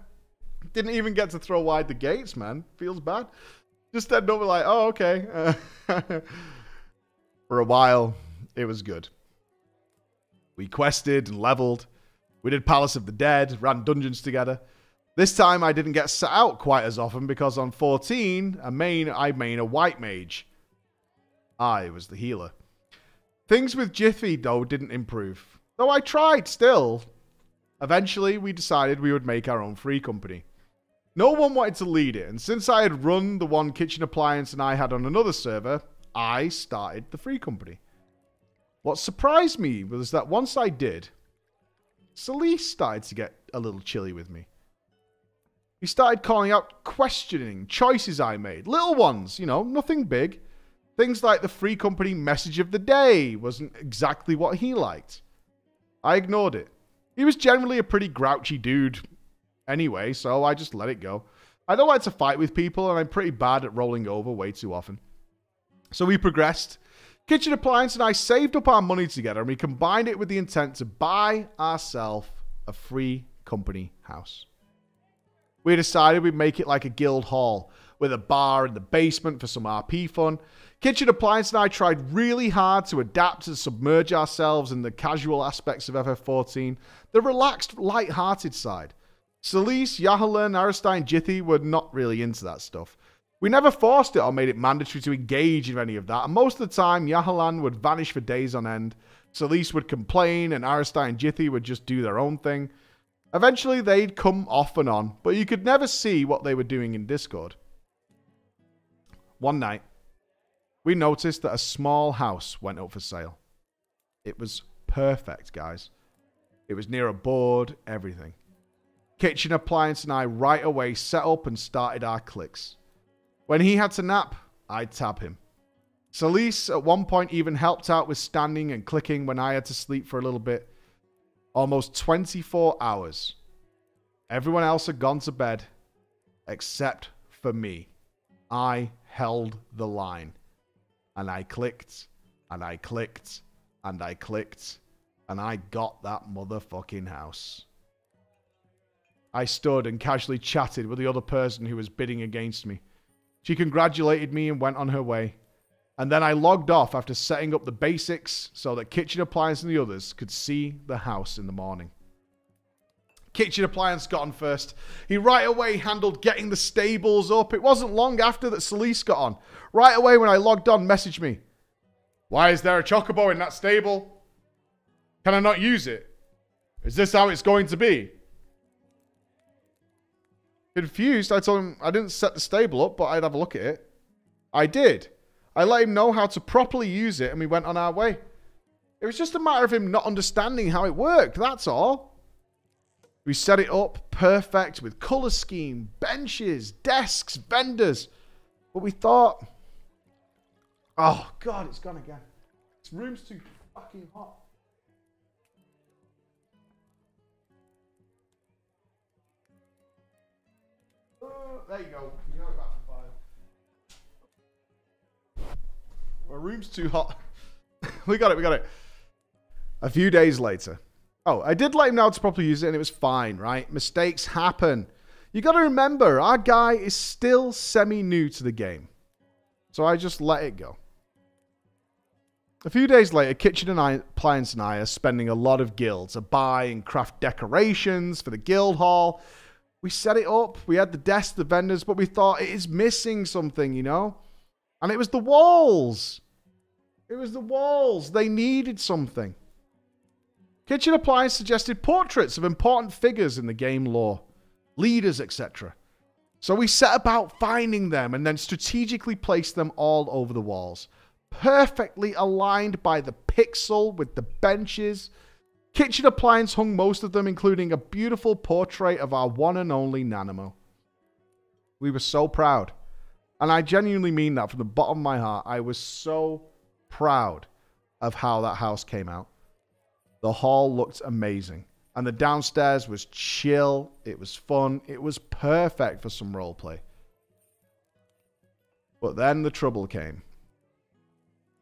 Didn't even get to throw wide the gates, man. Feels bad. Just end up like, oh, okay. For a while, it was good. We quested and leveled. We did Palace of the Dead, ran dungeons together. This time I didn't get set out quite as often because on 14, a main I main a white mage. I was the healer. Things with Jithy though didn't improve. Though I tried still. Eventually we decided we would make our own free company. No one wanted to lead it, and since I had run the one kitchen appliance and I had on another server, I started the free company. What surprised me was that once I did, Celise started to get a little chilly with me. He started calling out, questioning choices I made. Little ones, you know, nothing big. Things like the free company message of the day wasn't exactly what he liked. I ignored it. He was generally a pretty grouchy dude anyway, so I just let it go. I don't like to fight with people, and I'm pretty bad at rolling over way too often. So we progressed Kitchen Appliance and I saved up our money together and we combined it with the intent to buy ourselves a free company house. We decided we'd make it like a guild hall with a bar in the basement for some RP fun. Kitchen Appliance and I tried really hard to adapt and submerge ourselves in the casual aspects of FF14, the relaxed, light-hearted side. Celise, Yahalan, Aristai, and Jithy were not really into that stuff. We never forced it or made it mandatory to engage in any of that, and most of the time, Yahalan would vanish for days on end. Celise would complain, and Aristai and Jithy would just do their own thing. Eventually, they'd come off and on, but you could never see what they were doing in Discord. One night, we noticed that a small house went up for sale. It was perfect, guys. It was near a board, everything. Kitchen Appliance and I right away set up and started our clicks. When he had to nap, I'd tap him. Celise at one point even helped out with standing and clicking when I had to sleep for a little bit. Almost 24 hours. Everyone else had gone to bed, except for me. I held the line. And I clicked, and I clicked, and I clicked, and I got that motherfucking house. I stood and casually chatted with the other person who was bidding against me. She congratulated me and went on her way. And then I logged off after setting up the basics so that Kitchen Appliance and the others could see the house in the morning. Kitchen appliance got on first. He right away handled getting the stables up. It wasn't long after that Celise got on. Right away when I logged on, messaged me. Why is there a chocobo in that stable? Can I not use it? Is this how it's going to be? Confused, I told him I didn't set the stable up, but I'd have a look at it. I did. I let him know how to properly use it and we went on our way. It was just a matter of him not understanding how it worked, that's all. We set it up perfect with color scheme, benches, desks, vendors. But we thought, oh God, it's gone again. This room's too fucking hot. There you go. You know to five. My room's too hot. we got it, we got it. A few days later. Oh, I did let him know to properly use it and it was fine, right? Mistakes happen. You got to remember, our guy is still semi new to the game. So I just let it go. A few days later, Kitchen and I, Appliance and I are spending a lot of guilds, to buy and craft decorations for the guild hall. We set it up, we had the desk, the vendors, but we thought it is missing something, you know? And it was the walls. It was the walls. They needed something. Kitchen Appliance suggested portraits of important figures in the game lore, leaders, etc. So we set about finding them and then strategically placed them all over the walls, perfectly aligned by the pixel with the benches. Kitchen Appliance hung most of them, including a beautiful portrait of our one and only Nanamo. We were so proud. And I genuinely mean that from the bottom of my heart. I was so proud of how that house came out. The hall looked amazing. And the downstairs was chill. It was fun. It was perfect for some roleplay. But then the trouble came.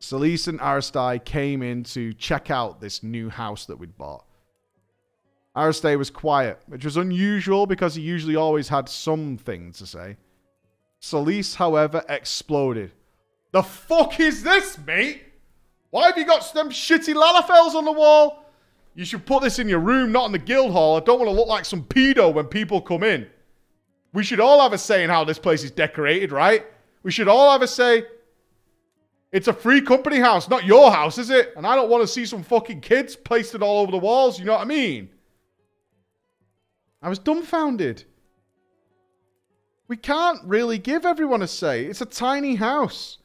Celise and Aristai came in to check out this new house that we'd bought. Aristai was quiet, which was unusual because he usually always had something to say. Celise, however, exploded. The fuck is this, mate? Why have you got them shitty Lalafells on the wall? You should put this in your room, not in the guild hall. I don't want to look like some pedo when people come in. We should all have a say in how this place is decorated, right? We should all have a say. It's a free company house, not your house, is it? And I don't want to see some fucking kids pasted all over the walls, you know what I mean? I was dumbfounded. We can't really give everyone a say. It's a tiny house.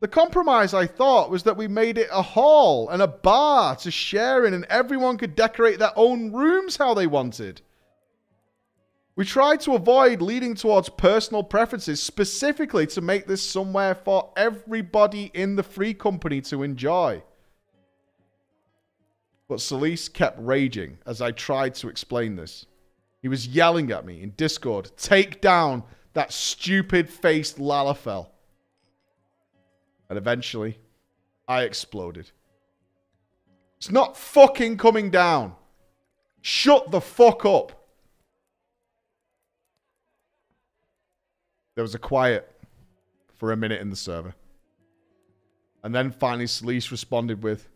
The compromise, I thought, was that we made it a hall and a bar to share in, and everyone could decorate their own rooms how they wanted. We tried to avoid leading towards personal preferences specifically to make this somewhere for everybody in the free company to enjoy. But Celise kept raging as I tried to explain this. He was yelling at me in Discord, take down that stupid faced Lalafell. And eventually, I exploded. It's not fucking coming down. Shut the fuck up. There was a quiet for a minute in the server. And then finally, Celise responded with,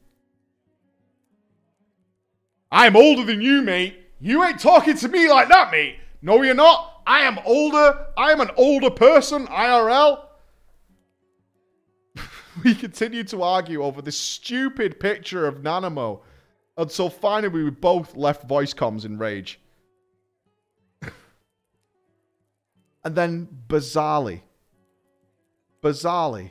I'm older than you, mate. You ain't talking to me like that, mate. No, you're not. I am older. I am an older person, IRL. we continued to argue over this stupid picture of Nanamo until finally we both left voice comms in rage. And then, bizarrely, bizarrely,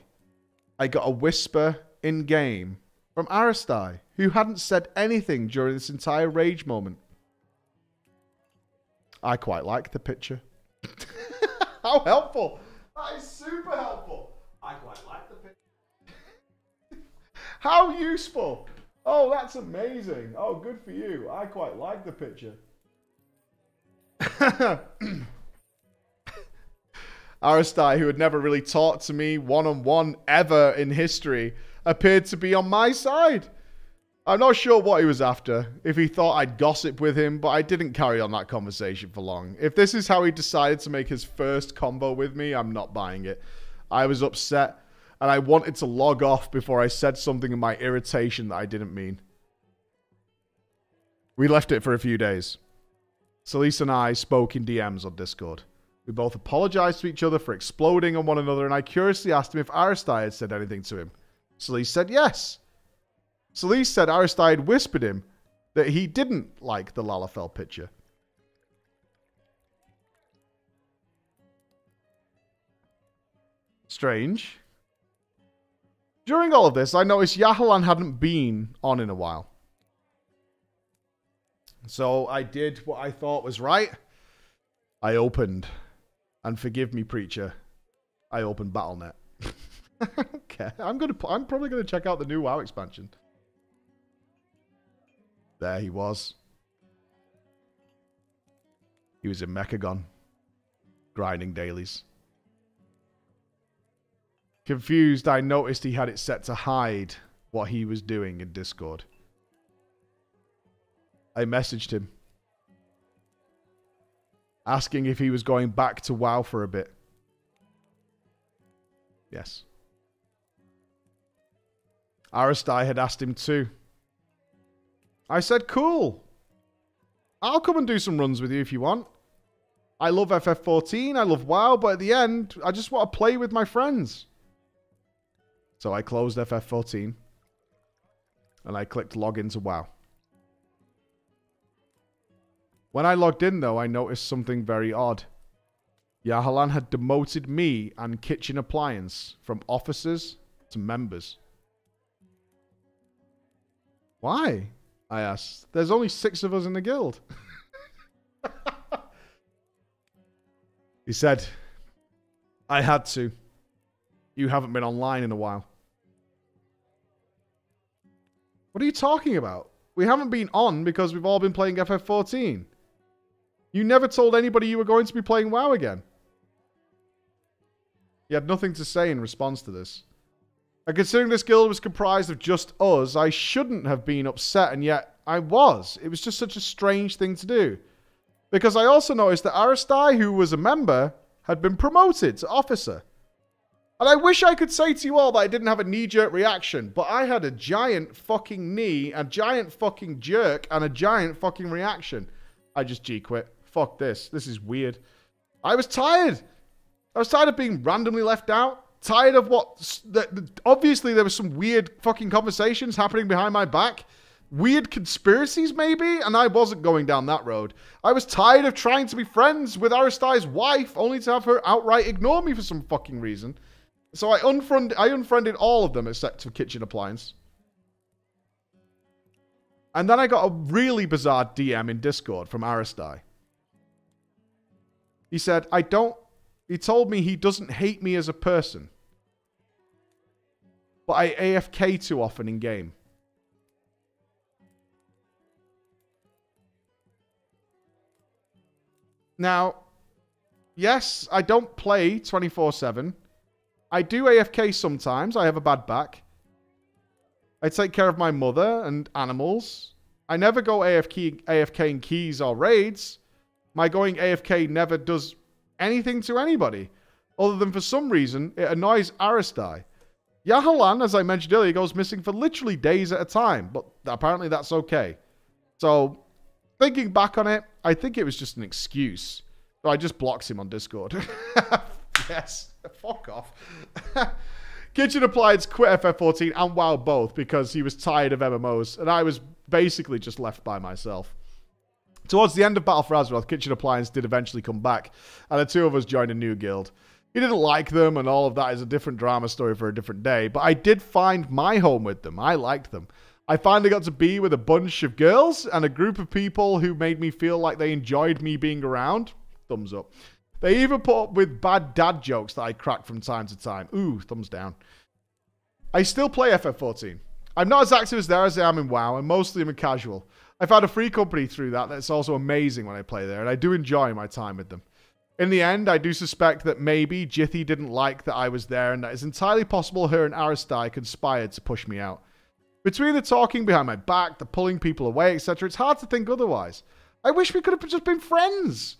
I got a whisper in game from Aristai, who hadn't said anything during this entire rage moment. I quite like the picture. How helpful! That is super helpful. I quite like the picture. How useful! Oh, that's amazing. Oh, good for you. I quite like the picture. Aristai, who had never really talked to me one on one ever in history, appeared to be on my side. I'm not sure what he was after, if he thought I'd gossip with him, but I didn't carry on that conversation for long. If this is how he decided to make his first combo with me, I'm not buying it. I was upset and I wanted to log off before I said something in my irritation that I didn't mean. We left it for a few days. Solis and I spoke in DMs on Discord. We both apologized to each other for exploding on one another, and I curiously asked him if Aristide had said anything to him. Solis said yes. Solis said Aristide whispered him that he didn't like the Lalafell picture. Strange. During all of this, I noticed Yahalan hadn't been on in a while. So I did what I thought was right. I opened, and forgive me, preacher, I opened Battle.net. okay, I'm gonna. I'm probably gonna check out the new WoW expansion. There he was. He was in Mechagon, grinding dailies. Confused, I noticed he had it set to hide what he was doing in Discord. I messaged him. Asking if he was going back to WoW for a bit. Yes. Aristai had asked him too. I said, cool. I'll come and do some runs with you if you want. I love FF14, I love WoW, but at the end, I just want to play with my friends. So I closed FF14 and I clicked login to WoW. When I logged in, though, I noticed something very odd. Yahalan had demoted me and Kitchen Appliance from officers to members. Why? I asked. There's only six of us in the guild. he said, I had to. You haven't been online in a while. What are you talking about? We haven't been on because we've all been playing FF14. You never told anybody you were going to be playing WoW again. He had nothing to say in response to this. And considering this guild was comprised of just us, I shouldn't have been upset, and yet I was. It was just such a strange thing to do. Because I also noticed that Aristai, who was a member, had been promoted to officer. And I wish I could say to you all that I didn't have a knee jerk reaction, but I had a giant fucking knee, a giant fucking jerk, and a giant fucking reaction. I just G quit. Fuck this. This is weird. I was tired. I was tired of being randomly left out. Tired of what. Obviously, there was some weird fucking conversations happening behind my back. Weird conspiracies, maybe? And I wasn't going down that road. I was tired of trying to be friends with Aristai's wife, only to have her outright ignore me for some fucking reason. So I, unfriend, I unfriended all of them except for Kitchen Appliance. And then I got a really bizarre DM in Discord from Aristai. He said, I don't. He told me he doesn't hate me as a person. But I AFK too often in game. Now, yes, I don't play 24 7. I do AFK sometimes. I have a bad back. I take care of my mother and animals. I never go AFK, AFK in keys or raids. My going AFK never does anything to anybody. Other than for some reason, it annoys Aristai. Yahalan, as I mentioned earlier, goes missing for literally days at a time, but apparently that's okay. So, thinking back on it, I think it was just an excuse. So I just blocked him on Discord. yes. Fuck off. Kitchen Appliance quit FF14 and WoW both because he was tired of MMOs, and I was basically just left by myself. Towards the end of Battle for Azeroth, Kitchen Appliance did eventually come back, and the two of us joined a new guild. He didn't like them, and all of that is a different drama story for a different day, but I did find my home with them. I liked them. I finally got to be with a bunch of girls and a group of people who made me feel like they enjoyed me being around. Thumbs up. They even put up with bad dad jokes that I crack from time to time. Ooh, thumbs down. I still play FF14. I'm not as active as there as I am in WoW, and mostly I'm a casual. I found a free company through that that's also amazing when I play there, and I do enjoy my time with them. In the end, I do suspect that maybe Jithy didn't like that I was there, and that it's entirely possible her and Aristai conspired to push me out. Between the talking behind my back, the pulling people away, etc., it's hard to think otherwise. I wish we could have just been friends.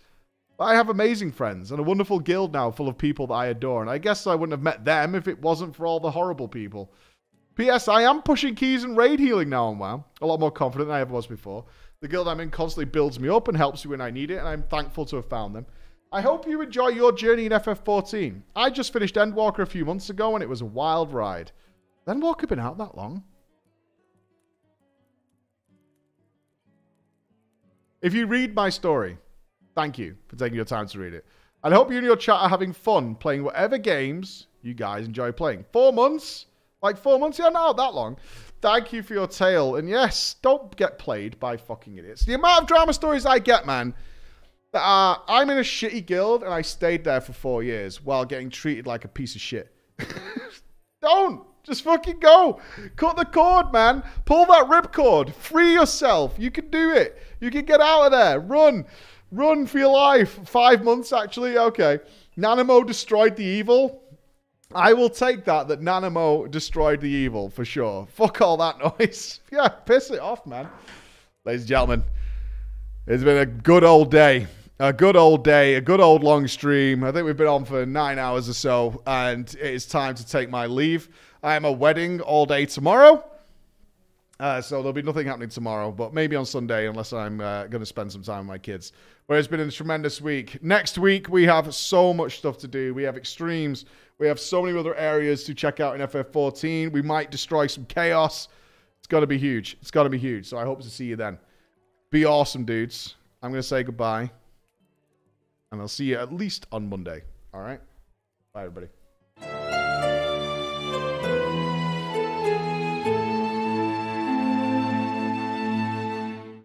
I have amazing friends and a wonderful guild now full of people that I adore, and I guess I wouldn't have met them if it wasn't for all the horrible people. P.S. I am pushing keys and raid healing now on WoW. A lot more confident than I ever was before. The guild I'm in constantly builds me up and helps me when I need it, and I'm thankful to have found them. I hope you enjoy your journey in FF14. I just finished Endwalker a few months ago, and it was a wild ride. Endwalker been out that long? If you read my story, thank you for taking your time to read it. And I hope you and your chat are having fun playing whatever games you guys enjoy playing. Four months? Like four months? Yeah, not that long. Thank you for your tale. And yes, don't get played by fucking idiots. The amount of drama stories I get, man, that are, I'm in a shitty guild and I stayed there for four years while getting treated like a piece of shit. don't. Just fucking go. Cut the cord, man. Pull that ripcord. Free yourself. You can do it. You can get out of there. Run. Run for your life. Five months, actually. Okay. Nanamo destroyed the evil. I will take that, that Nanamo destroyed the evil, for sure. Fuck all that noise. yeah, piss it off, man. Ladies and gentlemen, it's been a good old day. A good old day, a good old long stream. I think we've been on for nine hours or so, and it is time to take my leave. I am a wedding all day tomorrow. Uh, so there'll be nothing happening tomorrow, but maybe on Sunday, unless I'm uh, going to spend some time with my kids. But it's been a tremendous week. Next week, we have so much stuff to do. We have extremes. We have so many other areas to check out in FF14. We might destroy some chaos. It's got to be huge. It's got to be huge. So I hope to see you then. Be awesome, dudes. I'm going to say goodbye. And I'll see you at least on Monday. All right? Bye, everybody.